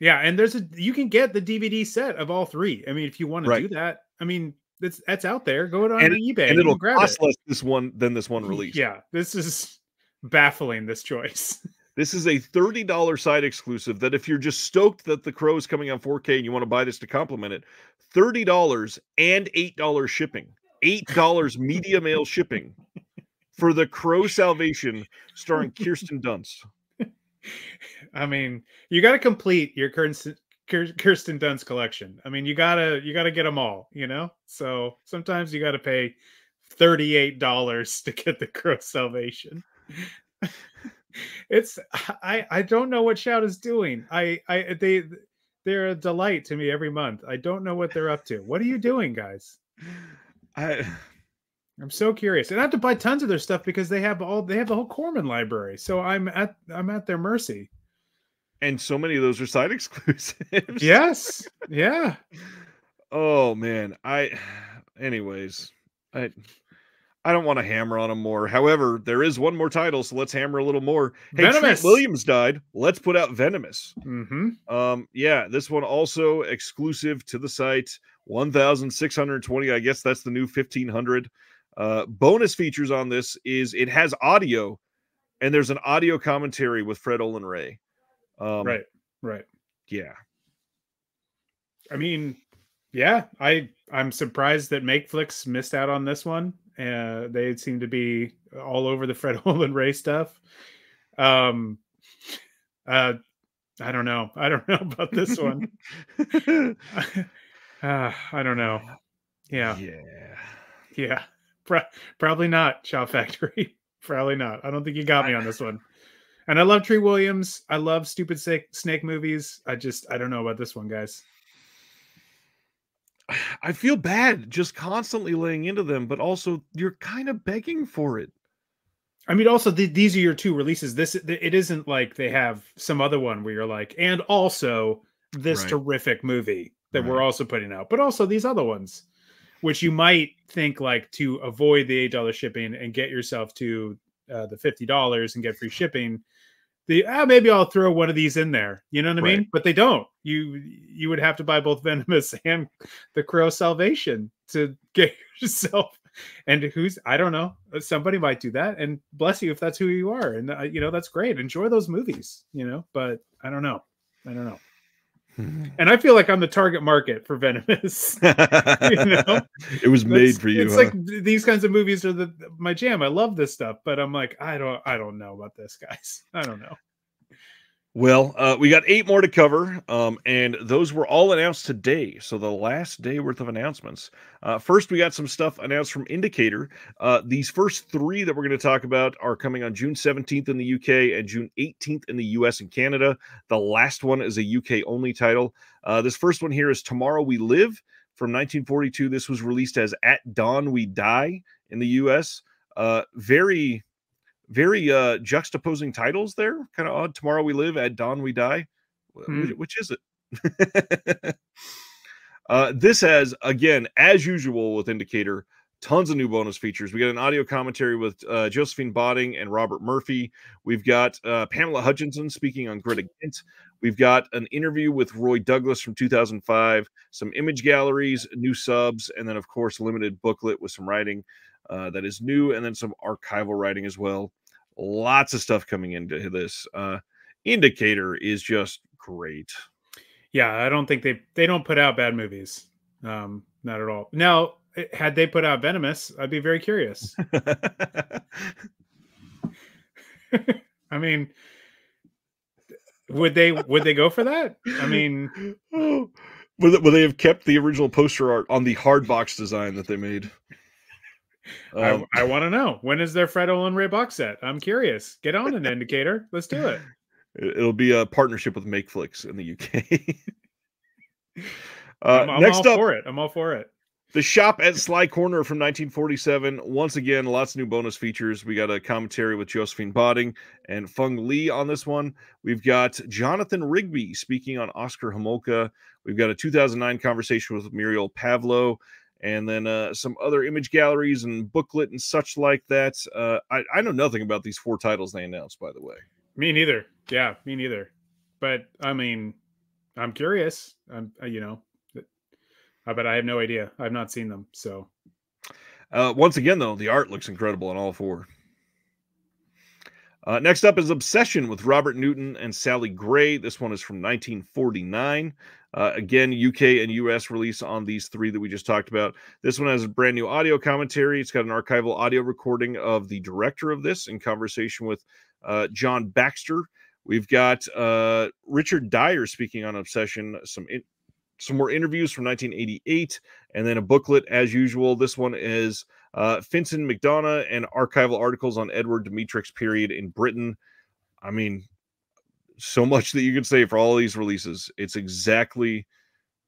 Yeah, and there's a you can get the DVD set of all three. I mean, if you want right. to do that, I mean that's that's out there. Go on and, eBay and it'll cost it. less this one than this one release. Yeah, this is *laughs* baffling. This choice. *laughs* This is a $30 side exclusive that if you're just stoked that the Crow is coming on 4K and you want to buy this to complement it, $30 and $8 shipping. $8 media mail shipping for the Crow Salvation starring Kirsten Dunst. *laughs* I mean, you got to complete your Kirsten Dunst collection. I mean, you gotta you gotta get them all, you know. So sometimes you got to pay thirty eight dollars to get the Crow Salvation. *laughs* it's I I don't know what Shout is doing. I I they they're a delight to me every month. I don't know what they're up to. What are you doing, guys? I *sighs* I'm so curious, and I have to buy tons of their stuff because they have all they have the whole Corman library. So I'm at I'm at their mercy. And so many of those are side *laughs* exclusives. yes. Yeah. *laughs* Oh man. I *sighs* anyways. I I don't want to hammer on them more. However, there is one more title, so let's hammer a little more. Hey, Venomous. Treat Williams died. Let's put out Venomous. Mm-hmm. Um, yeah, this one also exclusive to the site. 1,620. I guess that's the new 1,500. Uh, bonus features on this is it has audio, and there's an audio commentary with Fred Olen Ray. Um, right, right. Yeah. I mean, yeah, I I'm surprised that MakeFlix missed out on this one. Uh, they seem to be all over the Fred *laughs* Olen Ray stuff. Um, uh, I don't know. I don't *laughs* know about this one. *laughs* uh, I don't know. Yeah. Yeah. Yeah. Pro- probably not Shout Factory. *laughs* probably not. I don't think you got me on this one. And I love Treat Williams. I love stupid snake movies. I just I don't know about this one, guys. *sighs* I feel bad just constantly laying into them, but also you're kind of begging for it. I mean, also the, these are your two releases. This it isn't like they have some other one where you're like, and also this right. terrific movie that right. we're also putting out, but also these other ones, which you might think like to avoid the eight dollar shipping and get yourself to uh, the fifty dollars and get free shipping the ah, maybe I'll throw one of these in there. You know what I right. mean? But they don't. You you would have to buy both Venomous *laughs* and the Crow Salvation to get *laughs* yourself. And who's I don't know. Somebody might do that, and bless you if that's who you are. And uh, you know that's great. Enjoy those movies. You know, but I don't know. I don't know. Mm-hmm. and I feel like I'm the target market for Venomous. *laughs* you know, it was made for you. It's huh? like these kinds of movies are the my jam. I love this stuff, but I'm like, I don't, I don't know about this, guys. I don't know. Well, uh, we got eight more to cover, um, and those were all announced today. So the last day worth of announcements. Uh, first, we got some stuff announced from Indicator. Uh, these first three that we're going to talk about are coming on June 17th in the UK and June 18th in the US and Canada. The last one is a UK only title. Uh, this first one here is Tomorrow We Live from 1942. This was released as At Dawn We Die in the US. Uh, very very uh juxtaposing titles there. Kind of odd. Tomorrow we live, at dawn we die. Hmm. Which, which is it? *laughs* uh, this has again, as usual with Indicator, tons of new bonus features. We got an audio commentary with uh, Josephine Botting and Robert Murphy. We've got uh, Pamela Hutchinson speaking on Greta Gynt. We've got an interview with Roy Douglas from 2005, some image galleries, new subs, and then, of course, limited booklet with some writing uh, that is new, and then some archival writing as well. Lots of stuff coming into this. Uh, Indicator is just great. Yeah, I don't think they they don't put out bad movies. Um, not at all. Now, eh, had they put out Venomous, I'd be very curious. *laughs* *laughs* I mean, would they would they go for that? I mean, oh, would, would they have kept the original poster art on the hard box design that they made? Um, I, I want to know when is their Fred Olen Ray box set? I'm curious. Get on an indicator. Let's do it. *laughs* It'll be a partnership with MakeFlix in the UK. *laughs* uh, I'm, I'm next up, for it. I'm all for it. The Shop at Sly Corner from 1947. Once again, lots of new bonus features. We got a commentary with Josephine Botting and Fung Lee on this one. We've got Jonathan Rigby speaking on Oscar Homolka. We've got a 2009 conversation with Muriel Pavlow and then uh, some other image galleries and booklet and such like that. Uh, I, I know nothing about these four titles they announced, by the way. Me neither. Yeah, me neither. But I mean, I'm curious. I'm, uh, you know, uh, but I have no idea. I've not seen them. So, uh, once again, though, the art looks incredible on all four. Uh, next up is Obsession with Robert Newton and Sally Gray. This one is from 1949. Uh, again, UK and US release on these three that we just talked about. This one has a brand new audio commentary. It's got an archival audio recording of the director of this in conversation with uh, John Baxter. We've got uh, Richard Dyer speaking on Obsession, some in, some more interviews from 1988, and then a booklet as usual. This one is uh, Finson McDonough and archival articles on Edward Dmytryk's period in Britain. I mean, so much that you can say for all these releases. It's exactly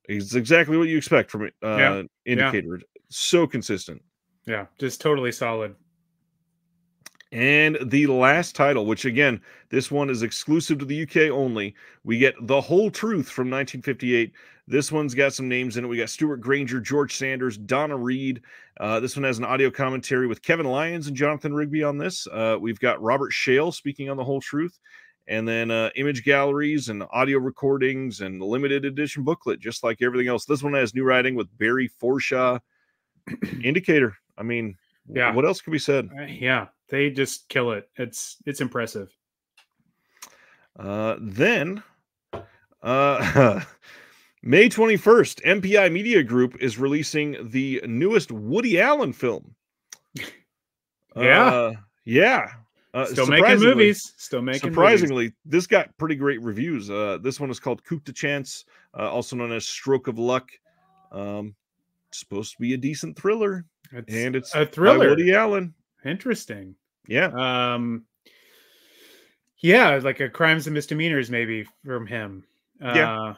it's exactly what you expect from uh, yeah. Indicator. Yeah. So consistent. Yeah, just totally solid. And the last title, which again, this one is exclusive to the UK only. We get The Whole Truth from 1958. This one's got some names in it. We got Stewart Granger, George Sanders, Donna Reed. Uh, this one has an audio commentary with Kevin Lyons and Jonathan Rigby on this. Uh, we've got Robert Shail speaking on The Whole Truth. And then uh, image galleries and audio recordings and limited edition booklet, just like everything else. This one has new writing with Barry Forshaw. *clears throat* Indicator. I mean, yeah. What else can be said? Uh, yeah, they just kill it. It's it's impressive. Uh, then, uh, *laughs* May twenty first, MPI Media Group is releasing the newest Woody Allen film. *laughs* Yeah, uh, yeah. Uh, Still making movies. Still making. Surprisingly, movies. this got pretty great reviews. Uh, this one is called Coup de Chance, uh, also known as Stroke of Luck. Um, supposed to be a decent thriller. It's and it's a thriller. Woody Allen. Interesting. Yeah. Um. Yeah, like a crimes and misdemeanors, maybe from him. Yeah. Uh,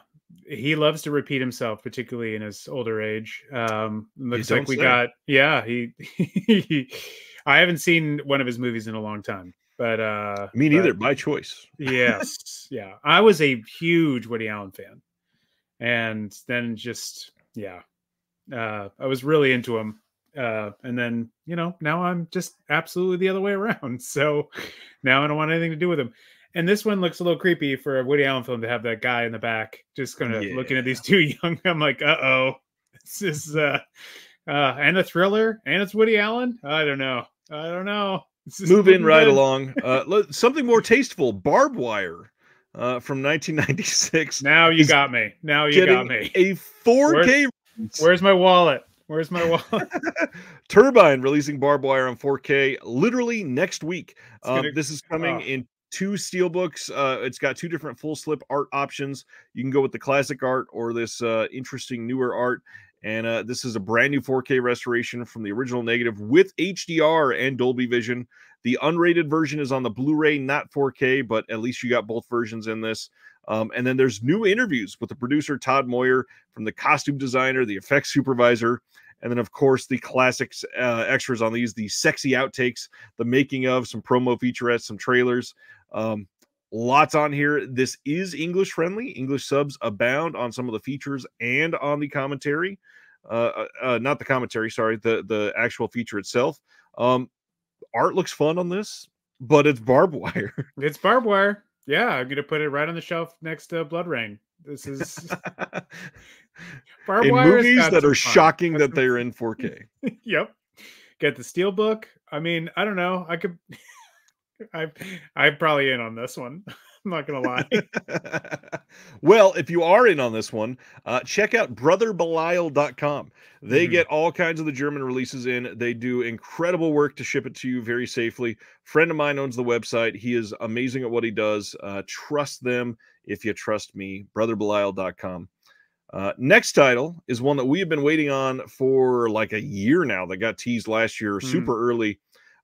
he loves to repeat himself, particularly in his older age. Um, looks like we say. got. Yeah, he. *laughs* I haven't seen one of his movies in a long time, but uh, me neither. But, by choice. *laughs* yes. Yeah, I was a huge Woody Allen fan, and then just yeah, uh, I was really into him uh, and then you know now i'm just absolutely the other way around *laughs* so now i don't want anything to do with him and this one looks a little creepy for a woody allen film to have that guy in the back just kind of yeah. looking at these two *laughs* young i'm like uh-oh this is uh uh and a thriller and it's woody allen i don't know i don't know *laughs* move in right along *laughs* uh something more tasteful barbed wire uh, from 1996. Now you got me. Now you got me. A 4K. Where's, where's my wallet? Where's my wallet? *laughs* Turbine releasing barbed wire on 4K literally next week. Um, this is coming oh. in two steel books. Uh, it's got two different full slip art options. You can go with the classic art or this uh, interesting newer art. And uh, this is a brand new 4K restoration from the original negative with HDR and Dolby Vision. The unrated version is on the Blu ray, not 4K, but at least you got both versions in this. Um, and then there's new interviews with the producer Todd Moyer, from the costume designer, the effects supervisor, and then of course the classics uh, extras on these, the sexy outtakes, the making of, some promo featurettes, some trailers. Um, lots on here. This is English friendly. English subs abound on some of the features and on the commentary. uh, uh, uh, not the commentary, sorry, the the actual feature itself. Um, art looks fun on this, but it's barbed *laughs* wire. It's barbed wire. Yeah, I'm gonna put it right on the shelf next to BloodRayne. This is *laughs* barbed in wire movies that are fun. shocking that they're *laughs* in 4K. yep. Get the steel book. I mean, I don't know. I could. I I'm probably in on this one. *laughs* I'm not gonna lie. *laughs* well, if you are in on this one, uh, check out brotherbelial.com. They mm-hmm. get all kinds of the German releases in. They do incredible work to ship it to you very safely. Friend of mine owns the website. He is amazing at what he does. Uh, trust them if you trust me. Brotherbelial.com. Uh, next title is one that we have been waiting on for like a year now. That got teased last year, mm-hmm. super early.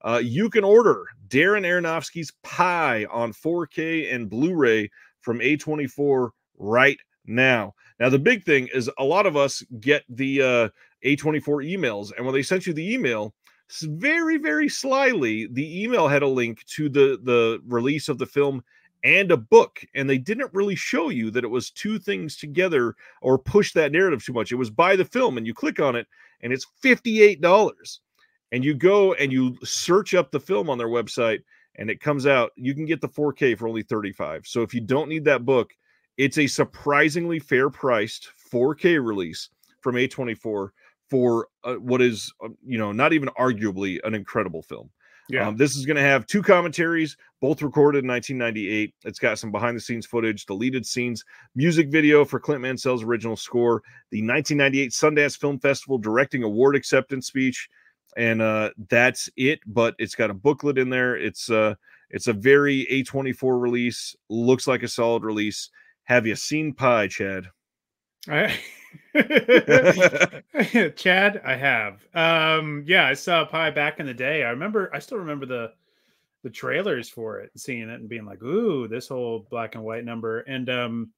Uh, you can order Darren Aronofsky's Pi on 4K and Blu-ray from A24 right now. Now, the big thing is a lot of us get the uh, A24 emails, and when they sent you the email, very, very slyly, the email had a link to the the release of the film and a book, and they didn't really show you that it was two things together or push that narrative too much. It was buy the film, and you click on it, and it's fifty eight dollars and you go and you search up the film on their website and it comes out you can get the 4k for only 35 so if you don't need that book it's a surprisingly fair priced 4k release from a24 for uh, what is uh, you know not even arguably an incredible film. Yeah. Um, this is going to have two commentaries both recorded in 1998 it's got some behind the scenes footage deleted scenes music video for clint mansell's original score the 1998 sundance film festival directing award acceptance speech and uh, that's it. But it's got a booklet in there. It's uh, it's a very A24 release. Looks like a solid release. Have you seen Pi, Chad? I... *laughs* *laughs* Chad, I have. Um, yeah, I saw Pi back in the day. I remember. I still remember the the trailers for it, seeing it, and being like, "Ooh, this whole black and white number." And um,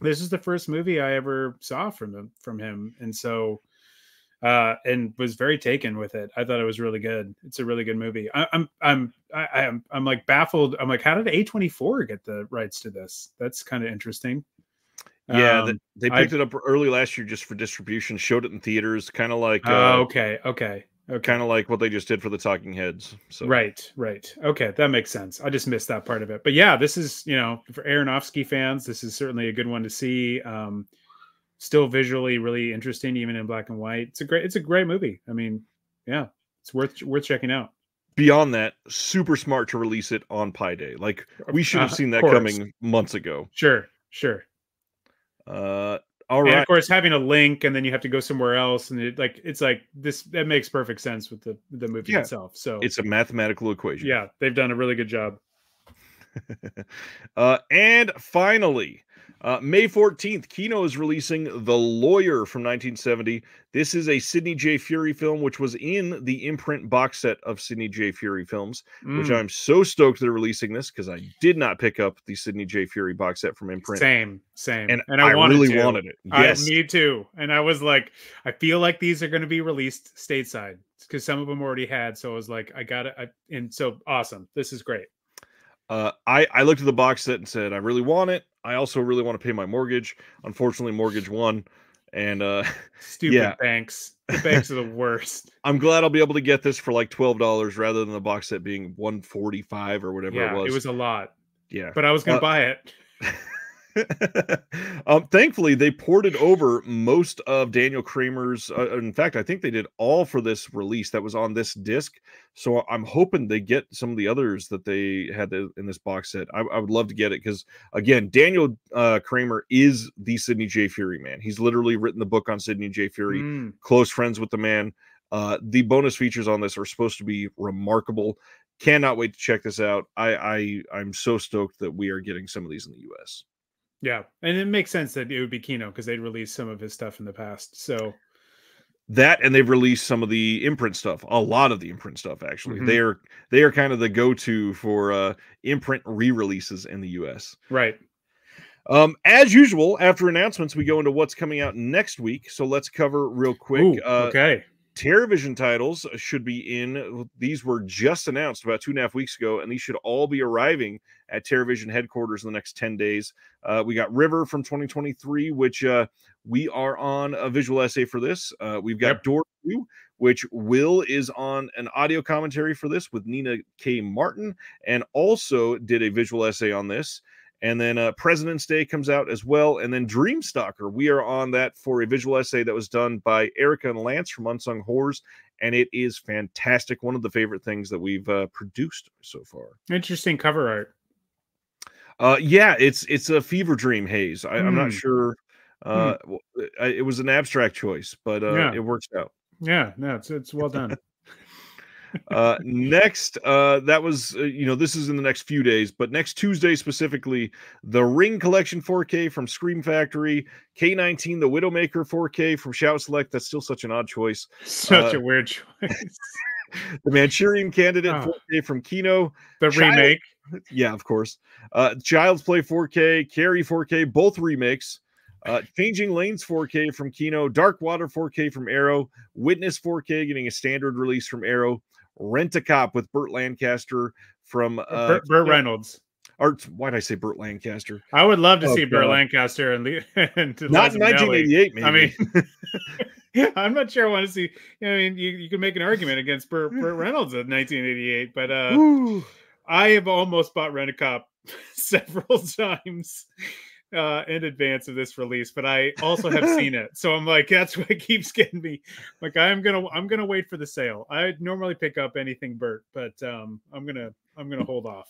this is the first movie I ever saw from him. From him, and so uh, and was very taken with it. I thought it was really good. It's a really good movie. I, I'm I'm I, I'm I'm like baffled. I'm like, how did A24 get the rights to this? That's kind of interesting. Yeah, um, they picked I, it up early last year just for distribution. Showed it in theaters, kind of like. Oh, uh, okay, okay, okay. Kind of like what they just did for the Talking Heads. So right, right. Okay, that makes sense. I just missed that part of it, but yeah, this is you know for Aronofsky fans, this is certainly a good one to see. Um, still visually really interesting, even in black and white. It's a great, it's a great movie. I mean, yeah, it's worth worth checking out. Beyond that, super smart to release it on Pi Day. Like we should have uh, seen that coming months ago. Sure, sure. Uh, all right. And of course, having a link and then you have to go somewhere else, and it, like it's like this that makes perfect sense with the the movie yeah. itself. So it's a mathematical equation. Yeah, they've done a really good job. *laughs* uh, and finally, uh, May 14th, Kino is releasing The Lawyer from 1970. This is a Sidney J. Furie film, which was in the imprint box set of Sidney J. Furie films, mm. which I'm so stoked they're releasing this because I did not pick up the Sidney J. Furie box set from imprint. Same, same. And, and I, I wanted really to. wanted it. Yes. I, me too. And I was like, I feel like these are going to be released stateside because some of them already had. So I was like, I got it. I, and so awesome. This is great. Uh, I I looked at the box set and said I really want it. I also really want to pay my mortgage. Unfortunately, mortgage won, and uh, *laughs* stupid yeah. banks. The *laughs* banks are the worst. I'm glad I'll be able to get this for like twelve dollars rather than the box set being one forty five or whatever yeah, it was. It was a lot. Yeah, but I was gonna uh, buy it. *laughs* *laughs* um, thankfully, they ported over most of Daniel Kremer's. Uh, in fact, I think they did all for this release that was on this disc. So I'm hoping they get some of the others that they had in this box set. I, I would love to get it because, again, Daniel uh, Kremer is the Sidney J. Furie man. He's literally written the book on Sidney J. Furie, mm. close friends with the man. Uh, the bonus features on this are supposed to be remarkable. Cannot wait to check this out. I, I I'm so stoked that we are getting some of these in the U.S. Yeah, and it makes sense that it would be Kino because they'd released some of his stuff in the past. So that and they've released some of the imprint stuff a lot of the imprint stuff actually mm-hmm. they are they are kind of the go-to for uh imprint re-releases in the us right um as usual after announcements we go into what's coming out next week so let's cover real quick Ooh, uh, okay Terrorvision titles should be in. These were just announced about two and a half weeks ago, and these should all be arriving at Terrorvision headquarters in the next 10 days. Uh, we got River from 2023, which uh, we are on a visual essay for this. Uh, we've got yep. Door 2, which Will is on an audio commentary for this with Nina K. Martin, and also did a visual essay on this. And then uh, President's Day comes out as well. And then Dreamstalker, we are on that for a visual essay that was done by Erica and Lance from Unsung Horrors. And it is fantastic. One of the favorite things that we've uh, produced so far. Interesting cover art. Uh, yeah, it's it's a fever dream haze. I, am not hmm. sure. Uh, hmm. it was an abstract choice, but uh, yeah. it works out. Yeah, no, it's it's well done. Uh, next, uh, that was uh, you know this is in the next few days, but next Tuesday specifically, the Ring Collection 4K from Scream Factory, K19 the Widowmaker 4K from Shout Select. That's still such an odd choice. Such uh, a weird choice. *laughs* the Manchurian Candidate oh. 4K from Kino. The Child, remake. *laughs* Yeah, of course. Uh, Child's Play 4K, Carrie 4K, both remakes. Uh, Changing Lanes 4K from Kino, Dark Water 4K from Arrow, Witness 4K getting a standard release from Arrow, Rent a Cop with Burt Lancaster from uh, Burt, Burt Reynolds. Or why did I say Burt Lancaster? I would love to oh, see God. Burt Lancaster and, *laughs* and not in 1988. Maybe. I mean, *laughs* *laughs* I'm not sure I want to see. I mean, you, you can make an argument against Burt, Burt Reynolds in 1988, but uh, I have almost bought Rent a Cop several times uh, in advance of this release, but I also have *laughs* seen it. So I'm like, that's what *laughs* keeps getting me. Like I'm gonna I'm gonna wait for the sale. I normally pick up anything Burt, but um, I'm gonna I'm gonna hold off.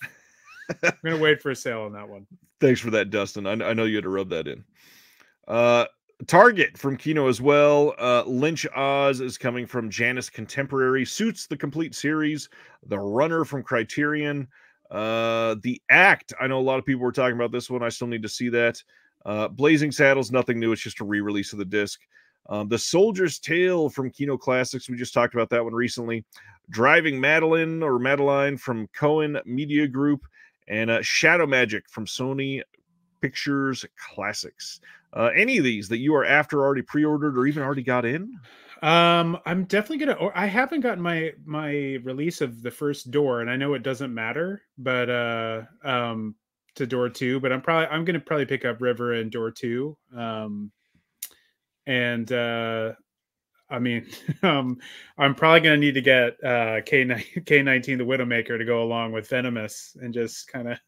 I'm gonna *laughs* wait for a sale on that one. Thanks for that, Dustin. I, I know you had to rub that in. Uh, Target from Kino as well. Uh, Lynch Oz is coming from Janus Contemporary. Suits the complete series. The Runner from Criterion. Uh, the Act. I know a lot of people were talking about this one. I still need to see that. Uh, Blazing Saddles, nothing new. It's just a re-release of the disc. Um, the Soldier's Tale from Kino Classics. We just talked about that one recently. Driving Madeline or Madeline from Cohen Media Group, and uh, Shadow Magic from Sony Pictures Classics. Uh, any of these that you are after already pre-ordered or even already got in? Um, I'm definitely gonna. I haven't gotten my my release of the first door, and I know it doesn't matter, but uh, um, to door two. But I'm probably I'm gonna probably pick up River and door two. Um, and uh, I mean, *laughs* um, I'm probably gonna need to get uh K *laughs* K19 the Widowmaker to go along with Venomous and just kind of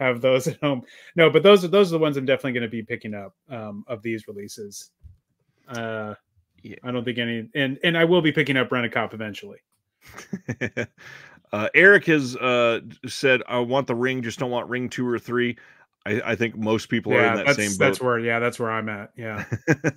have those at home. No, but those are those are the ones I'm definitely to be picking up um, of these releases. Uh, yeah. I don't think any, and and I will be picking up Rent a Cop eventually. *laughs* uh, Eric has uh, said, "I want the ring, just don't want ring two or three. I, I think most people yeah, are in that same boat. That's where, yeah, that's where I'm at. Yeah,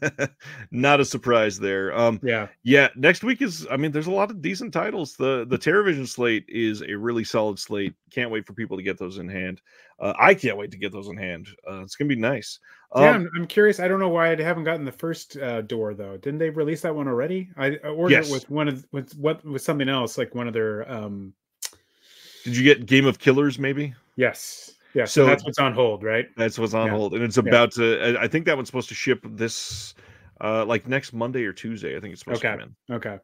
*laughs* not a surprise there. Um, yeah, yeah. Next week is, I mean, there's a lot of decent titles. The the Terrorvision slate is a really solid slate. Can't wait for people to get those in hand. Uh, I can't wait to get those in hand. Uh, it's gonna be nice. Um, yeah, I'm, I'm, curious. I don't know why I haven't gotten the first uh, door though. Didn't they release that one already? I ordered yes. it with one of with what with something else, like one of their. um Did you get Game of Killers? Maybe. Yes. Yeah, so, so that's what's on hold, right? That's what's on yeah. hold, and it's about yeah. to. I think that one's supposed to ship this, uh, like next Monday or Tuesday. I think it's supposed okay. to come in. Okay.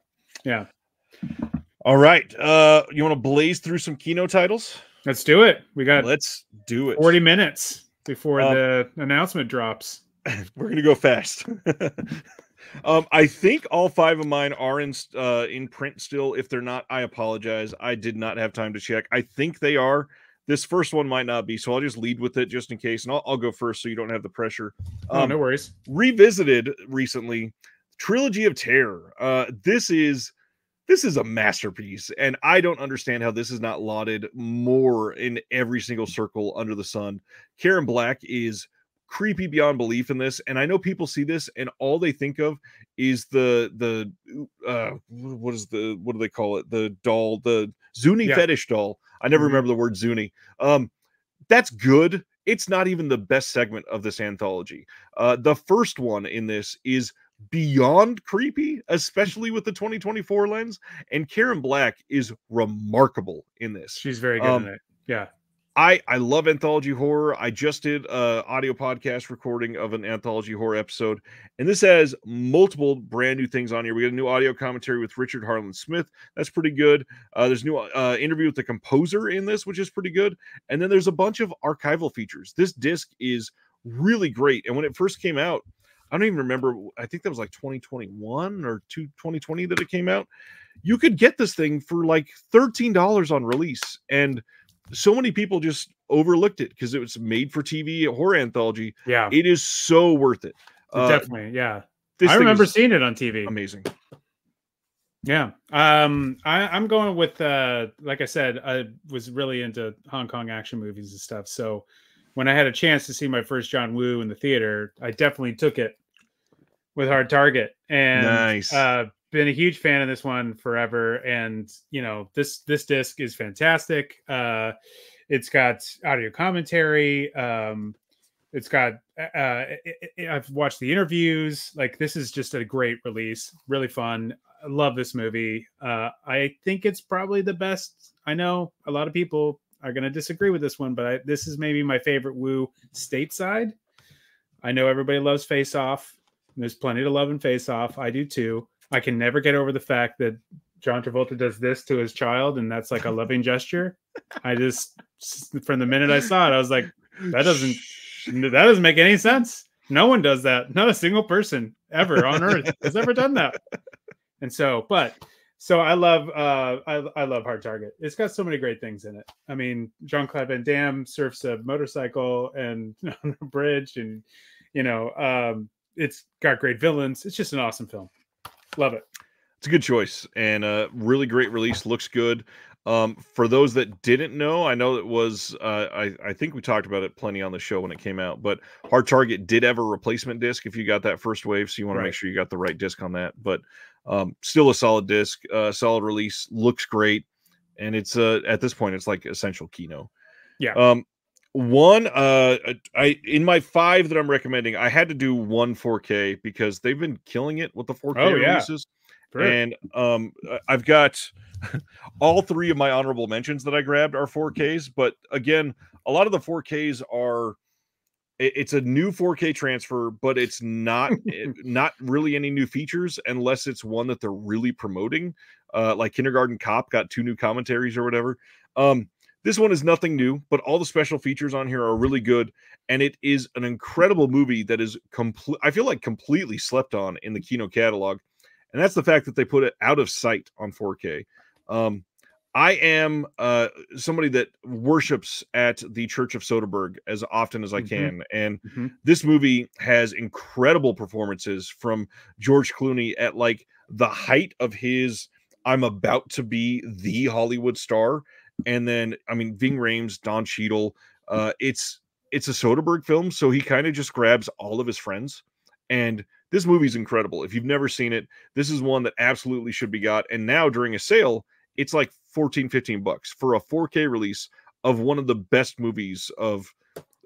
Yeah. All right. Uh, you want to blaze through some Kino titles? Let's do it. We got. Let's do it. Forty minutes before um, the announcement drops. *laughs* We're gonna go fast. *laughs* um, I think all five of mine are in uh, in print still. If they're not, I apologize. I did not have time to check. I think they are. This first one might not be, so I'll just lead with it just in case, and I'll, I'll go first so you don't have the pressure. Um, oh, no um, worries. Revisited recently, Trilogy of Terror. Uh, this is this is a masterpiece, and I don't understand how this is not lauded more in every single circle under the sun. Karen Black is creepy beyond belief in this and i know people see this and all they think of is the the uh what is the what do they call it the doll the zuni yeah. fetish doll I never mm-hmm. remember the word Zuni. Um, that's good. It's not even the best segment of this anthology. Uh, the first one in this is beyond creepy, especially with the 2024 lens. And Karen Black is remarkable in this. She's very good um, in it. Yeah. I I love anthology horror. I just did a audio podcast recording of an anthology horror episode, and this has multiple brand new things on here. We got a new audio commentary with Richard Harland Smith. That's pretty good. Uh, there's new uh, interview with the composer in this, which is pretty good. And then there's a bunch of archival features. This disc is really great. And when it first came out, I don't even remember. I think that was like 2021 or 2020 that it came out. You could get this thing for like $13 on release. And so many people just overlooked it because it was made for TV horror anthology. Yeah, it is so worth it. Uh, Definitely, yeah. I remember seeing it on TV. Amazing. Yeah. Um, I, I'm going with uh like I said, I was really into Hong Kong action movies and stuff. So when I had a chance to see my first John Woo in the theater, I definitely took it with Hard Target. And nice. uh been a huge fan of this one forever. And you know this this disc is fantastic. Uh it's got audio commentary. Um it's got uh it, it, i've watched the interviews. Like this is just a great release. Really fun. I love this movie. Uh i think it's probably the best i know a lot of people are going to disagree with this one but I, this is maybe my favorite woo stateside i know everybody loves face off there's plenty to love in face off i do too I can never get over the fact that John Travolta does this to his child, and that's like a loving gesture. I just, from the minute I saw it, I was like, that doesn't, that doesn't make any sense. No one does that. Not a single person ever on earth has ever done that. And so, but so I love, uh, I, I love Hard Target. It's got so many great things in it. I mean, Jean Claude Van Damme surfs a motorcycle and *laughs* on a bridge, and you know, um, it's got great villains. It's just an awesome film. Love it. It's a good choice and a really great release. Looks good. Um, for those that didn't know, I know it was uh, I, I think we talked about it plenty on the show when it came out, but Hard Target did have a replacement disc if you got that first wave, so you want right. to make sure you got the right disc on that. But um, still a solid disc, uh, solid release, looks great, and it's uh, at this point it's like essential Kino. Yeah. Um, one, uh, I in my five that I'm recommending, I had to do one 4K because they've been killing it with the 4K oh, releases. Yeah. And um, I've got *laughs* all three of my honorable mentions that I grabbed are 4Ks, but again, a lot of the 4Ks are it's a new 4K transfer, but it's not *laughs* eh, not really any new features unless it's one that they're really promoting. Uh, like Kindergarten Cop got two new commentaries or whatever. Um, this one is nothing new, but all the special features on here are really good, and it is an incredible movie that is complete. I feel like completely slept on in the Kino catalog, and that's the fact that they put it out of sight on 4K. Um, I am uh, somebody that worships at the Church of Soderbergh as often as I mm-hmm. can. And mm-hmm. this movie has incredible performances from George Clooney at like the height of his I'm about to be the Hollywood star and then I mean Ving Rhames, Don Cheadle. Uh, it's it's a Soderbergh film, so he kind of just grabs all of his friends. And this movie's incredible. If you've never seen it, this is one that absolutely should be got. And now during a sale, it's like 14, 15 bucks for a 4K release of one of the best movies of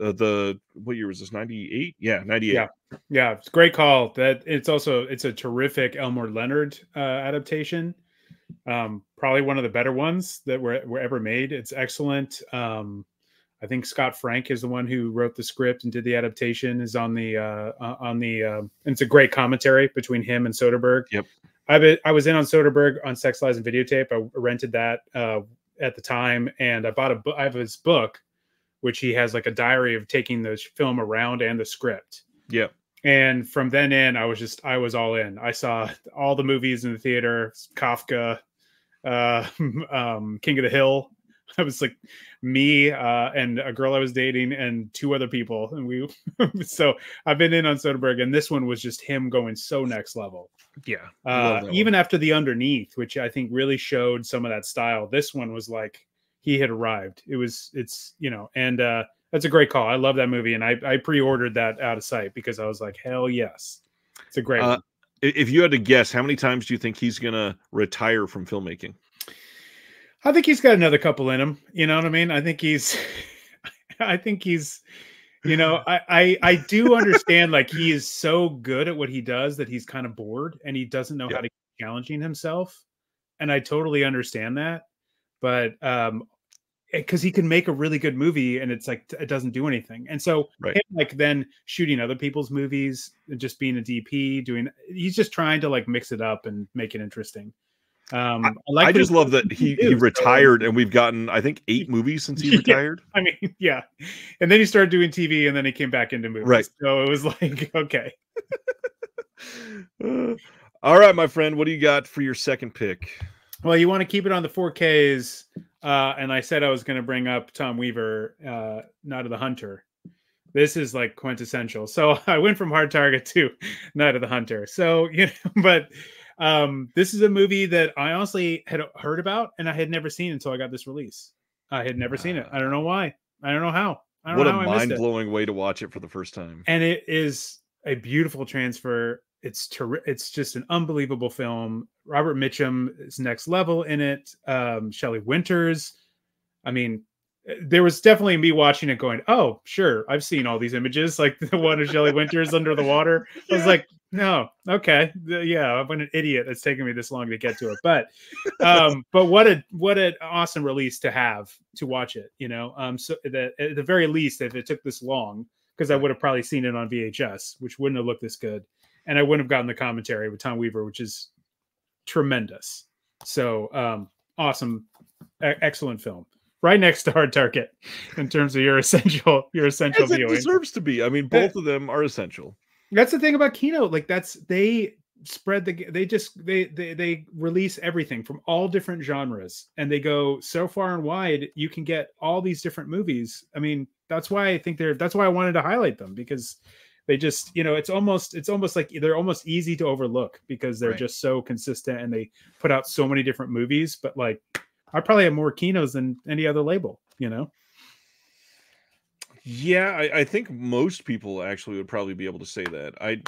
uh, the what year was this 98 yeah 98 yeah yeah it's great call that it's also it's a terrific elmore leonard uh, adaptation um, probably one of the better ones that were, were ever made. It's excellent. Um, I think Scott Frank is the one who wrote the script and did the adaptation. Is on the uh, on the. Uh, it's a great commentary between him and Soderbergh. Yep. I I was in on Soderbergh on Sex Lies and Videotape. I rented that uh, at the time, and I bought a book. I have his book, which he has like a diary of taking the film around and the script. Yeah. And from then in, I was just I was all in. I saw all the movies in the theater, Kafka, uh, *laughs* um, King of the Hill. *laughs* I was like me uh, and a girl I was dating and two other people, and we. *laughs* so I've been in on Soderbergh, and this one was just him going so next level. Yeah, uh, even after the Underneath, which I think really showed some of that style. This one was like he had arrived. It was it's you know, and uh, that's a great call. I love that movie, and I I pre-ordered that out of sight because I was like, hell yes, it's a great. Uh, if you had to guess, how many times do you think he's going to retire from filmmaking? I think he's got another couple in him. You know what I mean? I think he's, *laughs* I think he's, you know, I, I, I do *laughs* understand like he is so good at what he does that he's kind of bored and he doesn't know yeah. how to keep challenging himself. And I totally understand that. But um, because he can make a really good movie and it's like it doesn't do anything and so Right. him, like then shooting other people's movies and just being a dp doing he's just trying to like mix it up and make it interesting um i, like I just love that he, he so- retired and we've gotten I think eight *laughs* movies since he Yeah. retired. I mean, *laughs* yeah. And then he started doing TV and then he came back into movies. Right. So it was *laughs* like, okay. Uh, all right, my friend, what do you got for your second pick? Well, you want to keep it on the 4Ks. Uh, and I said I was going to bring up Tom Weaver, uh, Night of the Hunter. This is like quintessential. So I went from Hard Target to Night of the Hunter. So, you know, but um, this is a movie that I honestly had heard about and I had never seen until I got this release. I had never seen it. I don't know why. I don't know how. I don't What know a how I mind blowing way to watch it for the first time. and it is a beautiful transfer. It's terri- it's just an unbelievable film. Robert Mitchum is next level in it. Um, Shelley Winters. I mean, there was definitely me watching it going, "Oh, sure, I've seen all these images, like *laughs* the one of Shelley Winters under the water." I was Yeah. like, "No, okay, yeah, I've been an idiot. It's taken me this long to get to it." But, um, but what a what an awesome release to have to watch it. You know, um, so that at the very least, if it took this long, because I would have probably seen it on VHS, which wouldn't have looked this good, and I wouldn't have gotten the commentary with Tom Weaver, which is tremendous. So um, awesome, e- excellent film. Right next to Hard Target in terms of your *laughs* essential your essential As it deserves to be. I mean, both of them are essential. That's the thing about Kino. Like that's they spread the they just they they they release everything from all different genres and they go so far and wide you can get all these different movies. I mean, that's why I think they're that's why I wanted to highlight them because they just, you know, it's almost it's almost like they're almost easy to overlook because they're Right. just so consistent and they put out so many different movies, but like I probably have more Kinos than any other label, you know. Yeah, I, I think most people actually would probably be able to say that. I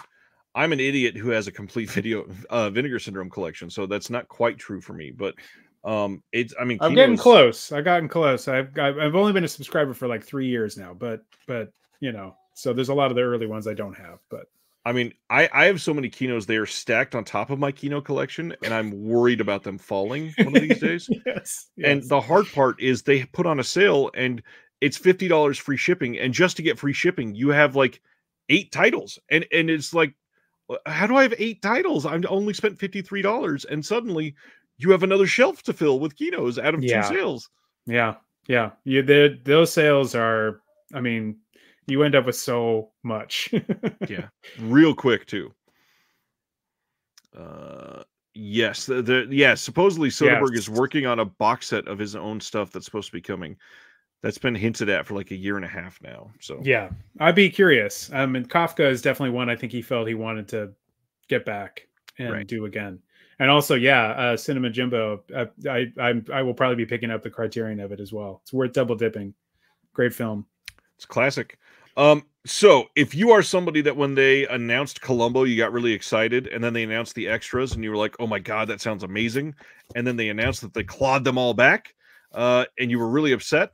I'm an idiot who has a complete *laughs* video uh vinegar syndrome collection, so that's not quite true for me. But um it's I mean I'm getting close. I've gotten close. I've I've I've only been a subscriber for like three years now, but but you know, so there's a lot of the early ones I don't have. But I mean, I, I have so many Kinos they are stacked on top of my Kino collection, and I'm worried about them falling one of these days. *laughs* yes, And the hard part is they put on a sale and it's fifty dollars free shipping. And just to get free shipping, you have like eight titles. And and it's like, "Uh, how do I have eight titles? I've only spent fifty three dollars, and suddenly you have another shelf to fill with Kinos out of Yeah. two sales. yeah, yeah, you the those sales are. I mean, you end up with so much. *laughs* Yeah, real quick too. Uh, yes, the, the yeah. Supposedly Soderbergh is working on a box set of his own stuff that's supposed to be coming. That's been hinted at for like a year and a half now. So yeah, I'd be curious. Um, and Kafka is definitely one I think he felt he wanted to get back and Right. do again. And also, yeah, uh, Cinema Jimbo. Uh, I I I will probably be picking up the Criterion of it as well. It's worth double dipping. Great film. It's classic. Um, so if you are somebody that when they announced Columbo, you got really excited, and then they announced the extras, and you were like, "Oh my god, that sounds amazing!" And then they announced that they clawed them all back, uh, and you were really upset.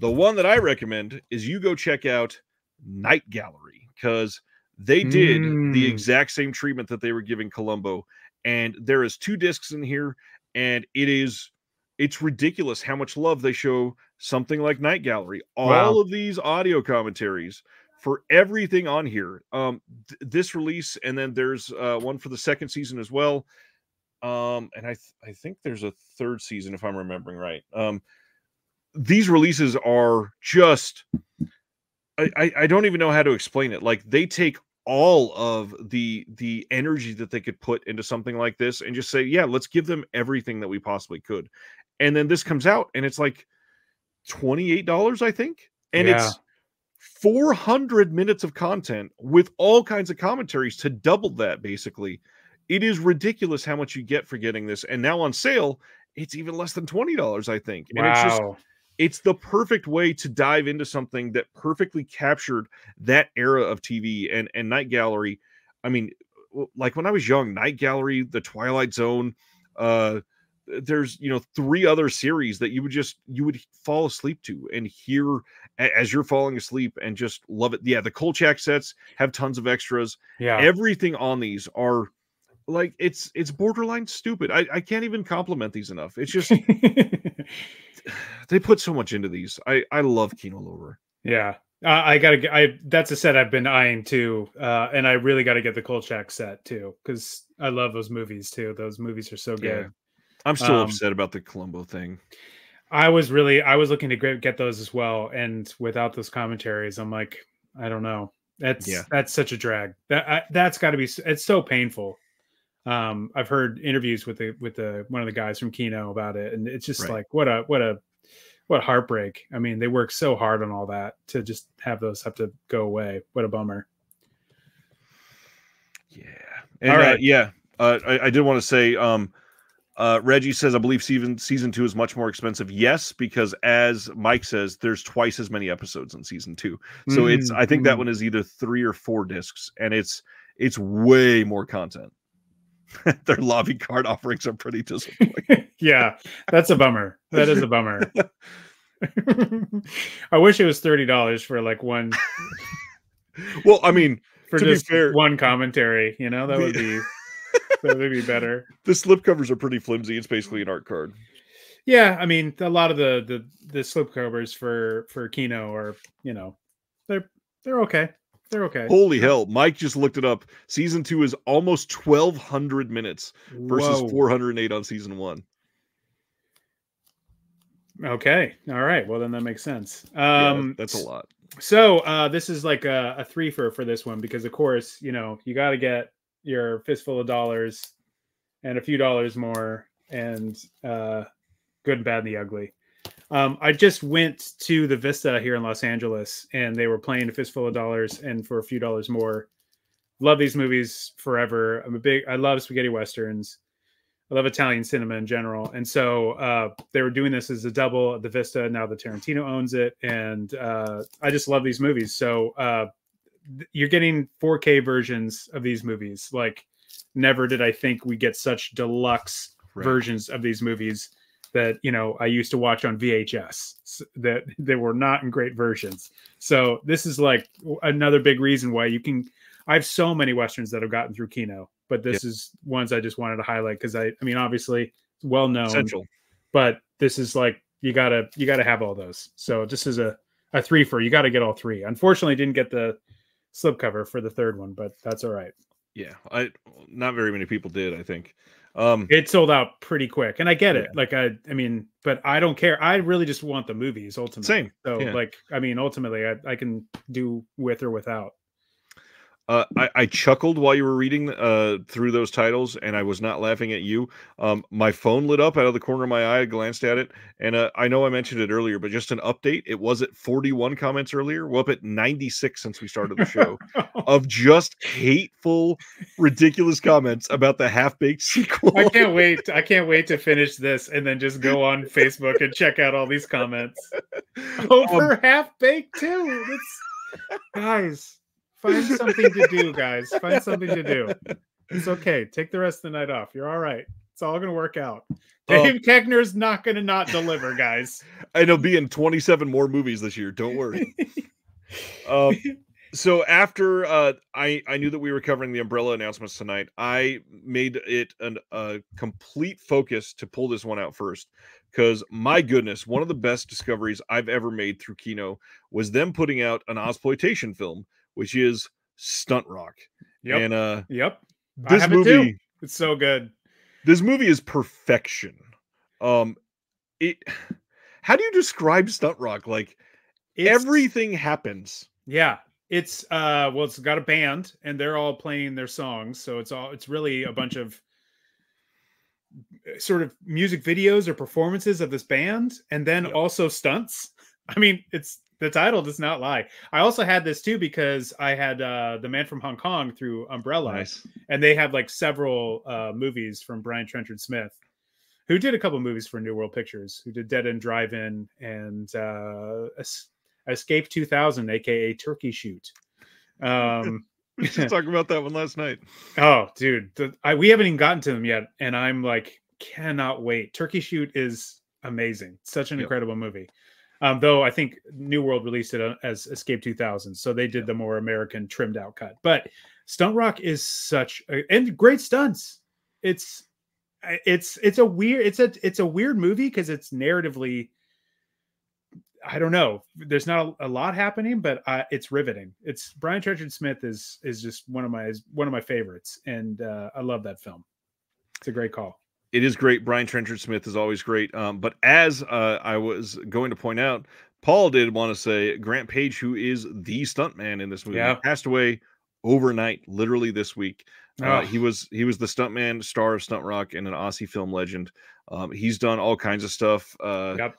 The one that I recommend is you go check out Night Gallery because they did the Mm. exact same treatment that they were giving Columbo, and there is two discs in here, and it is it's ridiculous how much love they show something like Night Gallery. All Wow. of these audio commentaries for everything on here. Um, th- this release, and then there's uh, one for the second season as well. Um, and I th- I think there's a third season if I'm remembering right. Um, these releases are just I, I don't even know how to explain it. Like they take all of the the energy that they could put into something like this and just say, yeah, let's give them everything that we possibly could. And then this comes out and it's like $28, I think. And Yeah. it's 400 minutes of content with all kinds of commentaries to double that basically. It is ridiculous how much you get for getting this. And now on sale, it's even less than $20, I think. And it's just Wow. It's the perfect way to dive into something that perfectly captured that era of TV and and Night Gallery. I mean, like when I was young, Night Gallery, The Twilight Zone, uh there's you know three other series that you would just you would fall asleep to and hear as you're falling asleep and just love it. Yeah, the Kolchak sets have tons of extras. yeah. Everything on these are like it's it's borderline stupid. I, I can't even compliment these enough. It's just *laughs* *sighs* they put so much into these. I I love Kino Lorber. Yeah, uh, I gotta. I that's a set I've been eyeing too, uh, and I really got to get the Kolchak set too because I love those movies too. Those movies are so good. Yeah. I'm still um, upset about the Columbo thing. I was really I was looking to get those as well, and without those commentaries, I'm like, I don't know. That's yeah. that's such a drag. That I, that's got to be. It's so painful. Um, I've heard interviews with the with the one of the guys from Kino about it, and it's just right. like what a what a what heartbreak. I mean, they work so hard on all that to just have those have to go away. What a bummer. Yeah. And, all uh. Uh, yeah. Uh, I, I did want to say, um, uh, Reggie says, I believe season season two is much more expensive. Yes, because as Mike says, there's twice as many episodes in season two. So mm-hmm. it's I think that mm-hmm. one is either three or four discs, and it's it's way more content. *laughs* Their lobby card offerings are pretty disappointing. *laughs* yeah, that's a bummer. That is a bummer. *laughs* I wish it was thirty dollars for like one. well, I mean, for just fair, one commentary, you know, that would be that would be better. The slipcovers are pretty flimsy. It's basically an art card. Yeah, I mean, a lot of the the the slipcovers for for Kino are, you know, they're they're okay. They're okay. Holy hell. Mike just looked it up. Season two is almost 1,200 minutes versus Whoa. 408 on season one. Okay. All right. Well, then that makes sense. Um, yeah, that's a lot. So uh, this is like a, a three for for this one because, of course, you know you got to get your fistful of dollars and a few dollars more and uh, good and bad and the ugly. Um, I just went to the Vista here in Los Angeles, and they were playing a fistful of dollars, and for a few dollars more. Love these movies forever. I'm a big. I love spaghetti westerns. I love Italian cinema in general, and so uh, they were doing this as a double at the Vista. Now the Tarantino owns it, and uh, I just love these movies. So uh, you're getting 4K versions of these movies. Like, never did I think we get such deluxe right. versions of these movies that you know I used to watch on VHS that they were not in great versions. So this is like another big reason why you can. I have so many westerns that have gotten through Kino, but this yep. is ones I just wanted to highlight because I, I mean, obviously well known, Essential. but this is like you gotta you gotta have all those. So this is a a three for you got to get all three. Unfortunately, didn't get the slipcover for the third one, but that's all right. Yeah, I not very many people did. I think. Um, it sold out pretty quick, and I get it. Like I, I mean, but I don't care. I really just want the movies ultimately. Same. So, yeah. like, I mean, ultimately, I, I can do with or without. Uh, I, I, chuckled while you were reading uh, through those titles, and I was not laughing at you. Um, my phone lit up out of the corner of my eye. I glanced at it, and uh, I know I mentioned it earlier, but just an update. It was at 41 comments earlier. Well, up at 96 since we started the show *laughs* of just hateful, ridiculous comments about the half baked sequel. I can't wait. *laughs* I can't wait to finish this and then just go on Facebook and check out all these comments *laughs* over um, half baked too. It's, guys Find something to do, guys. Find something to do. It's *laughs* okay. Take the rest of the night off. You're all right. It's all going to work out. Dave um, Koechner's not going to not deliver, guys. *laughs* And he'll be in 27 more movies this year. Don't worry. um, *laughs* so after uh, I I knew that we were covering the umbrella announcements tonight, I made it an, a complete focus to pull this one out first because my goodness, one of the best discoveries I've ever made through Kino was them putting out an exploitation film which is Stunt Rock. Yep. And uh yep. This movie it it's so good. This movie is perfection. Um it *sighs* how do you describe Stunt Rock? Like it's, everything happens. Yeah. It's uh well it's got a band and they're all playing their songs. So it's all it's really a bunch of sort of music videos or performances of this band and then yep. also stunts. *laughs* I mean, it's the title does not lie. I also had this too because I had uh, the Man from Hong Kong through Umbrella, nice. and they have like several uh, movies from Brian Trenchard Smith, who did a couple movies for New World Pictures, who did Dead End Drive In and uh, Escape 2000, aka Turkey Shoot. Um, *laughs* we just talking about that one last night. *laughs* Oh, dude, the, I, we haven't even gotten to them yet, and I'm like, cannot wait. Turkey Shoot is amazing. Such an yep. incredible movie. Um, though I think New World released it uh, as Escape 2000, so they did the more American trimmed out cut. But Stunt Rock is such a, and great stunts. It's it's it's a weird it's a it's a weird movie because it's narratively I don't know. There's not a, a lot happening, but uh, it's riveting. It's Brian Trenchard Smith is is just one of my one of my favorites, and uh, I love that film. It's a great call. It is great. Brian Trenchard Smith is always great. Um, but as uh, I was going to point out, Paul did want to say Grant Page, who is the stuntman in this movie, yeah. passed away overnight, literally this week. Uh, he was he was the stuntman, star of Stunt Rock, and an Aussie film legend. Um, he's done all kinds of stuff. Uh, yep.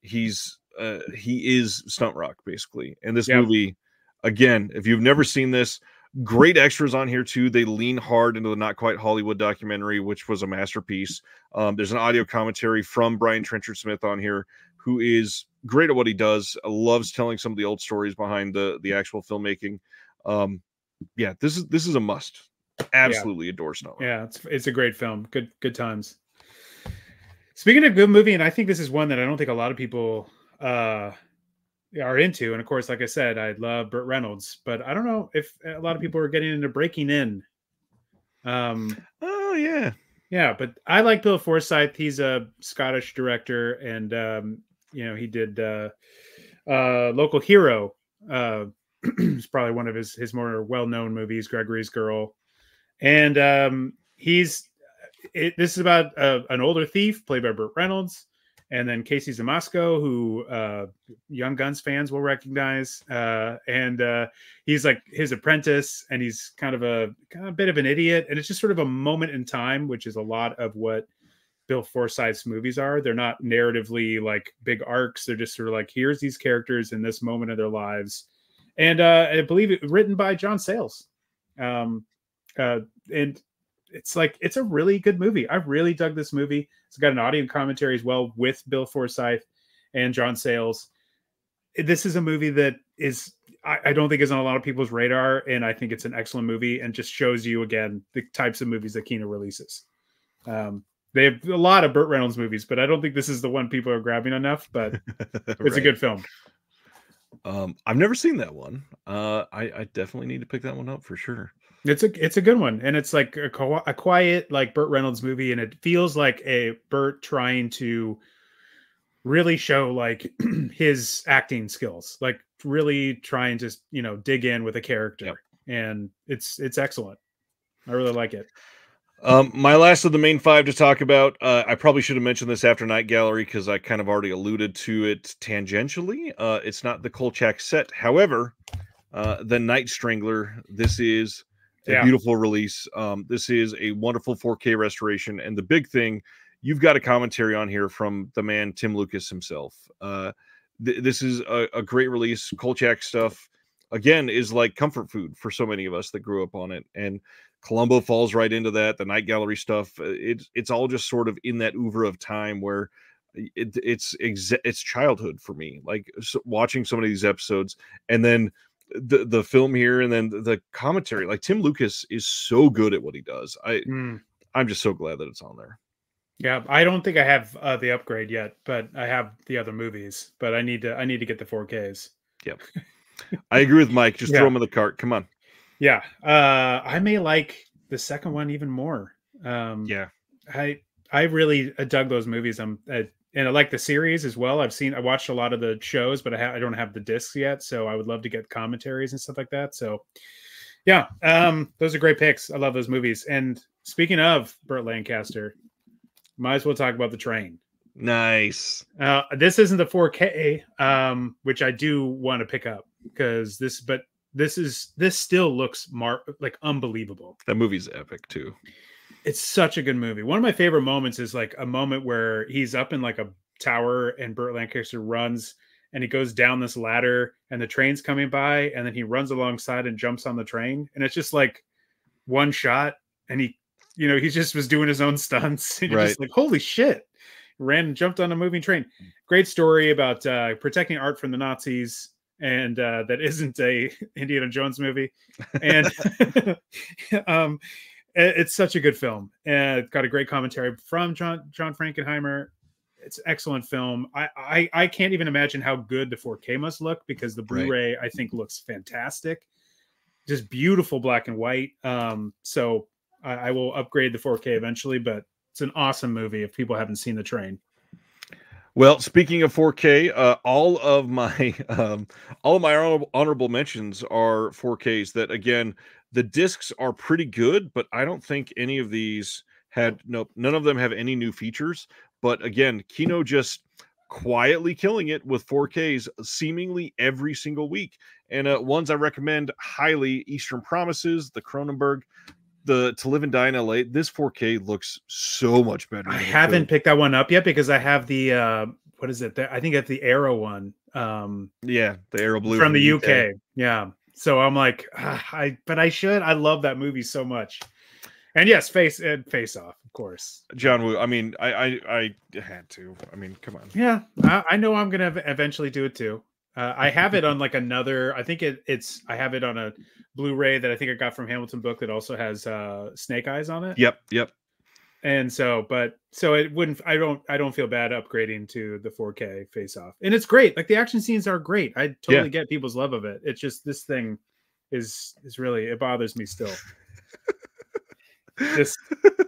He's uh, he is stunt rock basically. And this yep. movie, again, if you've never seen this, great extras on here too. They lean hard into the Not Quite Hollywood documentary, which was a masterpiece. Um, there's an audio commentary from Brian Trenchard Smith on here, who is great at what he does. Loves telling some of the old stories behind the the actual filmmaking. Um, yeah, this is this is a must. Absolutely yeah. adore Snow. Yeah, it's it's a great film. Good good times. Speaking of good movie, and I think this is one that I don't think a lot of people uh, are into. And of course, like I said, I love Burt Reynolds, but I don't know if a lot of people are getting into Breaking In. Um, oh yeah, yeah, but I like Bill Forsyth. He's a Scottish director, and um, you know he did uh, uh, Local Hero. Uh, *clears throat* it's probably one of his his more well known movies, Gregory's Girl, and um, he's it, this is about uh, an older thief played by Burt Reynolds and then Casey Siemaszko, who uh, Young Guns fans will recognize, uh, and uh, he's like his apprentice, and he's kind of a kind of a bit of an idiot, and it's just sort of a moment in time, which is a lot of what Bill Forsyth's movies are. They're not narratively like big arcs; they're just sort of like here's these characters in this moment of their lives, and uh, I believe it written by John Sayles, um, uh, and it's like it's a really good movie. I really dug this movie. It's got an audio commentary as well with Bill Forsyth and John Sayles. This is a movie that is I, I, don't think is on a lot of people's radar, and I think it's an excellent movie and just shows you again the types of movies that Kino releases. Um, they have a lot of Burt Reynolds movies, but I don't think this is the one people are grabbing enough. But *laughs* it's right. a good film. Um, I've never seen that one. Uh, I, I definitely need to pick that one up for sure. It's a it's a good one, and it's like a, a quiet like Burt Reynolds movie, and it feels like a Burt trying to really show like *clears throat* his acting skills, like really trying to you know dig in with a character, yep. and it's it's excellent. I really like it. Um, my last of the main five to talk about. Uh, I probably should have mentioned this after Night Gallery because I kind of already alluded to it tangentially. Uh, it's not the Kolchak set, however, uh, the Night Strangler. This is yeah. beautiful release. Um, this is a wonderful 4K restoration, and the big thing, you've got a commentary on here from the man Tim Lucas himself. Uh, th- this is a, a, great release. Kolchak stuff again is like comfort food for so many of us that grew up on it, and Columbo falls right into that. The Night Gallery stuff, uh, it's it's all just sort of in that oeuvre of time where. It, it's it's childhood for me like so watching some of these episodes and then the the film here and then the, commentary like tim lucas is so good at what he does i mm. i'm just so glad that it's on there. Yeah i don't think i have uh, the upgrade yet but i have the other movies but i need to i need to get the 4ks yep. *laughs* I agree with mike just yeah. throw them in the cart come on. Yeah uh i may like the second one even more um yeah. I i really dug those movies i'm I, and I like the series as well. I've seen, I watched a lot of the shows, but I, ha- I don't have the discs yet, so I would love to get commentaries and stuff like that. So, yeah, um, those are great picks. I love those movies. And speaking of Burt Lancaster, might as well talk about the train. Nice. Uh, this isn't the 4K, um, which I do want to pick up because this, but this is this still looks mar- like unbelievable. That movie's epic too. It's such a good movie. One of my favorite moments is like a moment where he's up in like a tower and Burt Lancaster runs and he goes down this ladder and the train's coming by and then he runs alongside and jumps on the train. And it's just like one shot and he you know he just was doing his own stunts. *laughs* And right. just like holy shit. Ran and jumped on a moving train. Great story about uh, protecting art from the nazis and uh, that isn't a *laughs* indiana jones movie. And *laughs* um it's such a good film and it's got a great commentary from john john frankenheimer it's excellent film I, I i can't even imagine how good the 4k must look because the blu-ray right. i think looks fantastic just beautiful black and white um so I, I, will upgrade the 4k eventually but It's an awesome movie if people haven't seen The Train. Well, speaking of 4K, uh, all of my *laughs* um, all of my honorable, honorable mentions are 4Ks. That again, the discs are pretty good, but I don't think any of these had no none of them have any new features. But again, Kino just quietly killing it with 4Ks seemingly every single week. And uh, ones I recommend highly Eastern Promises, the Cronenberg, the To Live and Die in LA. This 4K looks so much better. I haven't picked that one up yet because I have the uh what is it? The, I think it's the Arrow one. Um yeah, the Arrow Blue from the UK. UK. Yeah. So I'm like, ah, I but I should. I love that movie so much. And yes, face and face off, of course. John Woo. I mean, I I, I had to. I mean, come on. Yeah, I, I know I'm gonna eventually do it too. Uh, I have it on like another. I think it, it's. I have it on a Blu-ray that I think I got from Hamilton Book that also has uh, Snake Eyes on it. Yep. Yep. And so, but so it wouldn't. I don't. I don't feel bad upgrading to the 4K face off, and it's great. Like the action scenes are great. I totally yeah. get people's love of it. It's just this thing is is really it bothers me still. Just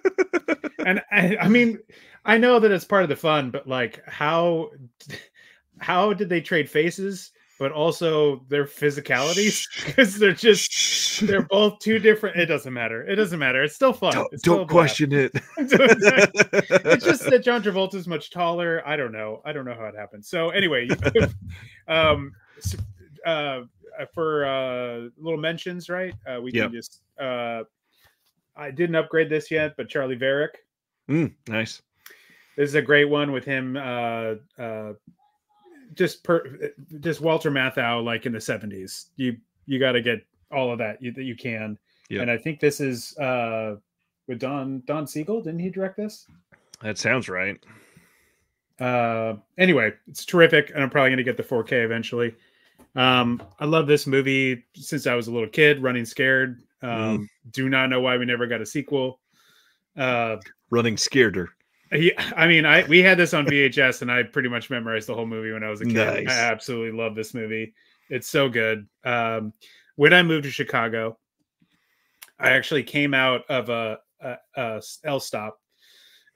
*laughs* and I, I mean, I know that it's part of the fun, but like how *laughs* how did they trade faces? But also their physicalities *laughs* because they're just they're both two different. It doesn't matter. It doesn't matter. It's still fun. Don't, still don't question it. *laughs* *laughs* it's just that John Travolta is much taller. I don't know. I don't know how it happened. So anyway, um, uh, for uh, little mentions, right? Uh, we yep. can just uh, I didn't upgrade this yet, but Charley Varrick. Mm, nice. This is a great one with him. Uh, uh, just per, just Walter Matthau, like in the seventies. You you got to get all of that you, that you can. Yep. And I think this is uh, with Don Don Siegel. Didn't he direct this? That sounds right. Uh, anyway, it's terrific, and I'm probably going to get the 4K eventually. Um, I love this movie since I was a little kid. Running Scared um, mm. Do not know why we never got a sequel. Uh, Running Scareder. He, I mean, I we had this on VHS, and I pretty much memorized the whole movie when I was a kid. Nice. I absolutely love this movie. It's so good. Um, when I moved to Chicago, I actually came out of a, a, a L stop.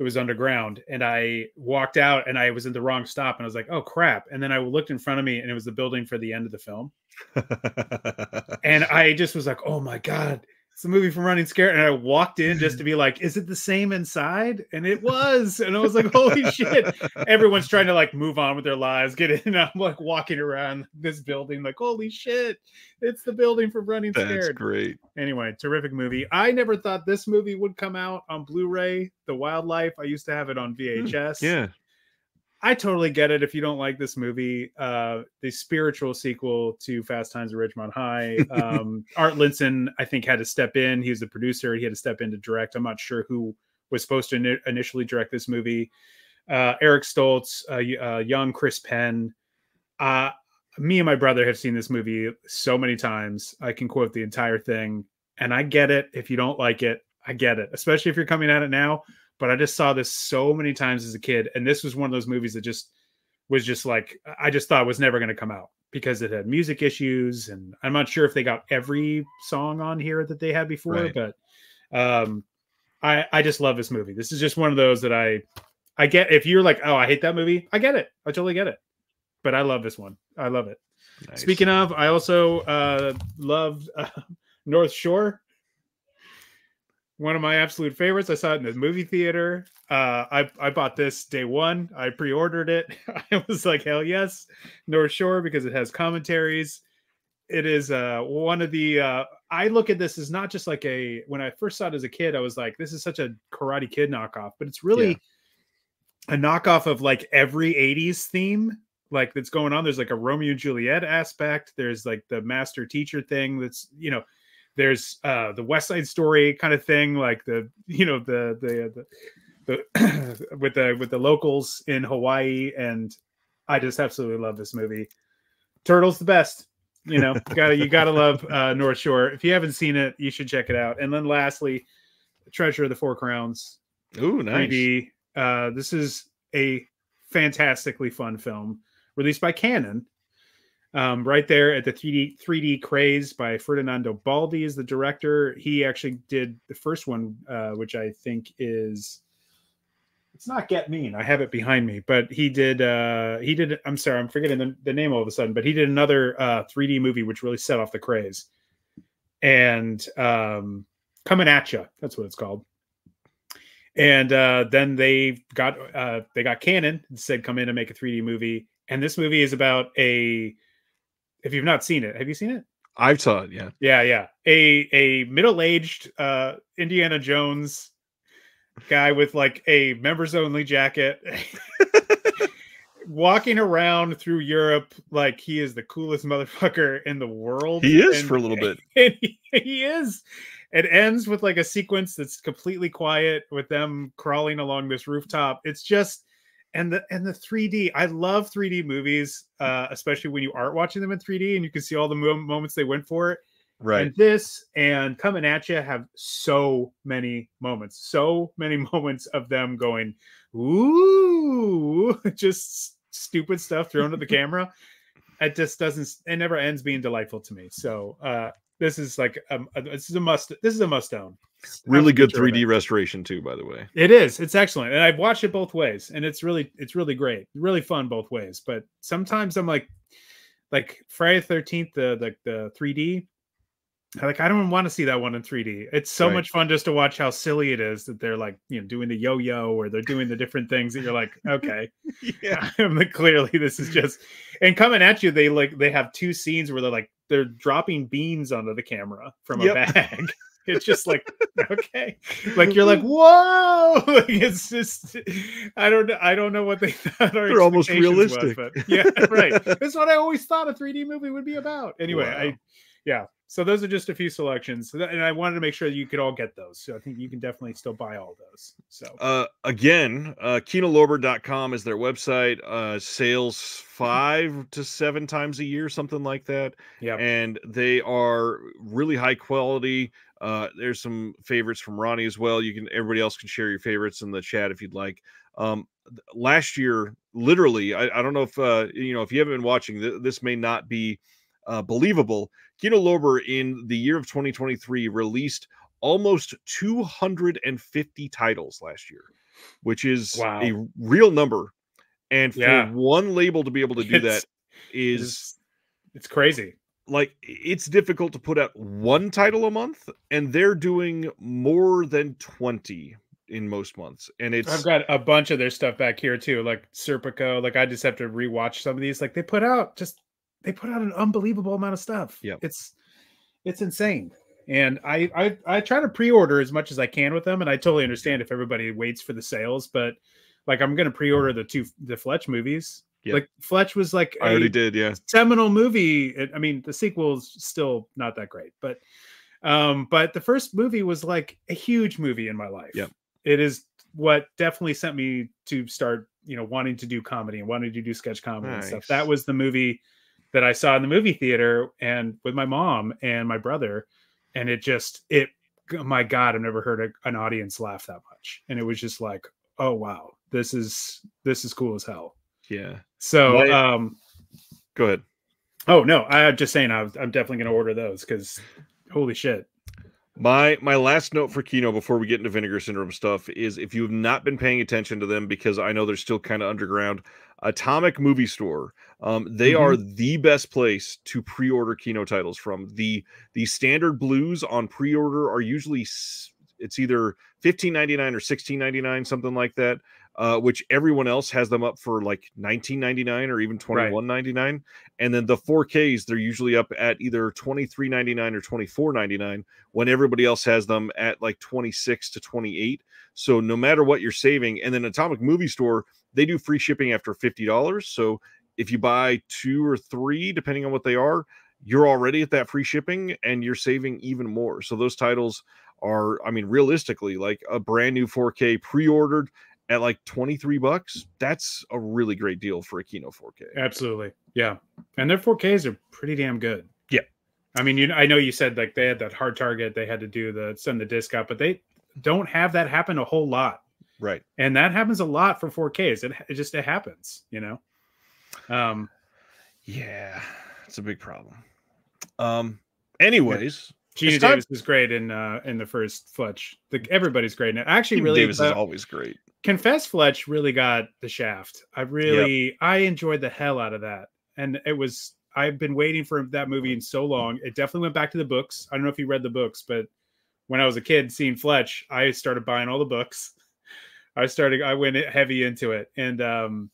It was underground, and I walked out, and I was in the wrong stop, and I was like, "Oh crap!" And then I looked in front of me, and it was the building for the end of the film *laughs* and I just was like, oh my God, it's the movie from Running Scared. And I walked in just to *laughs* be like, is it the same inside? And it was. And I was like, holy *laughs* shit. Everyone's trying to like move on with their lives, get in. *laughs* I'm like walking around this building, like, holy shit, it's the building from Running Scared. That's great. Anyway, terrific movie. I never thought this movie would come out on Blu ray, The Wild Life. I used to have it on hmm, VHS. Yeah. I totally get it if you don't like this movie. Uh, the spiritual sequel to Fast Times at Ridgemont High. *laughs* Um, Art Linson, I think, had to step in. He was the producer. He had to step in to direct. I'm not sure who was supposed to in- initially direct this movie. Uh, Eric Stoltz, uh, uh young Chris Penn. Uh, me and my brother have seen this movie so many times. I can quote the entire thing, and I get it. If you don't like it, I get it. Especially if you're coming at it now but I just saw this so many times as a kid, and this was one of those movies that just was just like I just thought was never going to come out because it had music issues, and I'm not sure if they got every song on here that they had before, right. but um, I I just love this movie. This is just one of those that I I get. If you're like, oh, I hate that movie, I get it. I totally get it. But I love this one. I love it. Nice. Speaking of, I also uh, loved uh, North Shore one of my absolute favorites. I saw it in the movie theater. Uh, I I bought this day one. I pre-ordered it. *laughs* I was like, hell yes, North Shore because it has commentaries. It is uh, one of the. Uh, I look at this as not just like a. When I first saw it as a kid, I was like, this is such a Karate Kid knockoff, but it's really yeah. a knockoff of like every '80s theme like that's going on. There's like a Romeo and Juliet aspect. There's like the master teacher thing. That's you know there's uh the west side story kind of thing like the you know the the the, the *clears throat* with the with the locals in hawaii and i just absolutely love this movie. Turtle's the best you know *laughs* gotta you gotta love uh north shore. If you haven't seen it you should check it out. And then lastly treasure of the four crowns. Ooh, nice. 3d uh this is a fantastically fun film released by Cannon um, right there at the 3D 3D craze by Ferdinando Baldi is the director. He actually did the first one, uh, which I think is it's not Get Mean. I have it behind me, but he did. uh He did. I'm sorry, I'm forgetting the, the name all of a sudden. But he did another uh 3D movie which really set off the craze. And um coming at you. That's what it's called. And uh, then they got uh, they got Cannon and said come in and make a 3D movie. And this movie is about a. If you've not seen it, have you seen it? I've saw it. Yeah. Yeah, yeah. A a middle aged uh, Indiana Jones guy with like a members only jacket. *laughs* walking around through Europe like he is the coolest motherfucker in the world. He is and, for a little bit. *laughs* He, he is it ends with like a sequence that's completely quiet with them crawling along this rooftop. It's just and the and the 3D. I love 3D movies, uh, especially when you aren't watching them in 3D and you can see all the mo- moments they went for it. Right. And this and coming at you have so many moments, so many *laughs* moments of them going, ooh, *laughs* just stupid stuff thrown at the *laughs* camera. It just doesn't. It never ends being delightful to me. So uh, this is like a, a, this is a must. This is a must own. Really good 3D restoration too, by the way. It is. It's excellent, and I've watched it both ways, and it's really it's really great, really fun both ways. But sometimes I'm like, like Friday the Thirteenth, the the the 3D like I don't want to see that one in 3D. It's so right. much fun just to watch how silly it is that they're like, you know, doing the yo-yo or they're doing the different things that you're like, *laughs* okay. yeah. *laughs* I'm like, clearly this is just and coming at you, they like they have two scenes where they're like they're dropping beans onto the camera from yep. a bag. *laughs* it's just like *laughs* okay like you're like whoa *laughs* like it's just i don't know. i don't know what they thought they're almost realistic was, yeah right that's what i always thought a 3d movie would be about anyway wow. i yeah so those are just a few selections, and I wanted to make sure you could all get those. So I think you can definitely still buy all those. So uh, again, uh, kinolorber.com is their website. Uh, sales five to seven times a year, something like that. Yeah, and they are really high quality. Uh, there's some favorites from Ronnie as well. You can everybody else can share your favorites in the chat if you'd like. Um, last year, literally, I, I don't know if uh, you know if you haven't been watching. Th- this may not be uh, believable. Kino Lorber in the year of 2023 released almost 250 titles last year, which is wow. a real number. And for yeah. one label to be able to do it's, that is it's, it's crazy. Like it's difficult to put out one title a month, and they're doing more than 20 in most months. And it's I've got a bunch of their stuff back here too, like Serpico. Like I just have to rewatch some of these. Like they put out just they put out an unbelievable amount of stuff. Yeah, it's it's insane. And I, I I try to pre-order as much as I can with them, and I totally understand if everybody waits for the sales, but like I'm gonna pre-order the two the Fletch movies. Yep. Like Fletch was like I already did, yeah. Seminal movie. I mean, the sequel's still not that great, but um, but the first movie was like a huge movie in my life. Yeah, it is what definitely sent me to start, you know, wanting to do comedy and wanting to do sketch comedy nice. and stuff. That was the movie that I saw in the movie theater and with my mom and my brother. And it just, it, my God, I've never heard a, an audience laugh that much. And it was just like, oh, wow, this is, this is cool as hell. Yeah. So, my, um, go ahead. Oh, no, I'm just saying, I was, I'm definitely going to order those because holy shit. My my last note for Kino before we get into Vinegar Syndrome stuff is if you have not been paying attention to them because I know they're still kind of underground, Atomic Movie Store. Um, they mm-hmm. are the best place to pre-order Kino titles from. The the standard blues on pre-order are usually it's either 15.99 or 16.99 something like that uh, which everyone else has them up for like 19.99 or even 21.99 and then the 4ks they're usually up at either 23.99 or 24.99 when everybody else has them at like 26 to 28 so no matter what you're saving and then atomic movie store they do free shipping after $50. So if you buy two or three, depending on what they are, you're already at that free shipping and you're saving even more. So those titles are, I mean, realistically, like a brand new 4K pre ordered at like 23 bucks. That's a really great deal for a Kino 4K. Absolutely. Yeah. And their 4Ks are pretty damn good. Yeah. I mean, you I know you said like they had that hard target, they had to do the send the disc out, but they don't have that happen a whole lot. Right. And that happens a lot for 4Ks. It, it just it happens, you know. Um yeah, it's a big problem. Um anyways, Geena Davis is great in uh in the first Fletch. The, everybody's great. I actually Geena really Davis is always great. Confess Fletch really got the shaft. I really yep. I enjoyed the hell out of that. And it was I've been waiting for that movie in so long. It definitely went back to the books. I don't know if you read the books, but when I was a kid seeing Fletch, I started buying all the books. *laughs* I started I went heavy into it. And um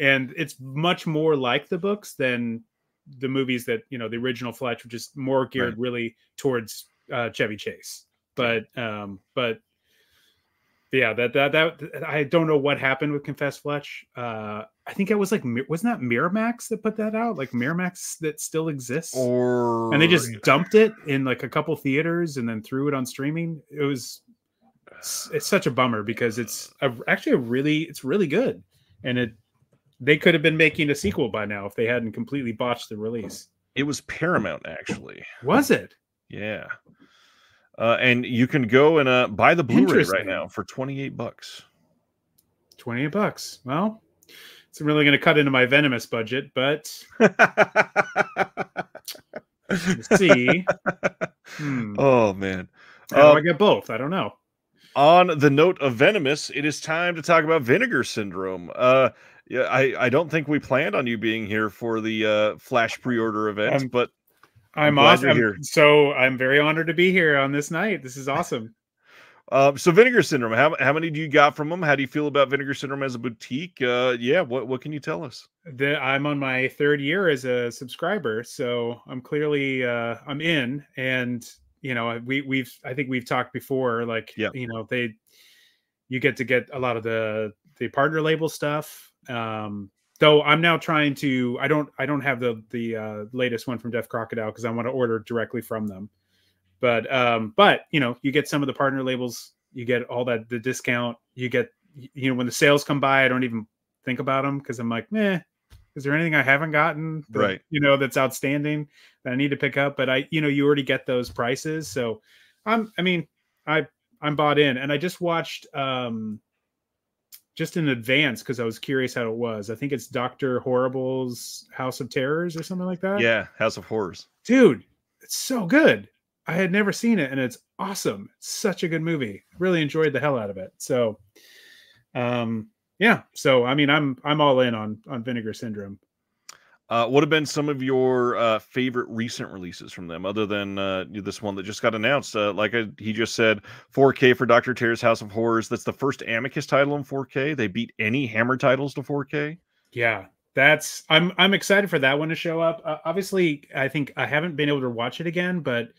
and it's much more like the books than the movies that, you know, the original Fletch, which is more geared right. really towards uh Chevy Chase. But um but yeah, that that that I don't know what happened with Confess Fletch. Uh, I think it was like wasn't that Miramax that put that out? Like Miramax that still exists, or and they just dumped it in like a couple theaters and then threw it on streaming. It was it's, it's such a bummer because it's a, actually a really it's really good, and it they could have been making a sequel by now if they hadn't completely botched the release. It was Paramount actually. Was it? Yeah. Uh, and you can go and uh, buy the Blu-ray right now for 28 bucks. 28 bucks. Well, it's really going to cut into my venomous budget, but *laughs* see. Hmm. Oh man. Um, I get both? I don't know. On the note of venomous, it is time to talk about vinegar syndrome. Uh yeah, I, I don't think we planned on you being here for the uh, Flash pre-order event, um, but I'm, I'm awesome. Here. So I'm very honored to be here on this night. This is awesome. *laughs* Um, so vinegar syndrome. How, how many do you got from them? How do you feel about vinegar syndrome as a boutique? Uh, yeah. What what can you tell us? The, I'm on my third year as a subscriber, so I'm clearly uh, I'm in, and you know we we've I think we've talked before. Like yeah. you know they you get to get a lot of the the partner label stuff. Um, though i'm now trying to i don't i don't have the the uh, latest one from death crocodile because i want to order directly from them. But um but you know you get some of the partner labels you get all that the discount you get you know when the sales come by i don't even think about them because i'm like meh is there anything i haven't gotten that, right. you know that's outstanding that i need to pick up? But i you know you already get those prices. So i'm i mean i i'm bought in. And i just watched um just in advance because I was curious how it was. I think it's Doctor Horrible's House of Terrors or something like that. Yeah, House of Horrors. Dude, it's so good. I had never seen it, and it's awesome. It's such a good movie. Really enjoyed the hell out of it. So, um, yeah. So I mean, I'm I'm all in on on Vinegar Syndrome. Uh, what have been some of your uh, favorite recent releases from them, other than uh, this one that just got announced? Uh, like I, he just said, 4K for Doctor Terror's House of Horrors. That's the first Amicus title in 4K. They beat any Hammer titles to 4K. Yeah, that's I'm I'm excited for that one to show up. Uh, obviously, I think I haven't been able to watch it again, but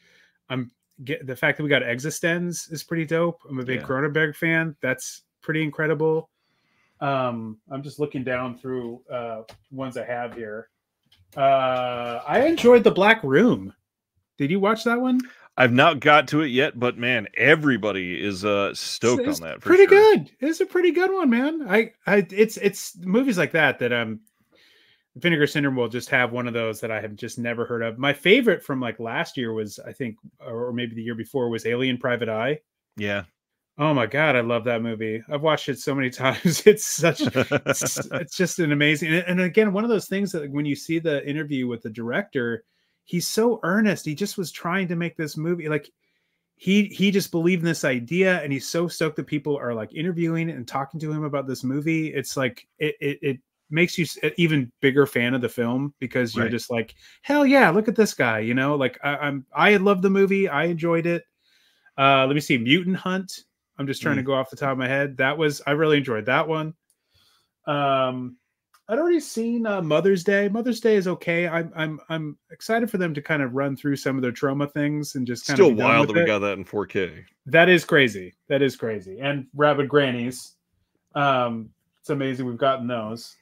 I'm get the fact that we got eXistenZ is pretty dope. I'm a big yeah. Cronenberg fan. That's pretty incredible. Um, I'm just looking down through uh, ones I have here. Uh, I enjoyed the Black Room. Did you watch that one? I've not got to it yet, but man, everybody is uh stoked it's, on that. pretty sure. good. It's a pretty good one, man. I, I, it's it's movies like that that um, Vinegar Syndrome will just have one of those that I have just never heard of. My favorite from like last year was, I think, or maybe the year before was Alien Private Eye. Yeah, Oh my god, I love that movie. I've watched it so many *laughs* times. It's such it's, *laughs* it's, just an amazing and again, one of those things that when you see the interview with the director, he's so earnest. He just was trying to make this movie like he he just believed in this idea and he's so stoked that people are like interviewing and talking to him about this movie. It's like it it, it makes you an even bigger fan of the film because you're right. just like, hell yeah, look at this guy, you know? Like I, I'm I love the movie. I enjoyed it. Uh let me see, Mutant Hunt I'm just trying mm. to go off the top of my head. That was I really enjoyed that one. Um, I'd already seen uh, Mother's Day. Mother's Day is okay. I'm I'm I'm excited for them to kind of run through some of their trauma things and just kind still of wild that we got that in 4K. That is crazy. That is crazy. And Rabid Grannies. Um, it's amazing we've gotten those.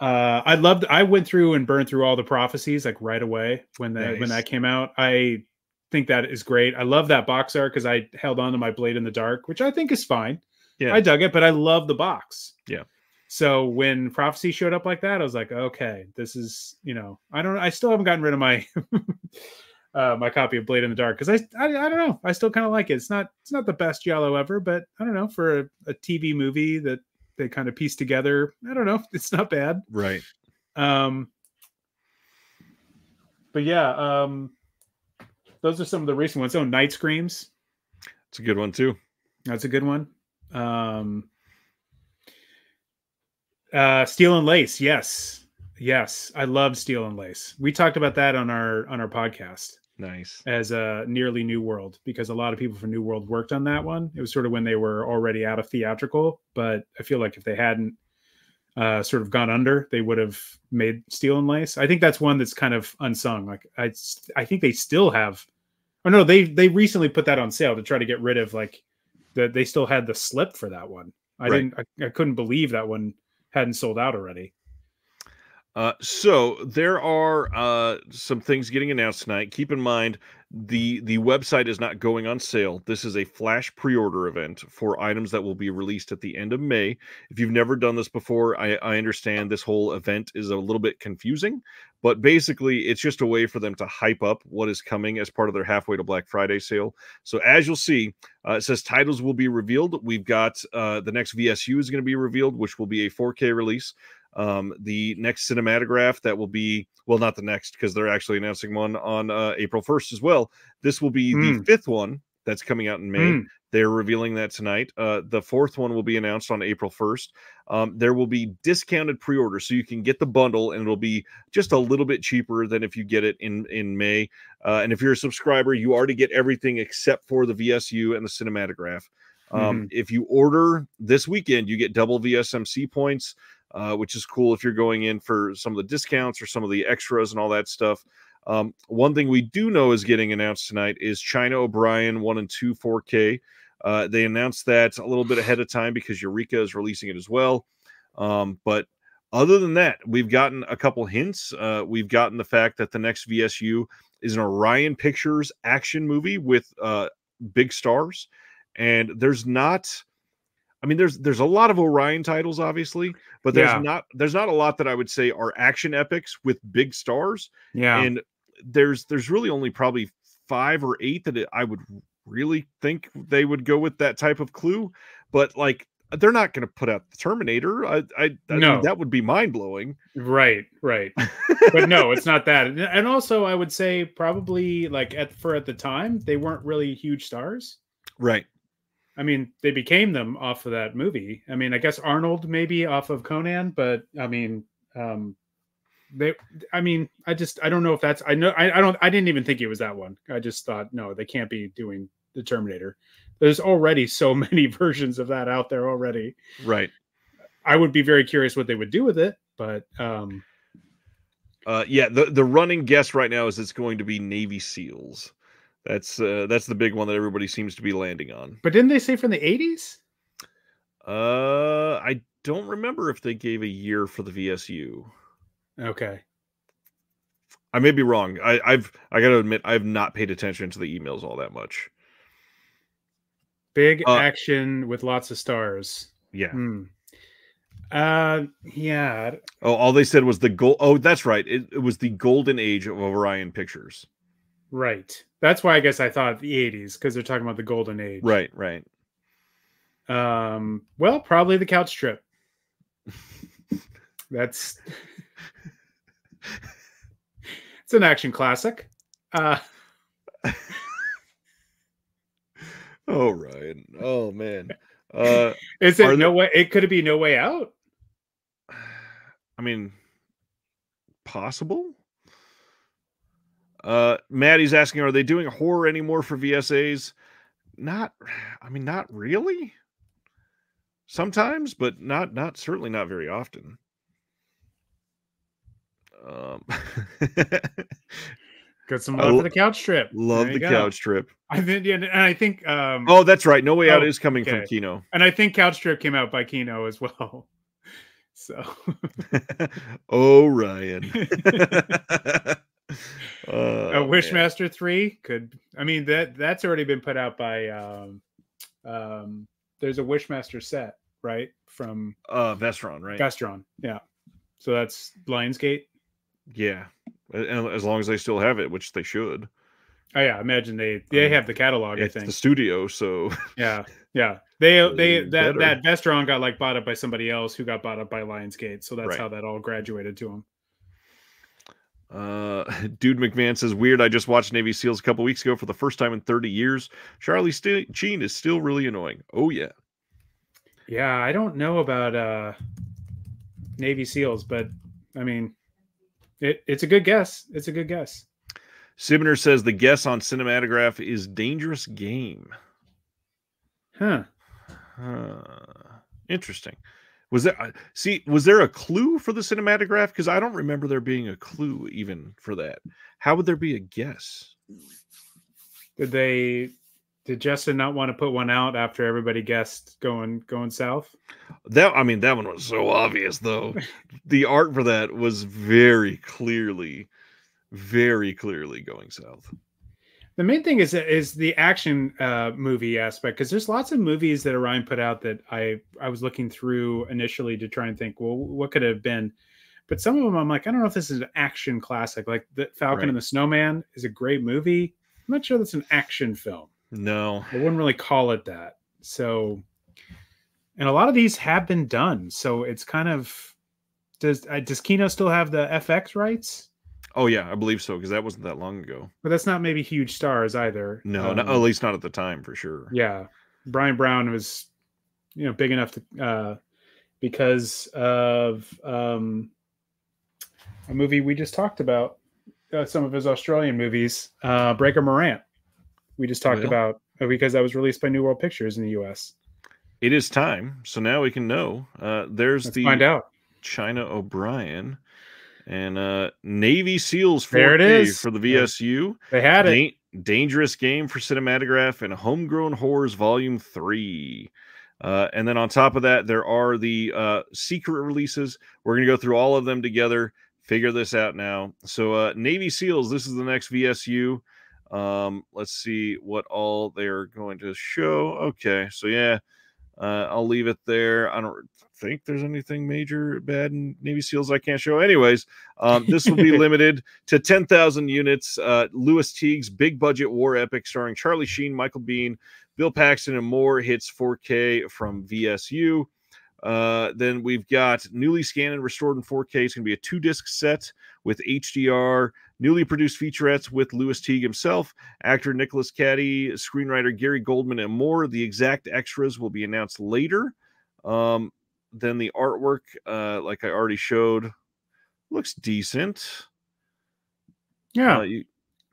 Uh, I loved. I went through and burned through all the prophecies like right away when that nice. when that came out. I think that is great. I love that box art because I held on to my Blade in the Dark, which I think is fine. Yeah. I dug it, but I love the box. Yeah. So when Prophecy showed up like that, I was like, okay, this is, you know, I don't I still haven't gotten rid of my *laughs* uh my copy of Blade in the Dark because I, I I don't know. I still kind of like it. It's not it's not the best giallo ever, but I don't know, for a, a TV movie that they kind of piece together, I don't know. *laughs* It's not bad. Right. Um but yeah, um those are some of the recent ones. Oh, Night Screams. It's a good one too. That's a good one. Um, Uh, Steel and Lace, yes, yes, I love Steel and Lace. We talked about that on our on our podcast. Nice. As a nearly New World, because a lot of people from New World worked on that one. It was sort of when they were already out of theatrical, but I feel like if they hadn't uh, sort of gone under, they would have made Steel and Lace. I think that's one that's kind of unsung. Like I, I think they still have. Oh no, they they recently put that on sale to try to get rid of like that. They still had the slip for that one. I right. didn't. I, I couldn't believe that one hadn't sold out already. Uh, so there are uh, some things getting announced tonight. Keep in mind the the website is not going on sale. This is a flash pre-order event for items that will be released at the end of May. If you've never done this before, I, I understand this whole event is a little bit confusing, but basically it's just a way for them to hype up what is coming as part of their halfway to Black Friday sale. So as you'll see, uh, it says titles will be revealed. We've got uh, the next VSU is going to be revealed, which will be a 4K release. Um, the next cinematograph that will be well, not the next because they're actually announcing one on uh, April 1st as well. This will be mm. the hmm. fifth one that's coming out in May. Mm. They're revealing that tonight. Uh, the fourth one will be announced on April 1st. Um, there will be discounted pre-order, so you can get the bundle, and it'll be just a little bit cheaper than if you get it in in May. Uh, and if you're a subscriber, you already get everything except for the VSU and the cinematograph. Um, mm-hmm. If you order this weekend, you get double VSMC points uh, which is cool if you're going in for some of the discounts or some of the extras and all that stuff. Um, one thing we do know is getting announced tonight is China O'Brien 1 and 2 4K. Uh, they announced that a little bit ahead of time because Eureka is releasing it as well. Um, but other than that, we've gotten a couple hints. Uh, we've gotten the fact that the next VSU is an Orion Pictures action movie with uh, big stars. And there's not I mean, there's there's a lot of Orion titles, obviously, but there's yeah. not there's not a lot that I would say are action epics with big stars. Yeah, and there's there's really only probably five or eight that I would really think they would go with that type of clue. But like, they're not going to put out the Terminator. I, I, I no. Mean, that would be mind blowing. Right, right. but no, it's not that. And also, I would say probably like at for at the time they weren't really huge stars. Right. I mean, they became them off of that movie. I mean, I guess Arnold maybe off of Conan, but I mean, um, they, I mean, I just, I don't know if that's, I know, I, I don't, I didn't even think it was that one. I just thought, no, they can't be doing the Terminator. There's already so *laughs* many versions of that out there already. Right. I would be very curious what they would do with it, but, um, uh, yeah, the the running guess right now is it's going to be Navy SEALs. That's uh, that's the big one that everybody seems to be landing on. But didn't they say from the 80s? Uh, I don't remember if they gave a year for the VSU. Okay. I may be wrong. I, I've I got to admit I've not paid attention to the emails all that much. Big uh, action with lots of stars. Yeah. Hmm. Uh, yeah. Oh, all they said was the gold. Oh, that's right. It, it was the golden age of Orion Pictures. Right. That's why I guess I thought the 80s because they're talking about the golden age. Right, right. Um, well, probably the couch trip. *laughs* That's it's an action classic. Uh *laughs* Oh Ryan. Oh man. Uh *laughs* is it no there... way it could it be no way out? *sighs* I mean possible? Uh, Maddie's asking, are they doing horror anymore for VSAs? Not, I mean, not really. Sometimes, but not, not certainly not very often. Um, *laughs* got some love for the couch trip. Love the go. couch trip. I think, yeah, and I think. Um, oh, that's right. No Way oh, Out is coming okay. from Kino, and I think Couch Trip came out by Kino as well. *laughs* So, *laughs* oh Ryan. Uh, Wishmaster three could. I mean that that's already been put out by. Um, um, there's a Wishmaster set right from uh Vestron, right? Vestron, yeah. So that's Lionsgate. Yeah, and as long as they still have it, which they should. Oh yeah, imagine they they um, have the catalog. I think the studio. So yeah, yeah. They *laughs* they that better. that Vestron got like bought up by somebody else who got bought up by Lionsgate. So that's right. how that all graduated to them. Uh, *laughs* Dude McMahon says, Weird. I just watched Navy SEALs a couple weeks ago for the first time in 30 years. Charlie St- Sheen is still really annoying. Oh, yeah. Yeah, I don't know about uh Navy SEALs, but I mean, it, it's a good guess. It's a good guess. Sibner says the guess on cinematograph is dangerous game. Huh. Huh. Interesting. Was there uh, see was there a clue for the cinematograph? Because I don't remember there being a clue even for that. How would there be a guess? Did they did Justin not want to put one out after everybody guessed going going south? That I mean that one was so obvious though. the art for that was very clearly, very clearly going south. The main thing is is the action uh, movie aspect because there's lots of movies that Orion put out that I I was looking through initially to try and think, well, what could have been, but some of them I'm like, I don't know if this is an action classic. Like the Falcon right. and the Snowman is a great movie. I'm not sure that's an action film. No, I wouldn't really call it that. So, and a lot of these have been done. So it's kind of does uh, does Kino still have the FX rights? Oh yeah, I believe so because that wasn't that long ago. But that's not maybe huge stars either. No, um, not, at least not at the time for sure. Yeah, Bryan Brown was, you know, big enough to uh, because of um, a movie we just talked about, uh, some of his Australian movies, uh, Breaker Morant. We just talked well, about uh, because that was released by New World Pictures in the U.S. It is time, so now we can know. Uh, there's Let's the find out China O'Brien and uh Navy SEALs 4K there it is. for the VSU. They had it. Da- dangerous game for Cinématographe and Homegrown Horrors Volume Three. Uh, and then on top of that, there are the uh, secret releases. We're going to go through all of them together, figure this out now. So, uh, Navy SEALs, this is the next VSU. Um, let's see what all they're going to show. Okay, so yeah, uh, I'll leave it there. I don't think there's anything major bad in Navy SEALs I can't show. Anyways, um, this will be *laughs* limited to 10,000 units. Uh, Lewis Teague's big budget war epic starring Charlie Sheen, Michael Biehn, Bill Paxton, and more hits 4K from VSU. Uh, then we've got newly scanned and restored in 4K. It's going to be a two disc set with HDR, newly produced featurettes with Lewis Teague himself, actor Nicholas Kadi, screenwriter Gary Goldman, and more. The exact extras will be announced later. Um, then the artwork, uh, like I already showed, looks decent. Yeah, uh, you,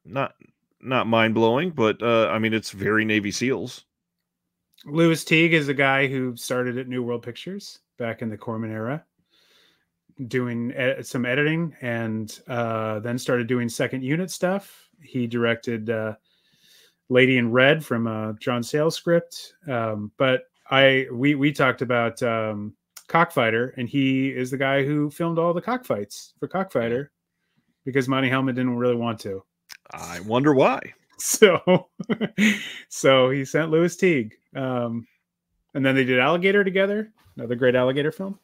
not not mind blowing, but uh, I mean it's very Navy SEALs. Lewis Teague is a guy who started at New World Pictures back in the Corman era, doing ed- some editing, and uh, then started doing second unit stuff. He directed uh, Lady in Red from a John Sayles script, um, but I we we talked about um, Cockfighter, and he is the guy who filmed all the cockfights for Cockfighter because Monte Hellman didn't really want to. I wonder why. *laughs* So, *laughs* so he sent Lewis Teague, um, and then they did Alligator together, another great alligator film.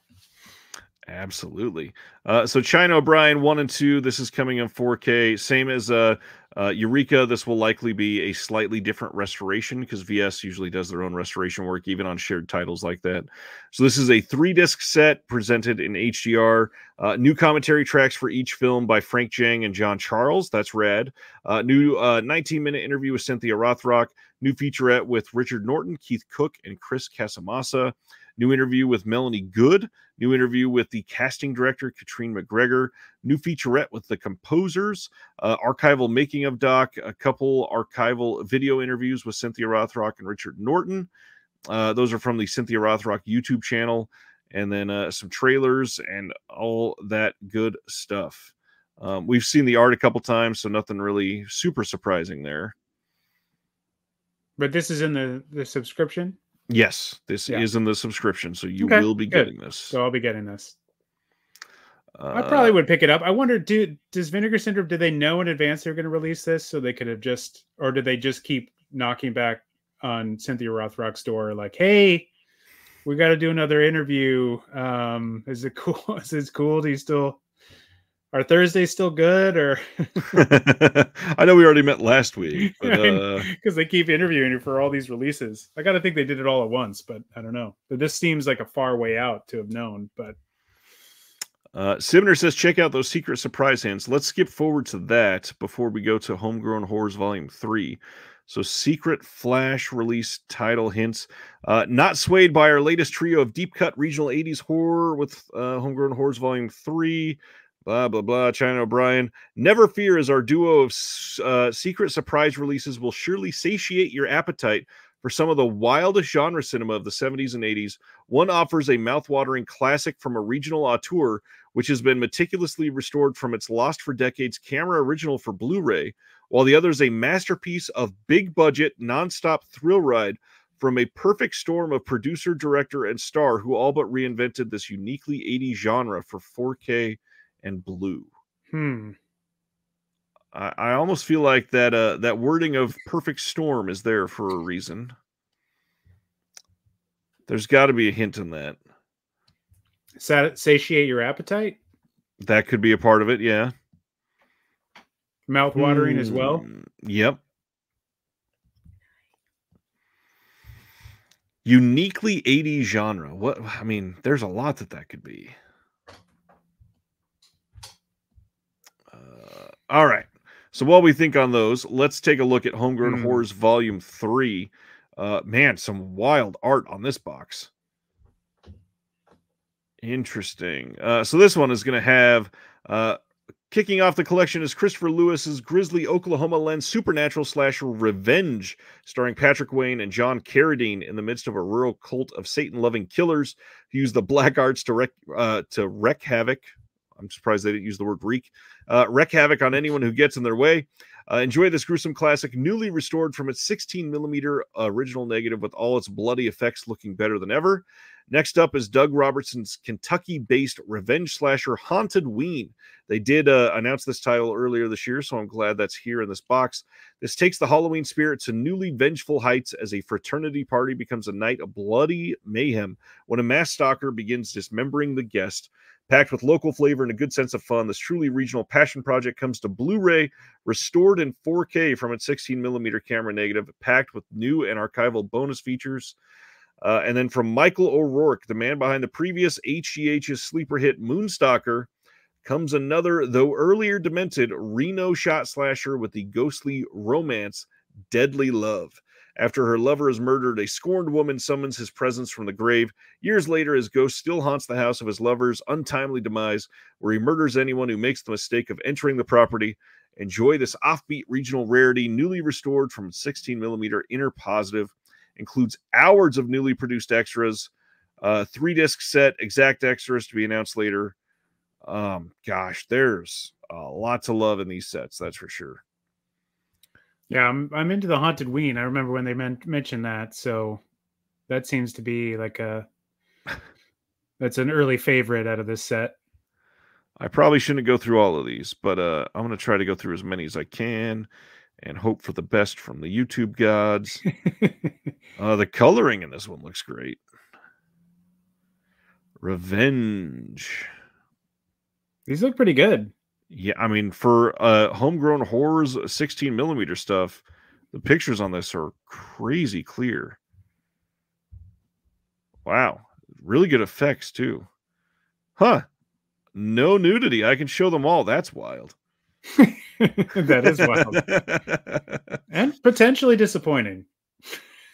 Absolutely. Uh, so China O'Brien one and two. This is coming in 4K, same as uh, uh, Eureka. This will likely be a slightly different restoration because VS usually does their own restoration work, even on shared titles like that. So this is a three disc set presented in HDR. Uh, new commentary tracks for each film by Frank Djeng and John Charles. That's rad. Uh, new uh, 19 minute interview with Cynthia Rothrock. New featurette with Richard Norton, Keith Cooke, and Chris Casamassa. New interview with Melanie Good. New interview with the casting director, Katrine McGregor. New featurette with the composers. Uh, archival making of doc. A couple archival video interviews with Cynthia Rothrock and Richard Norton. Uh, those are from the Cynthia Rothrock YouTube channel. And then uh, some trailers and all that good stuff. Um, we've seen the art a couple times, so nothing really super surprising there. But this is in the the subscription. Yes, this yeah. is in the subscription, so you okay, will be good. getting this. So I'll be getting this. Uh, I probably would pick it up. I wonder, do does Vinegar Syndrome? Do they know in advance they're going to release this, so they could have just, or did they just keep knocking back on Cynthia Rothrock's door, like, "Hey, we got to do another interview. Um, is it cool? *laughs* Is it cool? Do you still are Thursdays still good or *laughs* I know we already met last week *laughs* because uh... they keep interviewing you for all these releases. I gotta think they did it all at once, but I don't know. But this seems like a far way out to have known, but uh Sibner says check out those secret surprise hands. Let's skip forward to that before we go to Homegrown Horrors Volume 3. So, secret flash release title hints. Uh, not swayed by our latest trio of deep cut regional 80s horror with uh, Homegrown Horrors Volume 3. Blah, blah, blah. China O'Brien. Never fear, as our duo of uh, secret surprise releases will surely satiate your appetite for some of the wildest genre cinema of the 70s and 80s. One offers a mouthwatering classic from a regional auteur, which has been meticulously restored from its lost for decades camera original for Blu ray, while the other is a masterpiece of big budget, nonstop thrill ride from a perfect storm of producer, director, and star who all but reinvented this uniquely 80s genre for 4K and blue. Hmm. I, I almost feel like that uh, that wording of perfect storm is there for a reason. There's got to be a hint in that. Sat- satiate your appetite. That could be a part of it. Yeah. Mouth watering mm, as well. Hmm, yep. Uniquely 80s genre. What I mean, there's a lot that that could be. All right. So while we think on those, let's take a look at Homegrown mm. Horrors Volume 3. Uh, man, some wild art on this box. Interesting. Uh, so this one is going to have uh, kicking off the collection is Christopher Lewis's Grisly Oklahoma lens supernatural slasher Revenge, starring Patrick Wayne and John Carradine in the midst of a rural cult of Satan-loving killers who use the black arts to wreak, uh, to wreak havoc I'm surprised they didn't use the word wreak. Uh, wreak havoc on anyone who gets in their way. Uh, enjoy this gruesome classic, newly restored from its 16 millimeter original negative, with all its bloody effects looking better than ever. Next up is Doug Robertson's Kentucky based revenge slasher Hauntedween. They did uh, announce this title earlier this year, so I'm glad that's here in this box. This takes the Halloween spirit to newly vengeful heights as a fraternity party becomes a night of bloody mayhem when a mass stalker begins dismembering the guest. Packed with local flavor and a good sense of fun, this truly regional passion project comes to Blu ray, restored in 4K from its 16 millimeter camera negative, packed with new and archival bonus features. Uh, and then from Michael O'Rourke, the man behind the previous HGH's sleeper hit Moonstalker, comes another, though earlier demented, Reno shot slasher with the ghostly romance Deadly Love. After her lover is murdered, a scorned woman summons his presence from the grave. Years later, his ghost still haunts the house of his lover's untimely demise, where he murders anyone who makes the mistake of entering the property. Enjoy this offbeat regional rarity, newly restored from 16 millimeter inner positive. Includes hours of newly produced extras, uh, three disc set, exact extras to be announced later. Um, gosh, there's a lot to love in these sets, that's for sure. Yeah, I'm I'm into the Hauntedween. I remember when they mentioned that, so that seems to be like a *laughs* that's an early favorite out of this set. I probably shouldn't go through all of these, but uh, I'm going to try to go through as many as I can and hope for the best from the YouTube gods. *laughs* uh, the coloring in this one looks great. Revenge. These look pretty good. Yeah, I mean, for uh, homegrown horrors, 16 millimeter stuff, the pictures on this are crazy clear. Wow, really good effects too. Huh? No nudity. I can show them all. That's wild. *laughs* that is wild *laughs* and potentially disappointing.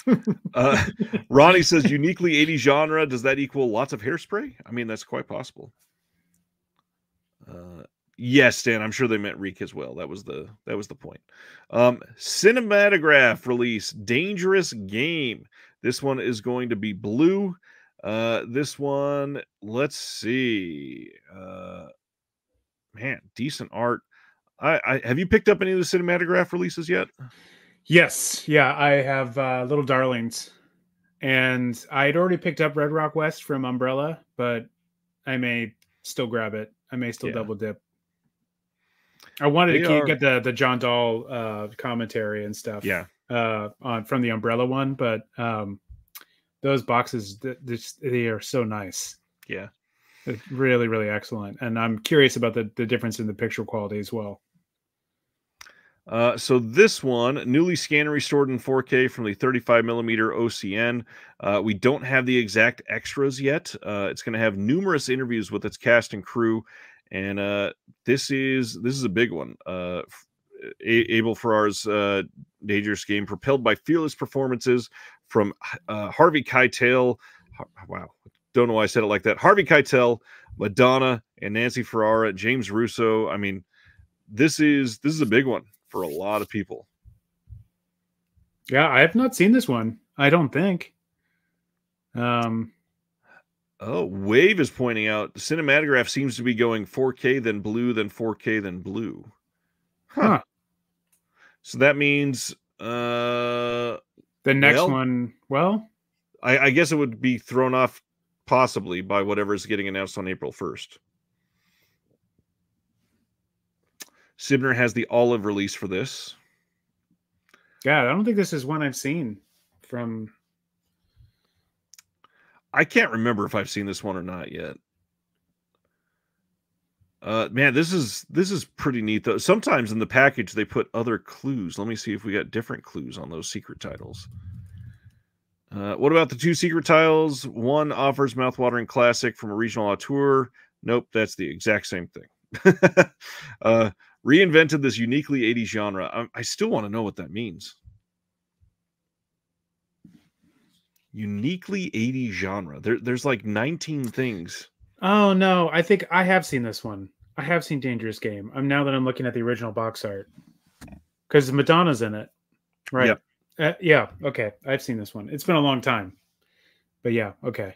*laughs* uh, Ronnie says uniquely 80 genre. Does that equal lots of hairspray? I mean, that's quite possible. Uh, Yes, Dan. I'm sure they meant Reek as well. That was the that was the point. Um, Cinématographe release Dangerous Game. This one is going to be blue. Uh, this one, let's see. Uh, man, decent art. I, I have you picked up any of the Cinématographe releases yet? Yes, yeah, I have uh, Little Darlings, and I'd already picked up Red Rock West from Umbrella, but I may still grab it. I may still yeah. double dip. I wanted they to keep, are... get the the John Dahl uh, commentary and stuff. Yeah. Uh, on from the Umbrella one, but um, those boxes they are so nice. Yeah. Really, really excellent, and I'm curious about the the difference in the picture quality as well. Uh, so this one, newly scanned and restored in 4K from the 35 millimeter OCN. Uh, we don't have the exact extras yet. Uh, it's going to have numerous interviews with its cast and crew, and uh, this is this is a big one. Uh, Abel Ferrara's uh, Dangerous Game, propelled by fearless performances from uh, Harvey Keitel. Wow, don't know why I said it like that. Harvey Keitel, Madonna, and Nancy Ferrara, James Russo. I mean, this is this is a big one for a lot of people. Yeah, I have not seen this one. I don't think. Um. Oh, Wave is pointing out cinématographe seems to be going 4K, then blue, then 4K, then blue. Huh. huh. So that means uh the next well, one. Well, I, I guess it would be thrown off possibly by whatever is getting announced on April 1st. Sibner has the olive release for this. God, I don't think this is one I've seen from. I can't remember if I've seen this one or not yet. Uh, man, this is this is pretty neat though. Sometimes in the package they put other clues. Let me see if we got different clues on those secret titles. Uh, what about the two secret tiles? One offers mouthwatering classic from a regional auteur. Nope, that's the exact same thing. *laughs* uh, reinvented this uniquely 80s genre. I, I still want to know what that means. Uniquely 80s genre. There, there's like 19 things. Oh no, I think I have seen this one. I have seen Dangerous Game. I'm now that I'm looking at the original box art because Madonna's in it, right? Yep. Uh, yeah. Okay, I've seen this one. It's been a long time, but yeah. Okay.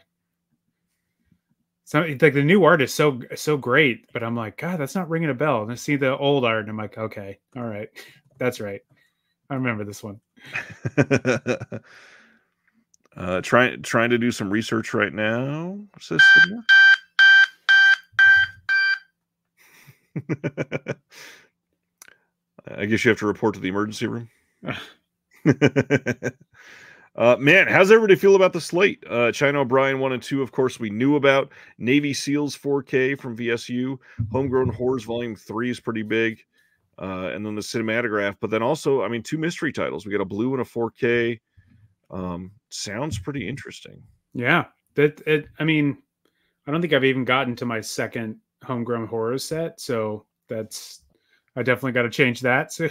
So like the new art is so so great, but I'm like, God, that's not ringing a bell. And I see the old art, and I'm like, okay, all right, *laughs* that's right. I remember this one. *laughs* uh, trying trying to do some research right now. What's *laughs* this? I guess you have to report to the emergency room. *laughs* *laughs* uh, man, how's everybody feel about the slate? Uh, China O'Brien one and two, of course, we knew about. Navy SEALs 4K from VSU. Homegrown Horrors Volume Three is pretty big, uh, and then the cinématographe. But then also, I mean, two mystery titles. We got a blue and a 4K. Um, sounds pretty interesting. Yeah, that it. I mean, I don't think I've even gotten to my second homegrown horror set, so that's I definitely got to change that *laughs* so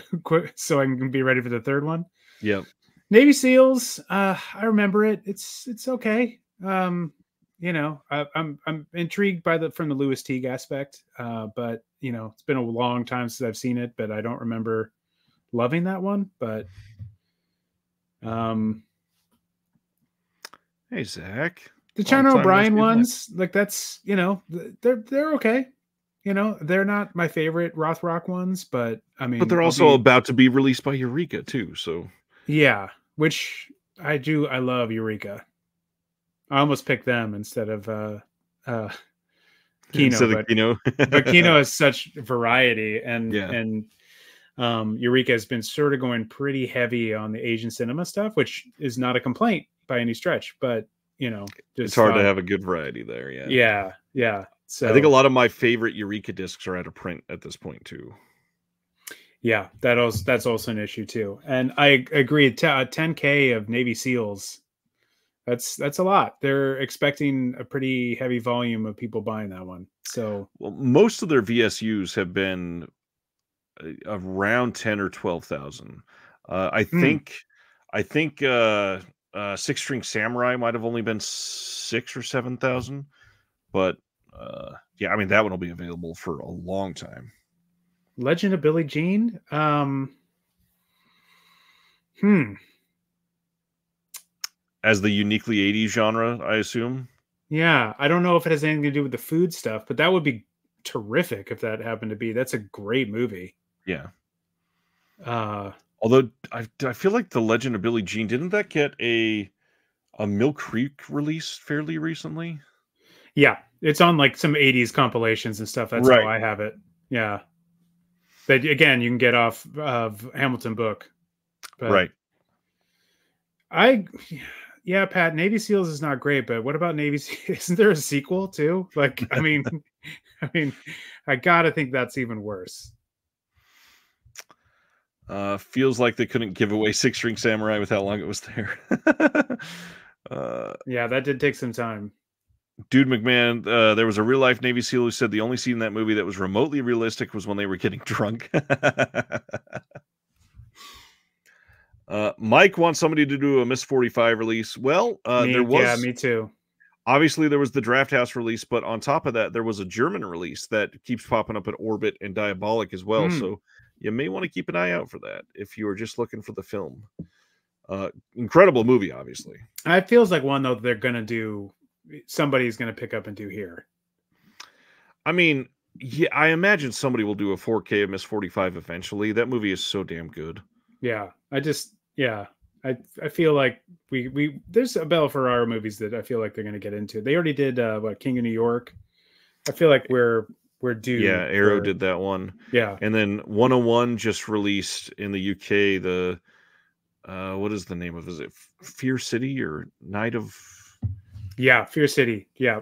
so I can be ready for the third one. Yeah. Navy SEALs, uh, I remember it. It's it's okay. Um, you know, I, am I'm, I'm intrigued by the from the Lewis Teague aspect, uh, but you know, it's been a long time since I've seen it, but I don't remember loving that one. But um, hey Zach, the China O'Brien ones, like that's you know, they're they're okay. You know, they're not my favorite Rothrock ones, but I mean, but they're also be... about to be released by Eureka too. So yeah, which I do. I love Eureka. I almost picked them instead of uh uh Kino, *laughs* instead but, Kino. but Kino *laughs* has such variety and yeah. and um Eureka has been sort of going pretty heavy on the Asian cinema stuff, which is not a complaint by any stretch, but you know, it's hard to have a good variety there. Yeah. Yeah. Yeah. So I think a lot of my favorite Eureka discs are out of print at this point too. Yeah, that also that's also an issue too. And I agree. T- 10k uh, of Navy SEALs. That's that's a lot. They're expecting a pretty heavy volume of people buying that one. So well, most of their VSUs have been uh, around ten or twelve thousand. Uh, I hmm. think I think uh, uh, Six String Samurai might have only been six or seven thousand, but uh, yeah, I mean that one will be available for a long time. Legend of Billie Jean. Um, hmm. As the uniquely 80s genre, I assume. Yeah, I don't know if it has anything to do with the food stuff, but that would be terrific if that happened to be. That's a great movie. Yeah. Uh although I I feel like the Legend of Billie Jean didn't that get a a Mill Creek release fairly recently? Yeah, it's on like some 80s compilations and stuff. That's right. how I have it. Yeah that again you can get off of Hamilton book. But right. I yeah, Pat, Navy SEALs is not great, but what about Navy *laughs* Isn't there a sequel too? Like, I mean, *laughs* I mean, I gotta think that's even worse. Uh, feels like they couldn't give away Six String Samurai with how long it was there. *laughs* uh, yeah, that did take some time. Dude McMahon, uh, there was a real life Navy SEAL who said the only scene in that movie that was remotely realistic was when they were getting *laughs* drunk. *laughs* Mike wants somebody to do a Miss 45 release. Well, uh, me, there was yeah, me too. Obviously, there was the Draft House release, but on top of that, there was a German release that keeps popping up at Orbit and Diabolik as well. Mm. So you may want to keep an eye out for that if you are just looking for the film. Uh, incredible movie, obviously. It feels like one though they're gonna do. Somebody's gonna pick up and do here. I mean, yeah, I imagine somebody will do a 4K of Miss 45 eventually. That movie is so damn good. Yeah, I just yeah, I I feel like we we there's Abel Ferrara movies that I feel like they're gonna get into. They already did uh, what King of New York. I feel like we're we're due. Yeah, Arrow did that one. Yeah, and then 101 just released in the UK the uh what is the name of it? is it Fear City or Night of Yeah, Fear City. Yeah.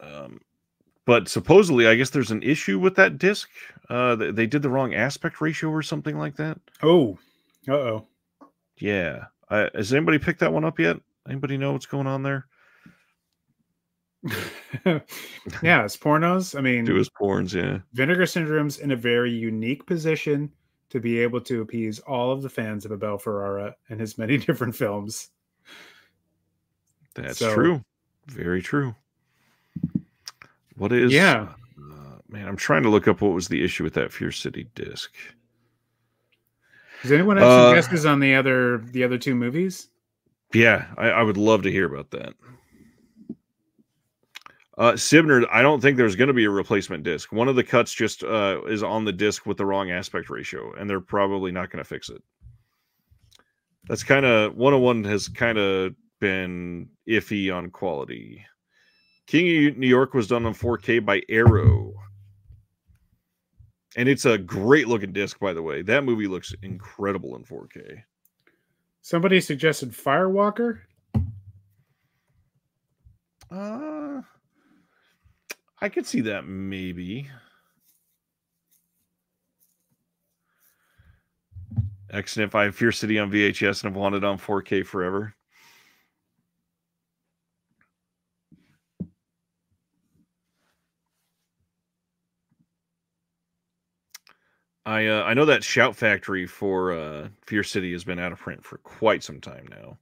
Um but supposedly I guess there's an issue with that disc. Uh they, they did the wrong aspect ratio or something like that. Oh. Uh-oh. Yeah. Uh, has anybody picked that one up yet? Anybody know what's going on there? *laughs* yeah, it's pornos. I mean, do his porns. Yeah, Vinegar Syndrome's in a very unique position to be able to appease all of the fans of Abel Ferrara and his many *laughs* different films. That's so, true. Very true. What is? Yeah, uh, man, I'm trying to look up what was the issue with that Fear City disc. Does anyone have uh, some guesses on the other the other two movies? Yeah, I, I would love to hear about that. Uh, Sibner, I don't think there's going to be a replacement disc. One of the cuts just uh, is on the disc with the wrong aspect ratio, and they're probably not going to fix it. That's kind of 101 has kind of been iffy on quality. King of New York was done on 4K by Arrow. And it's a great looking disc, by the way. That movie looks incredible in 4K. Somebody suggested Firewalker. Uh, I could see that maybe. X and if I have Fear City on VHS and I've wanted on 4K forever. I uh, I know that Shout Factory for uh, Fear City has been out of print for quite some time now.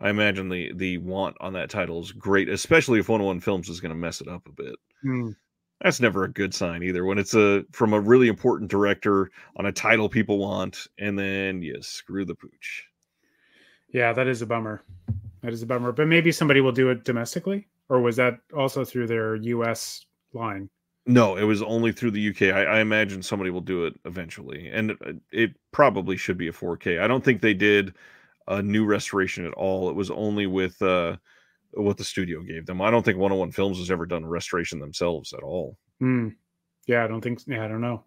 I imagine the the want on that title is great, especially if 101 Films is going to mess it up a bit. Mm. That's never a good sign either. When it's a from a really important director on a title people want, and then you screw the pooch. Yeah, that is a bummer. That is a bummer. But maybe somebody will do it domestically, or was that also through their U.S. line? No, it was only through the UK. I, I, imagine somebody will do it eventually, and uh, it probably should be a 4K. I don't think they did a new restoration at all. It was only with uh, what the studio gave them. I don't think 101 Films has ever done a restoration themselves at all. Mm. Yeah, I don't think. Yeah, I don't know.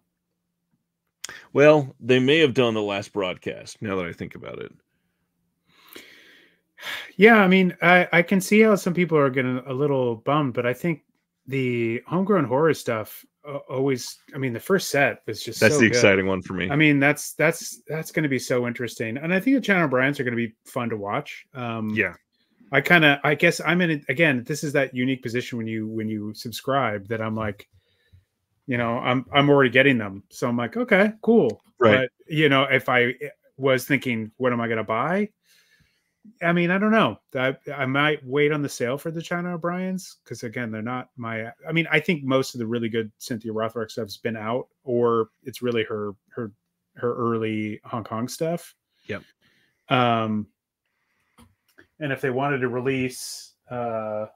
Well, they may have done the last broadcast. Now that I think about it. *sighs* Yeah, I mean, I, I can see how some people are getting a little bummed, but I think the homegrown horror stuff always i mean the first set was just that's so the good. exciting one for me. I mean that's that's that's going to be so interesting. And i think the China O'Briens are going to be fun to watch. Um yeah. I kind of i guess i'm in it again this is that unique position when you when you subscribe that i'm like you know i'm i'm already getting them. So i'm like okay cool. Right. But you know if i was thinking what am i going to buy I mean, I don't know. I, I might wait on the sale for the China O'Briens because again, they're not my. I mean, I think most of the really good Cynthia Rothrock stuff's been out, or it's really her her her early Hong Kong stuff. Yep. Um, and if they wanted to release, uh,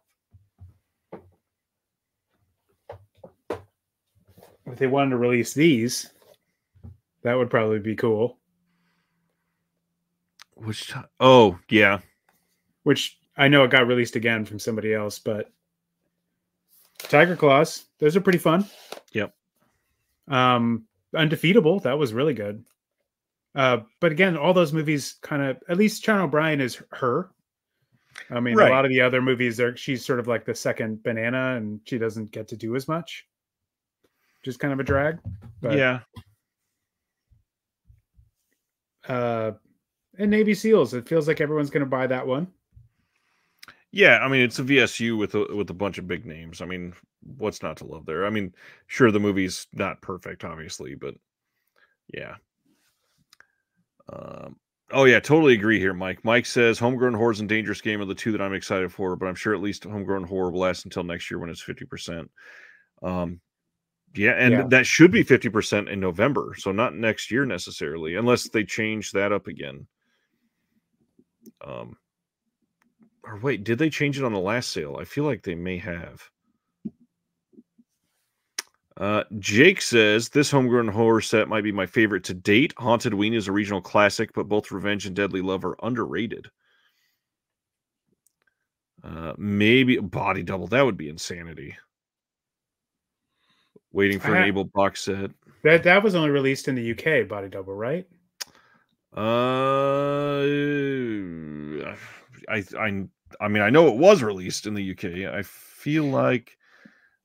if they wanted to release these, that would probably be cool. Which? Oh, yeah. Which I know it got released again from somebody else, but Tiger Claws, those are pretty fun. Yep. Um, Undefeatable, that was really good. Uh, but again, all those movies kind of at least China O'Brien is her. I mean, right. a lot of the other movies are she's sort of like the second banana and she doesn't get to do as much. Just kind of a drag. But, yeah. Uh and Navy SEALs. It feels like everyone's going to buy that one. Yeah, I mean it's a VSU with a, with a bunch of big names. I mean, what's not to love there? I mean, sure the movie's not perfect, obviously, but yeah. Um, Oh yeah, totally agree here, Mike. Mike says homegrown horrors and dangerous game are the two that I'm excited for, but I'm sure at least homegrown horror will last until next year when it's 50%. Um yeah, and yeah. that should be 50% in November, so not next year necessarily, unless they change that up again. Um or wait, did they change it on the last sale? I feel like they may have. Uh, Jake says this homegrown horror set might be my favorite to date. Haunted Ween is a regional classic, but both Revenge and Deadly Love are underrated. Uh, maybe Body Double. That would be insanity. Waiting for an Abel box set. That that was only released in the UK. Body Double, right? Uh, I I I mean I know it was released in the UK. I feel like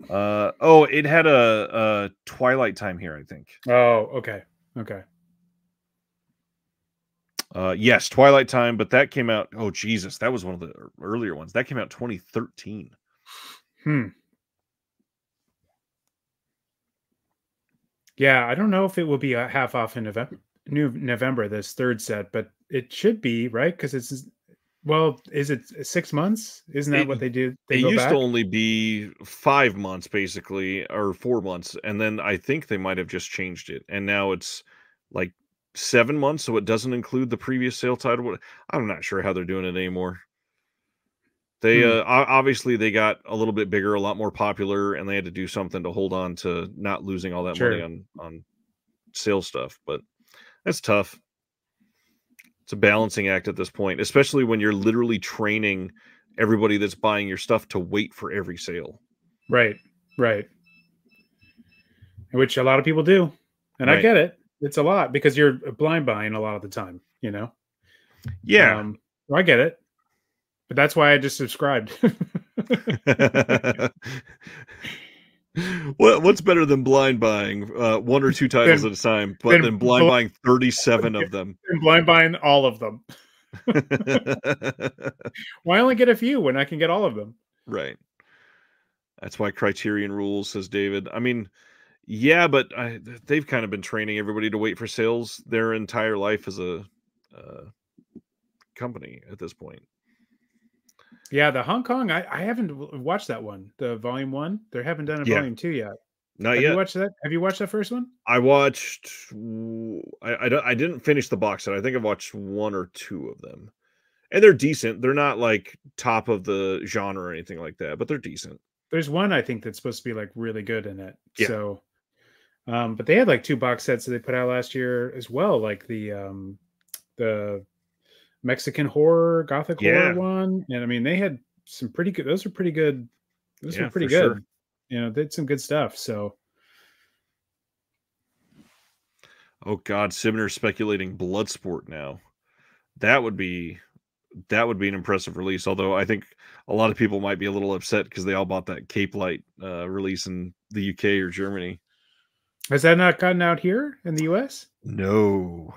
uh oh, it had a, a Twilight time here, I think. Oh, okay. Okay. Uh yes, Twilight Time, but that came out oh Jesus, that was one of the earlier ones. That came out 2013. Hmm. Yeah, I don't know if it will be a half off in November new November this third set, but it should be, right? Because it's well, is it six months? Isn't that it, what they do? They it used back? to only be five months, basically, or four months, and then I think they might have just changed it, and now it's like seven months, so it doesn't include the previous sale title. I'm not sure how they're doing it anymore. They hmm. uh, obviously they got a little bit bigger, a lot more popular, and they had to do something to hold on to not losing all that sure. money on on sales stuff. But that's tough it's a balancing act at this point, especially when you're literally training everybody that's buying your stuff to wait for every sale. Right, right. Which a lot of people do. And right. I get it. It's a lot because you're blind buying a lot of the time, you know? Yeah. Um, I get it. But that's why I just subscribed. *laughs* *laughs* *laughs* what what's better than blind buying uh, one or two titles then, at a time, but then, then blind bl- buying thirty seven of *laughs* them? And blind buying all of them. *laughs* why only get a few when I can get all of them? Right. That's why Criterion rules, says David. I mean, yeah, but I, they've kind of been training everybody to wait for sales their entire life as a uh, company at this point. Yeah, the Hong Kong. I, I haven't watched that one. The volume one. They haven't done a yeah. volume two yet. Not Have yet. You watched that? Have you watched that first one? I watched. I, I I didn't finish the box set. I think I watched one or two of them, and they're decent. They're not like top of the genre or anything like that, but they're decent. There's one I think that's supposed to be like really good in it. Yeah. So, um, but they had like two box sets that they put out last year as well, like the um, the Mexican horror, gothic yeah. horror one. And I mean, they had some pretty good, those are pretty good. Those yeah, were pretty good. Sure. You know, did some good stuff. So, oh God, Sibner speculating Bloodsport now. That would be that would be an impressive release. Although I think a lot of people might be a little upset because they all bought that Capelight uh, release in the UK or Germany. Has that not gotten out here in the US? No.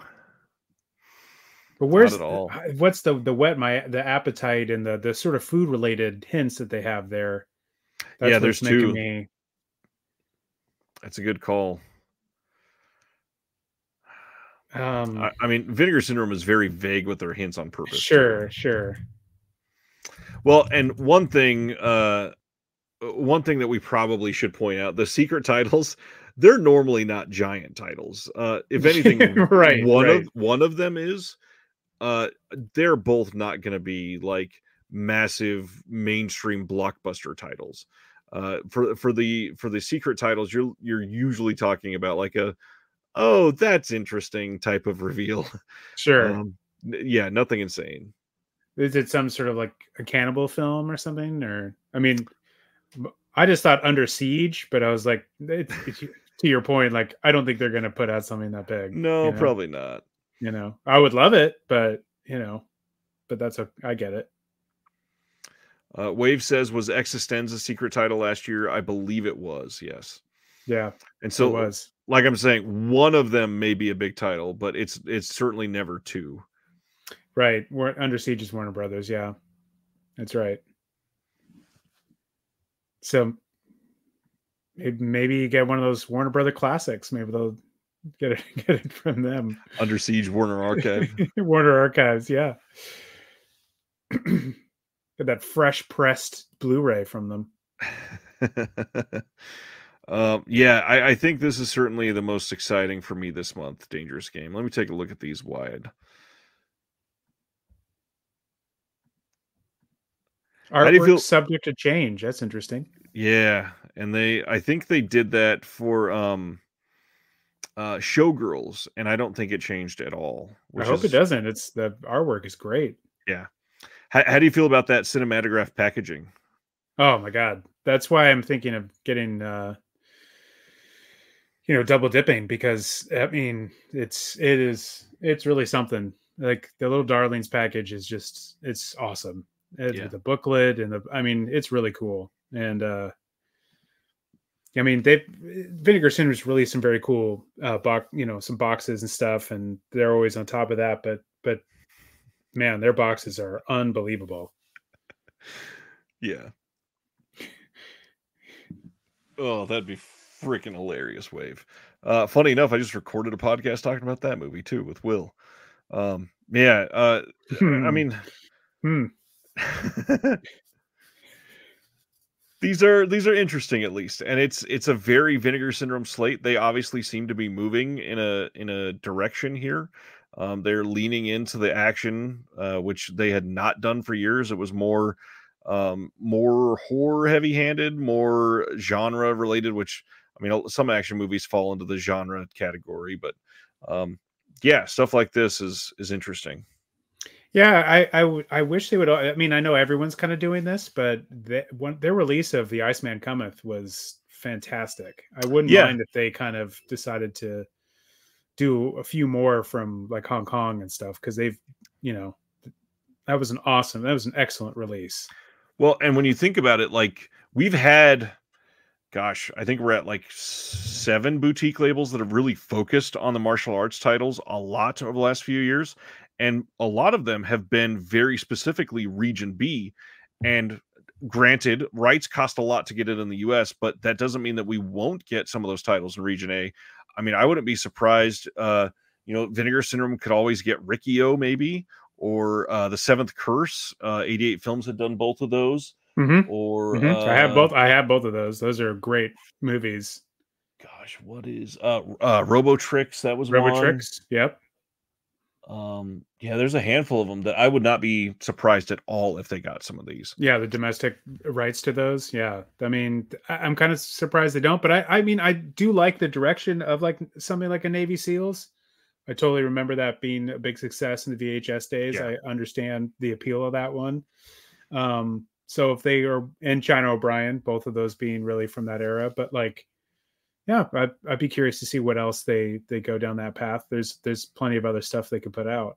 But where's what's the the wet my the appetite and the the sort of food related hints that they have there? That's yeah, there's two. Me... That's a good call. Um, I, I, mean, Vinegar Syndrome is very vague with their hints on purpose. Sure, sure. Well, and one thing, uh, one thing that we probably should point out: the secret titles, they're normally not giant titles. Uh, if *laughs* anything, right, one right. of one of them is, uh they're both not going to be like massive mainstream blockbuster titles. Uh for for the for the secret titles you're you're usually talking about like a oh that's interesting type of reveal. *laughs* Sure. Um, yeah nothing insane. Is it some sort of like a cannibal film or something or i mean i just thought under siege but i was like it, it, to your point like i don't think they're going to put out something that big no you know? probably not you know, I would love it, but you know, but that's a I get it. Uh, Wave says was Existenz a secret title last year? I believe it was. Yes. Yeah. And so it was like I'm saying, one of them may be a big title, but it's it's certainly never two. Right. We're under siege is Warner Brothers. Yeah, that's right. So maybe, maybe you get one of those Warner Brother classics. Maybe they'll Get it, *laughs* get it from them. Under Siege Warner Archive. *laughs* Warner Archives, yeah. *clears throat* get that fresh pressed Blu-ray from them. *laughs* um, yeah, I, I think this is certainly the most exciting for me this month. Dangerous Game. Let me take a look at these wide. Artwork feel... subject to change. That's interesting. Yeah, and they I think they did that for um uh Showgirls, and I don't think it changed at all. I hope is... it doesn't. It's the artwork is great. Yeah. How, how do you feel about that cinématographe packaging? Oh my god. That's why I'm thinking of getting uh you know double dipping because I mean it's it is it's really something. Like the little darlings package is just it's awesome. It's yeah. the booklet and the I mean it's really cool. And uh I mean, they Vinegar Syndrome's released some very cool uh box, you know, some boxes and stuff, and they're always on top of that. But but man, their boxes are unbelievable. Yeah. Oh, that'd be freaking hilarious, Wave. Uh, funny enough, I just recorded a podcast talking about that movie too with Will. Um, yeah, uh, I mean, hmm. *laughs* these are these are interesting at least, and it's it's a very Vinegar Syndrome slate. They obviously seem to be moving in a in a direction here. Um, they're leaning into the action, uh, which they had not done for years. It was more um, more horror heavy handed, more genre related, which I mean, some action movies fall into the genre category, but um, yeah, stuff like this is is interesting. Yeah, I, I, wish they would. I mean, I know everyone's kind of doing this, but they, one, their release of the Iceman Cometh was fantastic. I wouldn't yeah. mind if they kind of decided to do a few more from like Hong Kong and stuff because they've, you know, that was an awesome, that was an excellent release. Well, and when you think about it, like we've had, gosh, I think we're at like seven boutique labels that have really focused on the martial arts titles a lot over the last few years. And a lot of them have been very specifically region B. And granted, rights cost a lot to get it in the US, but that doesn't mean that we won't get some of those titles in region A. I mean, I wouldn't be surprised. Uh, you know, Vinegar Syndrome could always get Riki-Oh, maybe, or uh, the Seventh Curse. Uh, 88 Films had done both of those. Mm-hmm. Or mm-hmm. Uh, I have both. I have both of those. Those are great movies. Gosh, what is uh, uh Robotrix? That was Robotrix. Yep. Um, yeah, there's a handful of them that I would not be surprised at all if they got some of these. Yeah, the domestic rights to those. Yeah, I mean, I'm kind of surprised they don't, but I, I mean, I do like the direction of like something like a Navy SEALs. I totally remember that being a big success in the VHS days. Yeah. I understand the appeal of that one. Um, so if they are in China O'Brien, both of those being really from that era, but like yeah, I'd, I'd be curious to see what else they they go down that path. There's there's plenty of other stuff they could put out.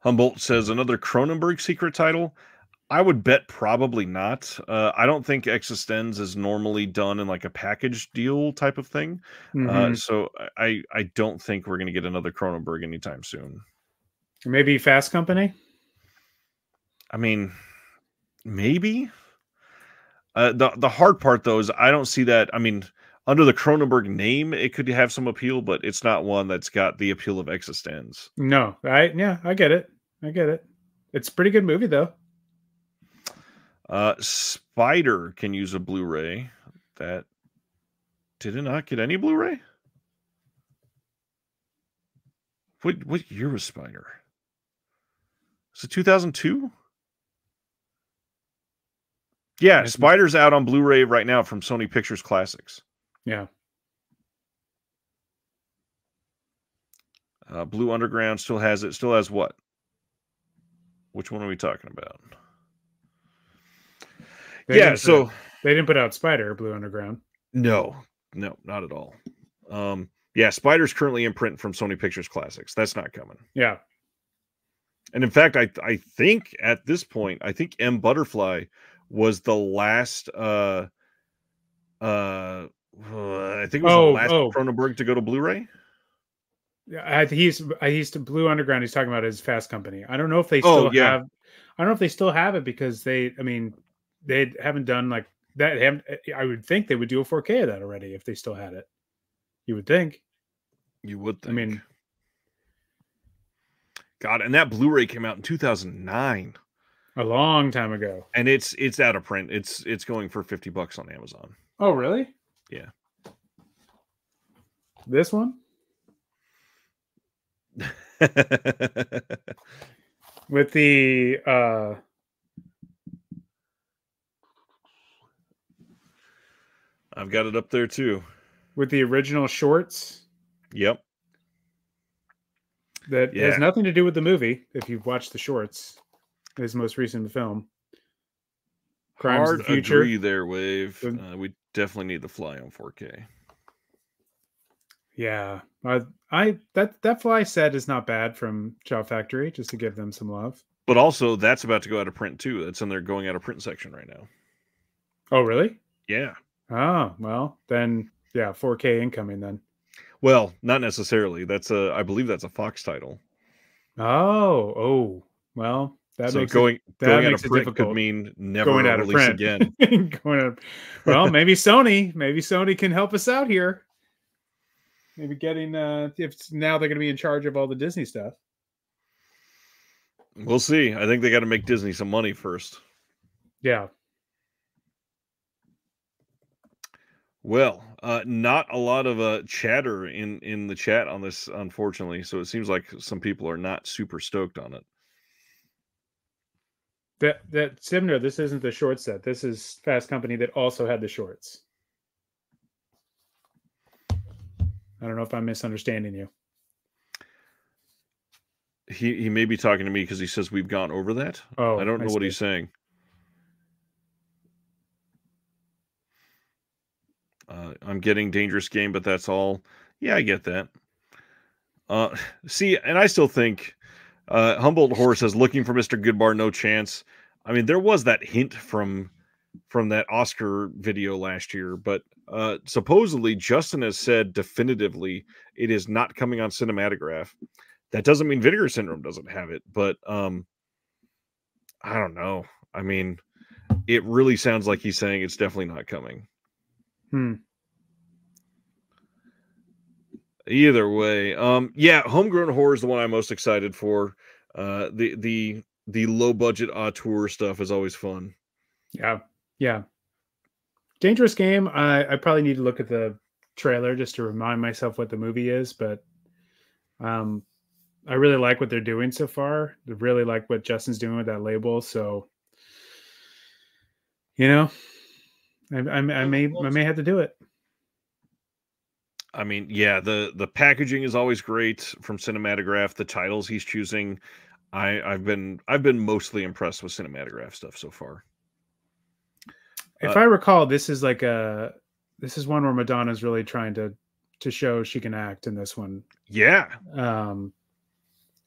Humboldt says another Cronenberg secret title. I would bet probably not. Uh, I don't think eXistenZ is normally done in like a package deal type of thing. Uh, mm-hmm. Uh, so I I don't think we're going to get another Cronenberg anytime soon. maybe Fast Company. I mean, maybe. Uh, the the hard part though is I don't see that. I mean, under the Cronenberg name, it could have some appeal, but it's not one that's got the appeal of eXistenZ. No, I yeah, I get it. I get it. It's a pretty good movie though. Uh, Spider can use a Blu-ray. That did it not get any Blu-ray? What what year was Spider? Is it 2002? Yeah, Spider's out on Blu-ray right now from Sony Pictures Classics. Yeah. Uh, Blue Underground still has it. Still has what? Which one are we talking about? They yeah, so put, they didn't put out Spider Blue Underground. No, no, not at all. Um, yeah, Spider's currently in print from Sony Pictures Classics. That's not coming. Yeah. And in fact, I I think at this point, I think M Butterfly was the last uh uh I think it was oh, the last oh. Cronenberg to go to Blu-ray. Yeah, he's he's to Blue Underground. He's talking about his Fast Company. I don't know if they oh, still oh, yeah. have. I don't know if they still have it because they. I mean, they haven't done like that. I would think they would do a 4K of that already if they still had it. You would think. You would think. I mean, God, and that Blu-ray came out in 2009. A long time ago. And it's it's out of print. It's it's going for 50 bucks on Amazon. Oh, really? Yeah. This one? *laughs* With the uh I've got it up there too. With the original shorts? Yep. That yeah. has nothing to do with the movie if you've watched the shorts. His most recent film. Crimes Hard of the Future. agree there, Wave. Uh, we definitely need the fly on 4K. Yeah, I, I that that fly set is not bad from Shout Factory, just to give them some love. But also, that's about to go out of print too. That's in their going out of print section right now. Oh, really? Yeah. Oh, well, then yeah, 4K incoming then. Well, not necessarily. That's a I believe that's a Fox title. Oh, oh. Well, that so makes going it, that going makes out of print difficult. could mean never going out of print again. *laughs* going out, well, maybe Sony, maybe Sony can help us out here. Maybe getting uh if now they're going to be in charge of all the Disney stuff. We'll see. I think they got to make Disney some money first. Yeah. Well, uh, not a lot of uh, chatter in in the chat on this, unfortunately. So it seems like some people are not super stoked on it. That that Sibner, this isn't the short set. This is Fast Company that also had the shorts. I don't know if I'm misunderstanding you. He he may be talking to me because he says we've gone over that. Oh, I don't know I what he's saying. Uh, I'm getting dangerous game, but that's all. Yeah, I get that. Uh, see, and I still think uh, Humboldt Horse says looking for Mr. Goodbar, no chance. I mean, there was that hint from from that Oscar video last year, but uh, supposedly Justin has said definitively it is not coming on Cinématographe. That doesn't mean Vinegar Syndrome doesn't have it, but um, I don't know. I mean, it really sounds like he's saying it's definitely not coming. Hmm. Either way, um, yeah, homegrown horror is the one I'm most excited for. Uh, the the the low budget auteur stuff is always fun. Yeah, yeah. Dangerous game. I I probably need to look at the trailer just to remind myself what the movie is, but um, I really like what they're doing so far. I really like what Justin's doing with that label. So, you know, I, I, I may I may have to do it. I mean, yeah, the the packaging is always great from Cinématographe. The titles he's choosing, I I've been I've been mostly impressed with Cinématographe stuff so far. If uh, I recall, this is like a this is one where Madonna's really trying to to show she can act in this one. Yeah. Um,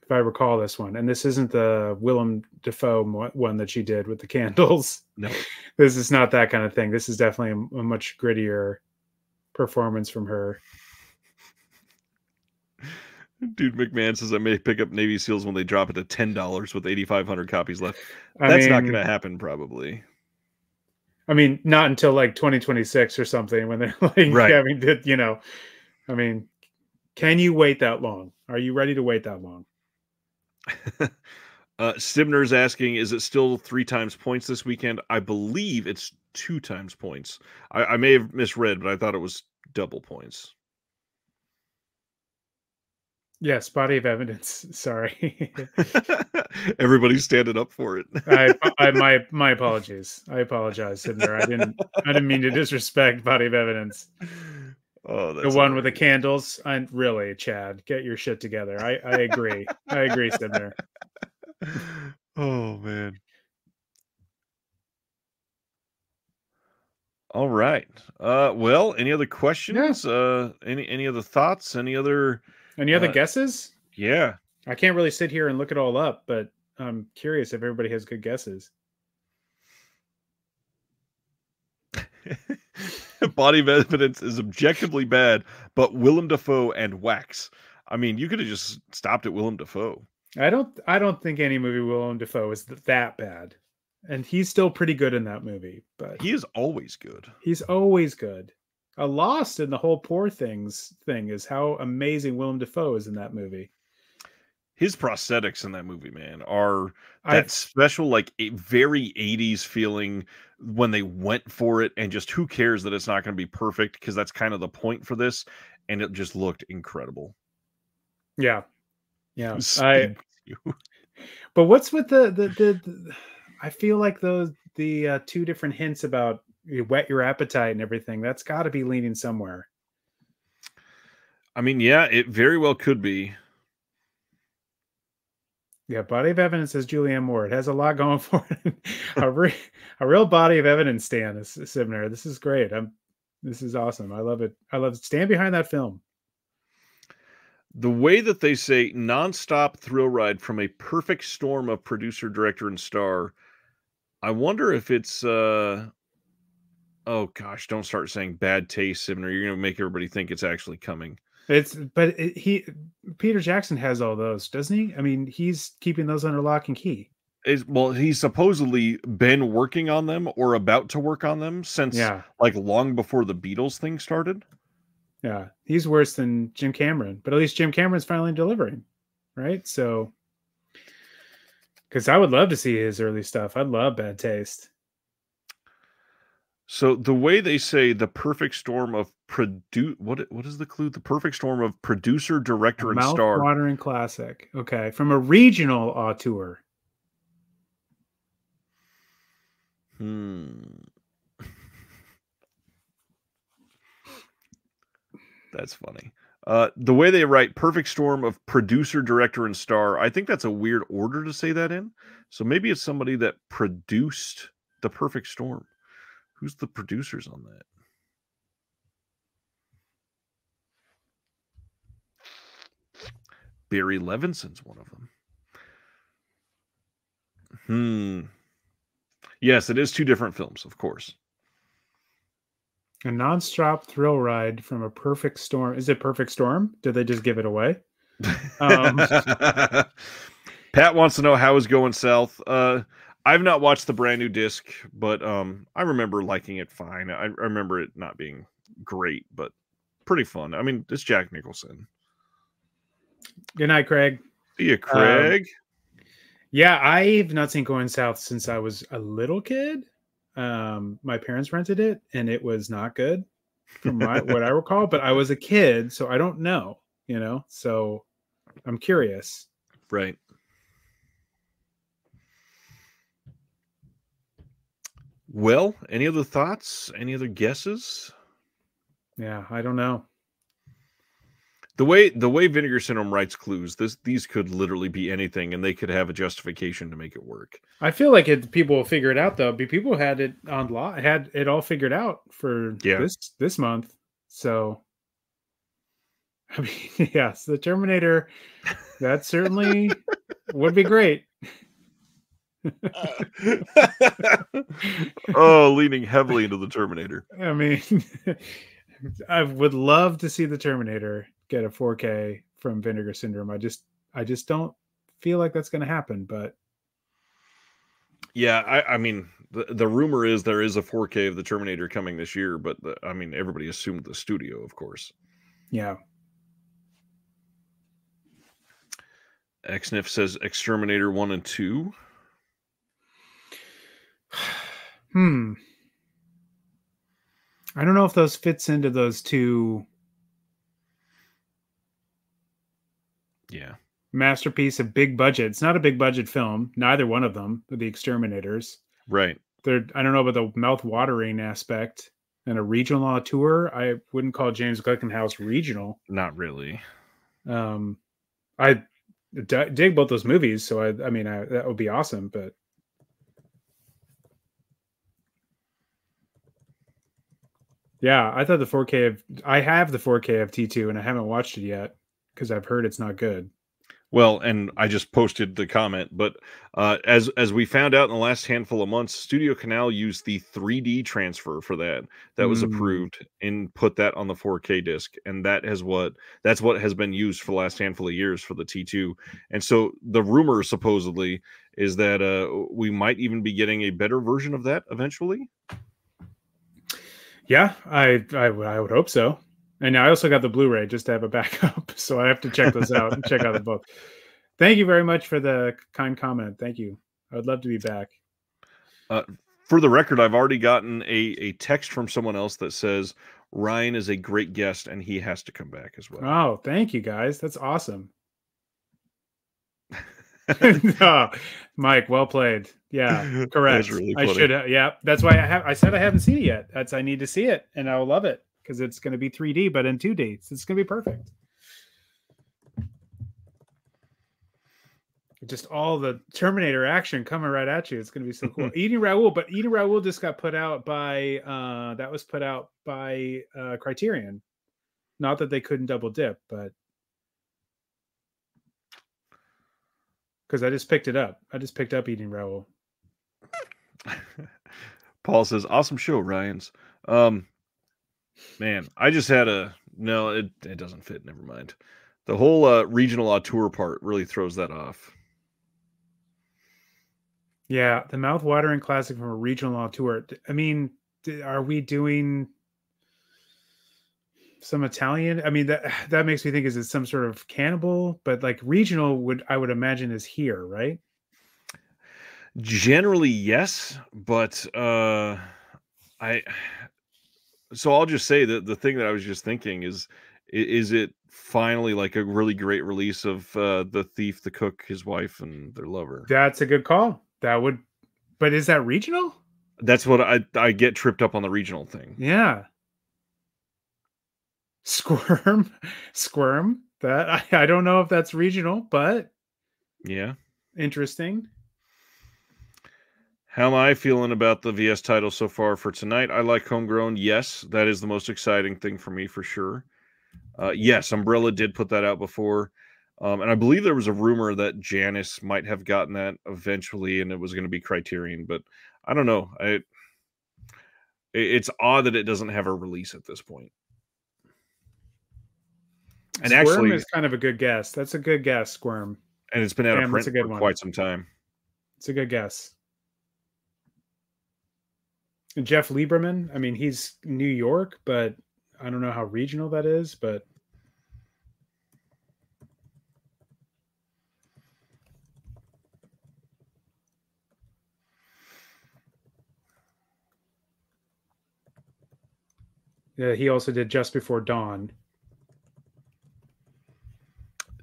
if I recall this one, and this isn't the Willem Dafoe one that she did with the *laughs* candles. No, this is not that kind of thing. This is definitely a, a much grittier performance from her. Dude, McMahon says I may pick up Navy SEALs when they drop it to ten dollars with eighty five hundred copies left. That's mean, not going to happen, probably. I mean, not until like twenty twenty six or something when they're *laughs* like right. having to, you know. I mean, can you wait that long? Are you ready to wait that long? *laughs* uh Sibner's asking, is it still three times points this weekend? I believe it's two times points. I, I may have misread, but I thought it was double points. Yes, body of evidence. *laughs* Sorry. *laughs* Everybody's standing up for it. I, *laughs* I, my my apologies. I apologize, Sibner. I didn't I didn't mean to disrespect body of evidence. Oh, the one with the candles. I really, Chad, get your shit together. I I agree. I agree, Sibner. Oh man. All right. Uh well, any other questions? Yeah. Uh any any other thoughts? Any other any other uh, guesses? Yeah. I can't really sit here and look it all up, but I'm curious if everybody has good guesses. *laughs* Body of evidence is objectively bad, but Willem Dafoe and Wax. I mean, you could have just stopped at Willem Dafoe. I don't. I don't think any movie Willem Dafoe is that bad, and he's still pretty good in that movie. But he is always good. He's always good. a lost in the whole poor things thing is how amazing Willem Dafoe is in that movie. His prosthetics in that movie, man, are that I've, special, like a very 80s feeling when they went for it, and just who cares that it's not going to be perfect because that's kind of the point for this, and it just looked incredible. Yeah, yeah. *laughs* I. but what's with the, the the, the I feel like those the uh, two different hints about you whet your appetite and everything. That's got to be leaning somewhere. I mean, yeah, it very well could be. Yeah, body of evidence says Julianne Moore. It has a lot going *laughs* for it. a, re- a real body of evidence, Stan is Sibner. This is great. I'm. This is awesome. I love it. I love it. Stand behind that film. The way that they say nonstop thrill ride from a perfect storm of producer, director, and star. I wonder if it's uh Oh gosh, don't start saying bad taste, Sibner. You're going to make everybody think it's actually coming. It's but it, he Peter Jackson has all those, doesn't he? I mean, he's keeping those under lock and key. Is well, he's supposedly been working on them or about to work on them since yeah. like long before the Beatles thing started. Yeah, he's worse than Jim Cameron, but at least Jim Cameron's finally delivering, right? So, because I would love to see his early stuff. I'd love Bad Taste. So the way they say the perfect storm of produce what what is the clue? The perfect storm of producer, director, and star. Watering classic. Okay, from a regional auteur. Hmm. *laughs* That's funny. Uh, the way they write perfect storm of producer, director, and star, I think that's a weird order to say that in. So maybe it's somebody that produced the perfect storm. Who's the producers on that? Barry Levinson's one of them. Hmm. Yes, it is two different films, of course. A non-stop thrill ride from a perfect storm. Is it Perfect Storm? Did they just give it away? Um, *laughs* Pat wants to know how is going south. Uh, I've not watched the brand new disc, but um, I remember liking it fine. I, I remember it not being great, but pretty fun. I mean, it's Jack Nicholson. Good night, Craig. See you, Craig. Um, yeah, I've not seen Going South since I was a little kid. Um, my parents rented it, and it was not good, from my, what I *laughs* recall. But I was a kid, so I don't know. You know, so I'm curious. Right. Well, any other thoughts? Any other guesses? Yeah, I don't know. The way the way Vinegar Syndrome writes clues, this these could literally be anything, and they could have a justification to make it work. I feel like it, people will figure it out though. Be people had it on law, had it all figured out for yeah. this this month. So, I *laughs* mean, yes, the Terminator. That certainly would be great. *laughs* oh, leaning heavily into the Terminator. I mean, *laughs* I would love to see the Terminator get a 4K from Vinegar Syndrome. I just, I just don't feel like that's going to happen. But yeah, I, I mean, the, the rumor is there is a 4K of the Terminator coming this year, but the, I mean, everybody assumed the studio, of course. Yeah. XNIF says Exterminator 1 and 2. *sighs* hmm. I don't know if those fits into those two. Yeah. Masterpiece, of big budget. It's not a big budget film. Neither one of them, the Exterminators. Right. They're. I don't know about the mouth watering aspect and a regional tour. I wouldn't call James Glickenhaus regional. Not really. Um, I d- dig both those movies, so I. I mean, I, that would be awesome, but Yeah, I thought the 4K of I have the 4K of T2 and I haven't watched it yet because I've heard it's not good. Well, and I just posted the comment, but uh, as as we found out in the last handful of months, Studio Canal used the 3D transfer for that. That was mm. approved and put that on the 4K disc, and that has what that's what has been used for the last handful of years for the T2. And so the rumor supposedly is that uh, we might even be getting a better version of that eventually. Yeah, I, I I would hope so. And I also got the Blu-ray just to have a backup, *laughs* so I have to check this out and check out the book. Thank you very much for the kind comment. Thank you. I would love to be back. Uh, for the record, I've already gotten a, a text from someone else that says Ryan is a great guest and he has to come back as well. Oh, thank you guys. That's awesome. *laughs* *laughs* no, Mike, well played. Yeah, correct. Really I should. Yeah, that's why I have. I said I haven't seen it yet. That's I need to see it, and I will love it because it's going to be 3D, but in 2D. It's going to be perfect. Just all the Terminator action coming right at you. It's going to be so cool. *laughs* Eating Raoul, but Eating Raoul just got put out by. uh That was put out by uh Criterion. Not that they couldn't double dip, but because I just picked it up. I just picked up Eating Raoul. *laughs* Paul says, "Awesome show, Ryan's." Um, man, I just had a no. It it doesn't fit. Never mind. The whole uh, regional auteur part really throws that off. Yeah, the mouth-watering classic from a regional auteur. I mean, are we doing some Italian. I mean that *sighs* that makes me think is it some sort of cannibal, but like regional would I would imagine is here, right? Generally, yes, but uh I so I'll just say that the thing that I was just thinking is is it finally like a really great release of uh the thief, the cook, his wife, and their lover? That's a good call. That would but is that regional? That's what I I get tripped up on the regional thing. Yeah. Squirm, *laughs* Squirm. That *laughs* I, I don't know if that's regional, but yeah, interesting. How am I feeling about the VS title so far for tonight? I like homegrown. Yes, that is the most exciting thing for me for sure. Uh, yes, Umbrella did put that out before. Um, and I believe there was a rumor that Janus might have gotten that eventually and it was going to be Criterion, but I don't know. I, it's odd that it doesn't have a release at this point. And Squirm actually, is kind of a good guess. That's a good guess, Squirm. And it's been out Damn, of print for one. quite some time. It's a good guess. Jeff Lieberman, I mean, he's New York, but I don't know how regional that is, but Yeah, he also did Just Before Dawn.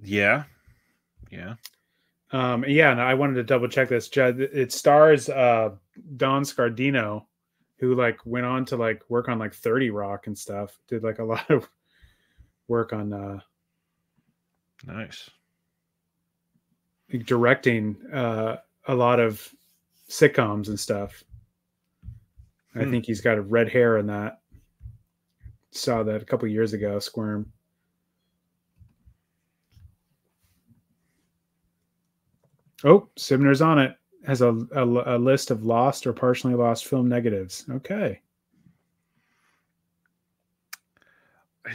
Yeah. Yeah. Um, yeah, and I wanted to double check this. It stars uh, Don Scardino, who like went on to like work on like 30 Rock and stuff. Did like a *laughs* lot of work on uh nice directing uh a lot of sitcoms and stuff. Hmm. I think he's got a red hair in that. Saw that a couple years ago, Squirm. Oh, Sibner's on it. Has a, a, a list of lost or partially lost film negatives. Okay.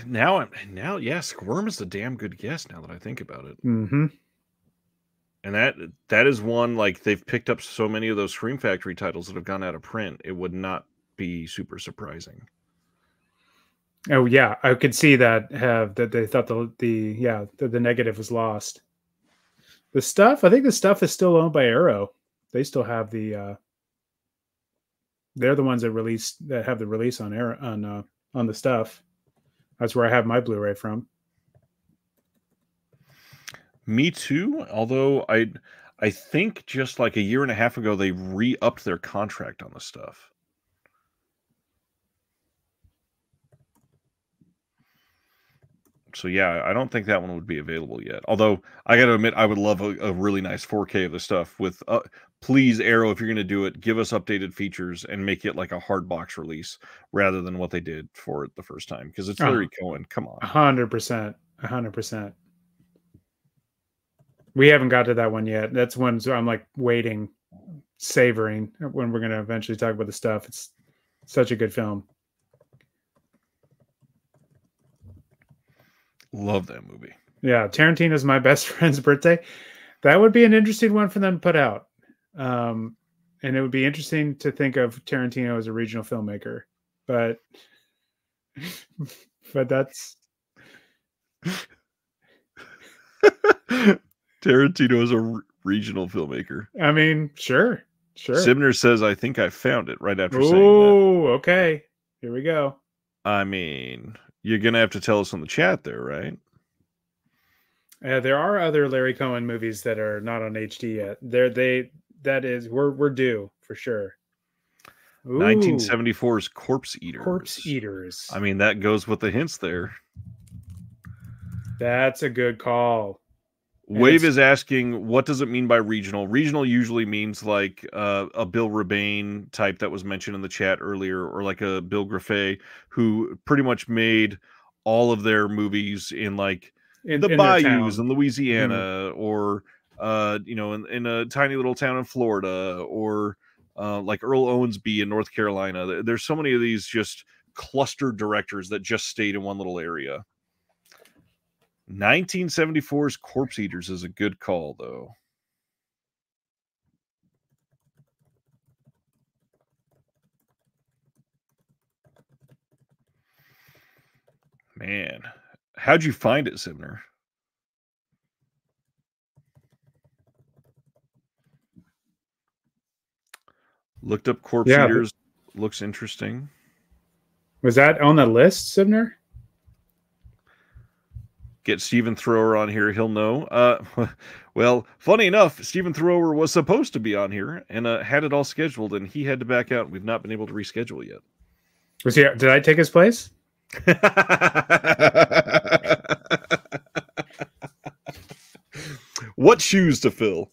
Now I'm now, yeah, Squirm is a damn good guess. Now that I think about it, mm-hmm. and that that is one like they've picked up so many of those Scream Factory titles that have gone out of print. It would not be super surprising. Oh yeah, I could see that have that they thought the the yeah the, the negative was lost. The stuff, I think the stuff is still owned by Arrow. They still have the uh they're the ones that release that have the release on air on uh on the stuff. That's where I have my Blu-ray from. Me too, although I I think just like a year and a half ago they re-upped their contract on the stuff. So yeah, I don't think that one would be available yet. Although I got to admit, I would love a, a, really nice 4K of the stuff. With uh, please, Arrow, if you're going to do it, give us updated features and make it like a hard box release rather than what they did for it the first time because it's Larry uh, Cohen. Come on, hundred percent, hundred percent. We haven't got to that one yet. That's one so I'm like waiting, savoring when we're going to eventually talk about the stuff. It's such a good film. Love that movie. Yeah, Tarantino's my *laughs* best friend's birthday. That would be an interesting one for them to put out. Um, and it would be interesting to think of Tarantino as a regional filmmaker. But *laughs* but that's *laughs* Tarantino is a r- regional filmmaker. I mean, sure, sure. Sibner says, "I think I found it." Right after saying that. Oh, okay. Here we go. I mean, you're gonna have to tell us on the chat there, right? Uh, there are other Larry Cohen movies that are not on HD yet. There, they that is we're we're due for sure. Ooh, 1974's Corpse Eaters. Corpse Eaters. I mean, that goes with the hints there. That's a good call. And Wave it's- is asking, what does it mean by regional? Regional usually means like uh, a Bill Rebane type that was mentioned in the chat earlier, or like a Bill Graffet, who pretty much made all of their movies in like In, the in bayous. Mm-hmm. in Louisiana, or uh, you know, in, in a tiny little town in Florida, or uh, like Earl Owensby in North Carolina. There's so many of these just clustered directors that just stayed in one little area. 1974's Corpse Eaters is a good call, though. Man, how'd you find it, Sibner? Looked up Corpse Yeah, but- Eaters. Looks interesting. Was that on the list, Sibner? Get Stephen Thrower on here. He'll know. Uh, *laughs* well, funny enough, Stephen Thrower was supposed to be on here and uh, had it all scheduled, and he had to back out. We've not been able to reschedule yet. Was he? Did I take his place? *laughs* what shoes to fill?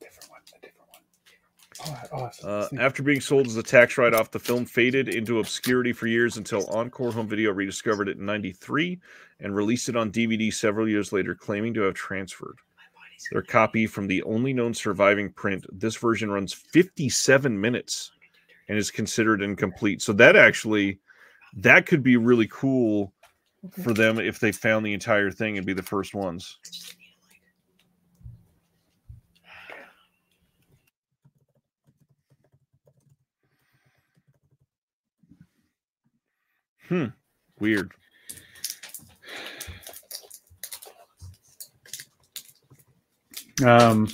Different one. A different one. Oh, Uh, after being sold as a tax write off, the film faded into obscurity for years until Encore Home Video rediscovered it in 93 and released it on DVD several years later, claiming to have transferred. Their copy from the only known surviving print, this version runs 57 minutes and is considered incomplete. So that actually that could be really cool for them if they found the entire thing and be the first ones. Hmm. Weird. Um.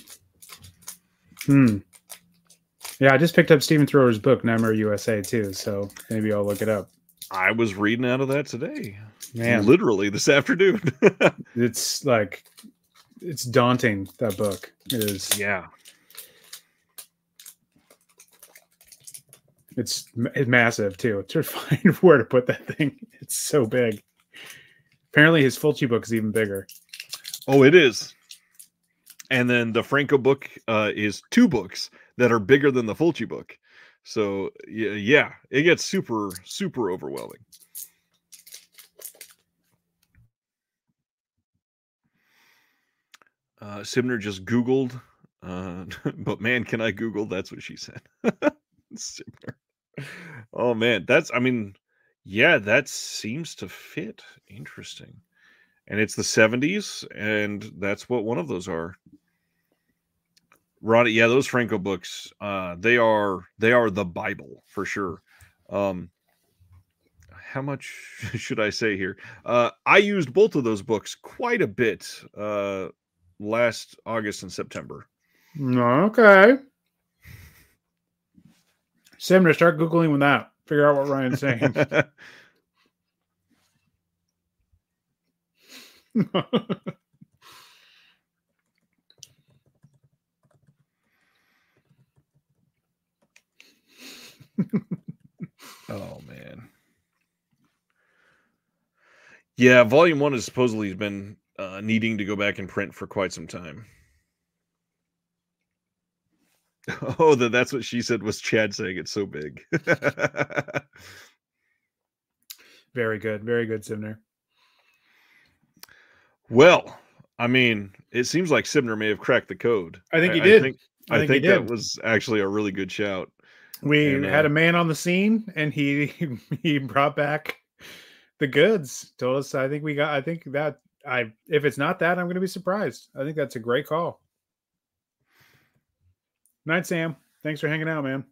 Hmm. Yeah, I just picked up Stephen Thrower's book, Nightmare USA, too. So maybe I'll look it up. I was reading out of that today. Man, Literally this afternoon. *laughs* it's like it's daunting. That book it is. yeah. It's, massive too. To *laughs* find where to put that thing. It's so big. Apparently, his Fulci book is even bigger. Oh, it is. And then the Franco book uh, is two books that are bigger than the Fulci book. So yeah, it gets super, super overwhelming. Uh, Sibner just Googled, uh, *laughs* but man, can I Google? That's what she said. *laughs* Sibner. Oh man, that's, I mean, yeah, that seems to fit. Interesting. And it's the 70s, and that's what one of those are. Ronnie, yeah, those Franco books, uh, they are they are the Bible for sure. Um, how much *laughs* should I say here? Uh, I used both of those books quite a bit uh, last August and September. Okay. Sibner, start googling with that. Figure out what Ryan's saying. *laughs* *laughs* oh man. Yeah, volume one has supposedly been uh, needing to go back and print for quite some time. *laughs* Oh, that that's what she said was Chad saying it's so big. *laughs* very good. Very good, Sibner. well, I mean, it seems like Sibner may have cracked the code. I think he I did. think, I I think he think that did. was actually a really good shout. We And, had uh, a man on the scene and he *laughs* he brought back the goods. Told us I think we got I think that I if it's not that, I'm gonna be surprised. I think that's a great call. Night, Sam. Thanks for hanging out, man.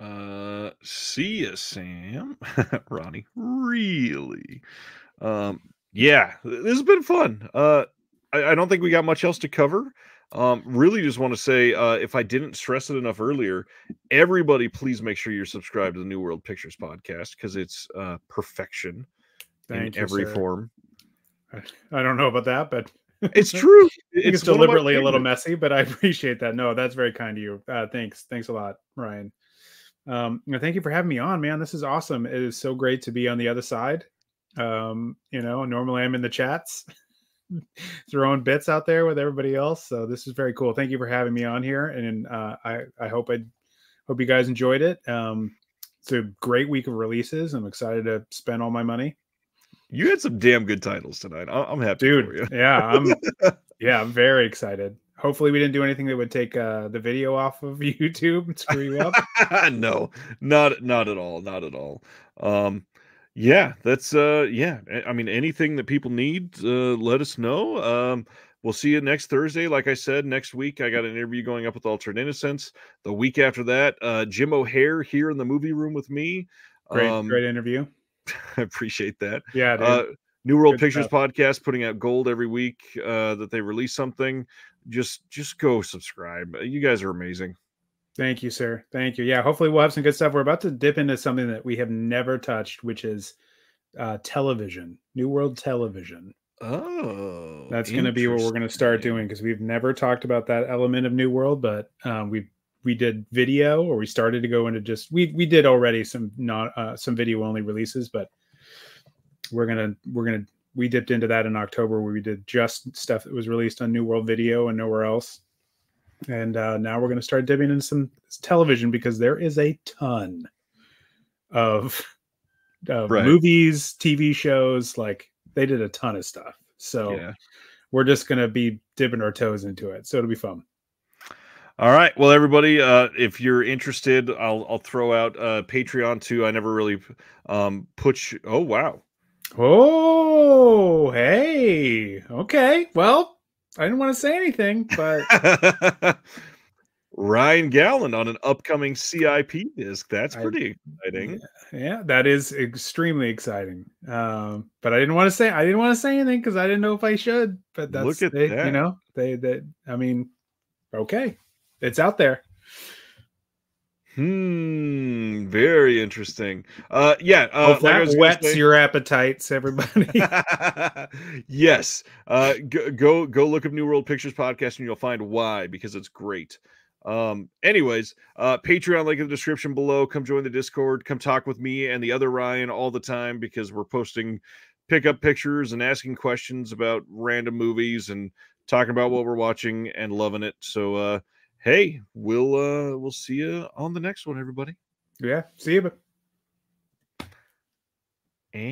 Uh, see ya, Sam. *laughs* Ronnie, really? Um, yeah, this has been fun. Uh, I, I don't think we got much else to cover. Um, really just want to say, uh, if I didn't stress it enough earlier, everybody please make sure you're subscribed to the New World Pictures podcast because it's uh, perfection Thank in you, every sir. form. I don't know about that, but it's true. *laughs* It's, it's deliberately a little messy, but I *laughs* appreciate that. No, that's very kind of you. Uh, thanks. Thanks a lot, Ryan. Um, thank you for having me on, man. This is awesome. It is so great to be on the other side. Um, you know, normally I'm in the chats. *laughs* throwing bits out there with everybody else. So this is very cool. Thank you for having me on here, and uh, I I hope I hope you guys enjoyed it. Um, it's a great week of releases. I'm excited to spend all my money. You had some damn good titles tonight. I'm happy, dude. yeah, I'm *laughs* yeah, I'm very excited. Hopefully, we didn't do anything that would take uh, the video off of *laughs* YouTube and screw you up. *laughs* no, not not at all, not at all. Um, yeah, that's uh yeah. I mean anything that people need, uh let us know. Um we'll see you next Thursday. Like I said, next week I got an interview going up with Altered Innocence. The week after that, uh Jim O'Heir here in the movie room with me. Great, um, great interview. *laughs* I appreciate that. Yeah, uh, New World Good Pictures stuff. podcast putting out gold every week uh that they release something. Just just go subscribe. You guys are amazing. Thank you, sir. Thank you. Yeah, hopefully we'll have some good stuff. We're about to dip into something that we have never touched, which is uh, television, New World Television. Oh, that's going to be what we're going to start doing because we've never talked about that element of New World, but um, we we did video or we started to go into just we we did already some not uh, some video only releases, but we're gonna we're gonna we dipped into that in October where we did just stuff that was released on New World Video and nowhere else and uh, now we're going to start dipping into some television because there is a ton of, of right. movies, TV shows. Like they did a ton of stuff. So yeah. we're just going to be dipping our toes into it. So it'll be fun. All right. Well, everybody, uh, if you're interested, I'll I'll throw out uh, Patreon too. I never really um, put. You, oh wow. Oh hey. Okay. Well, I didn't want to say anything, but *laughs* Ryan Gowland on an upcoming CIP disc. That's pretty I, exciting. Yeah, that is extremely exciting. Um, but I didn't want to say I didn't want to say anything because I didn't know if I should. But that's look at they, that. You know, they that I mean, okay, it's out there. Hmm. Very interesting. Uh. Yeah. Uh, that like whets say, your appetites, everybody. *laughs* yes. Uh. Go, go go look up New World Pictures podcast, and you'll find why because it's great. Um. Anyways, uh, Patreon link in the description below. Come join the Discord. Come talk with me and the other Ryan all the time because we're posting pickup pictures and asking questions about random movies and talking about what we're watching and loving it. So. uh hey, we'll uh we'll see you on the next one, everybody. Yeah, see you.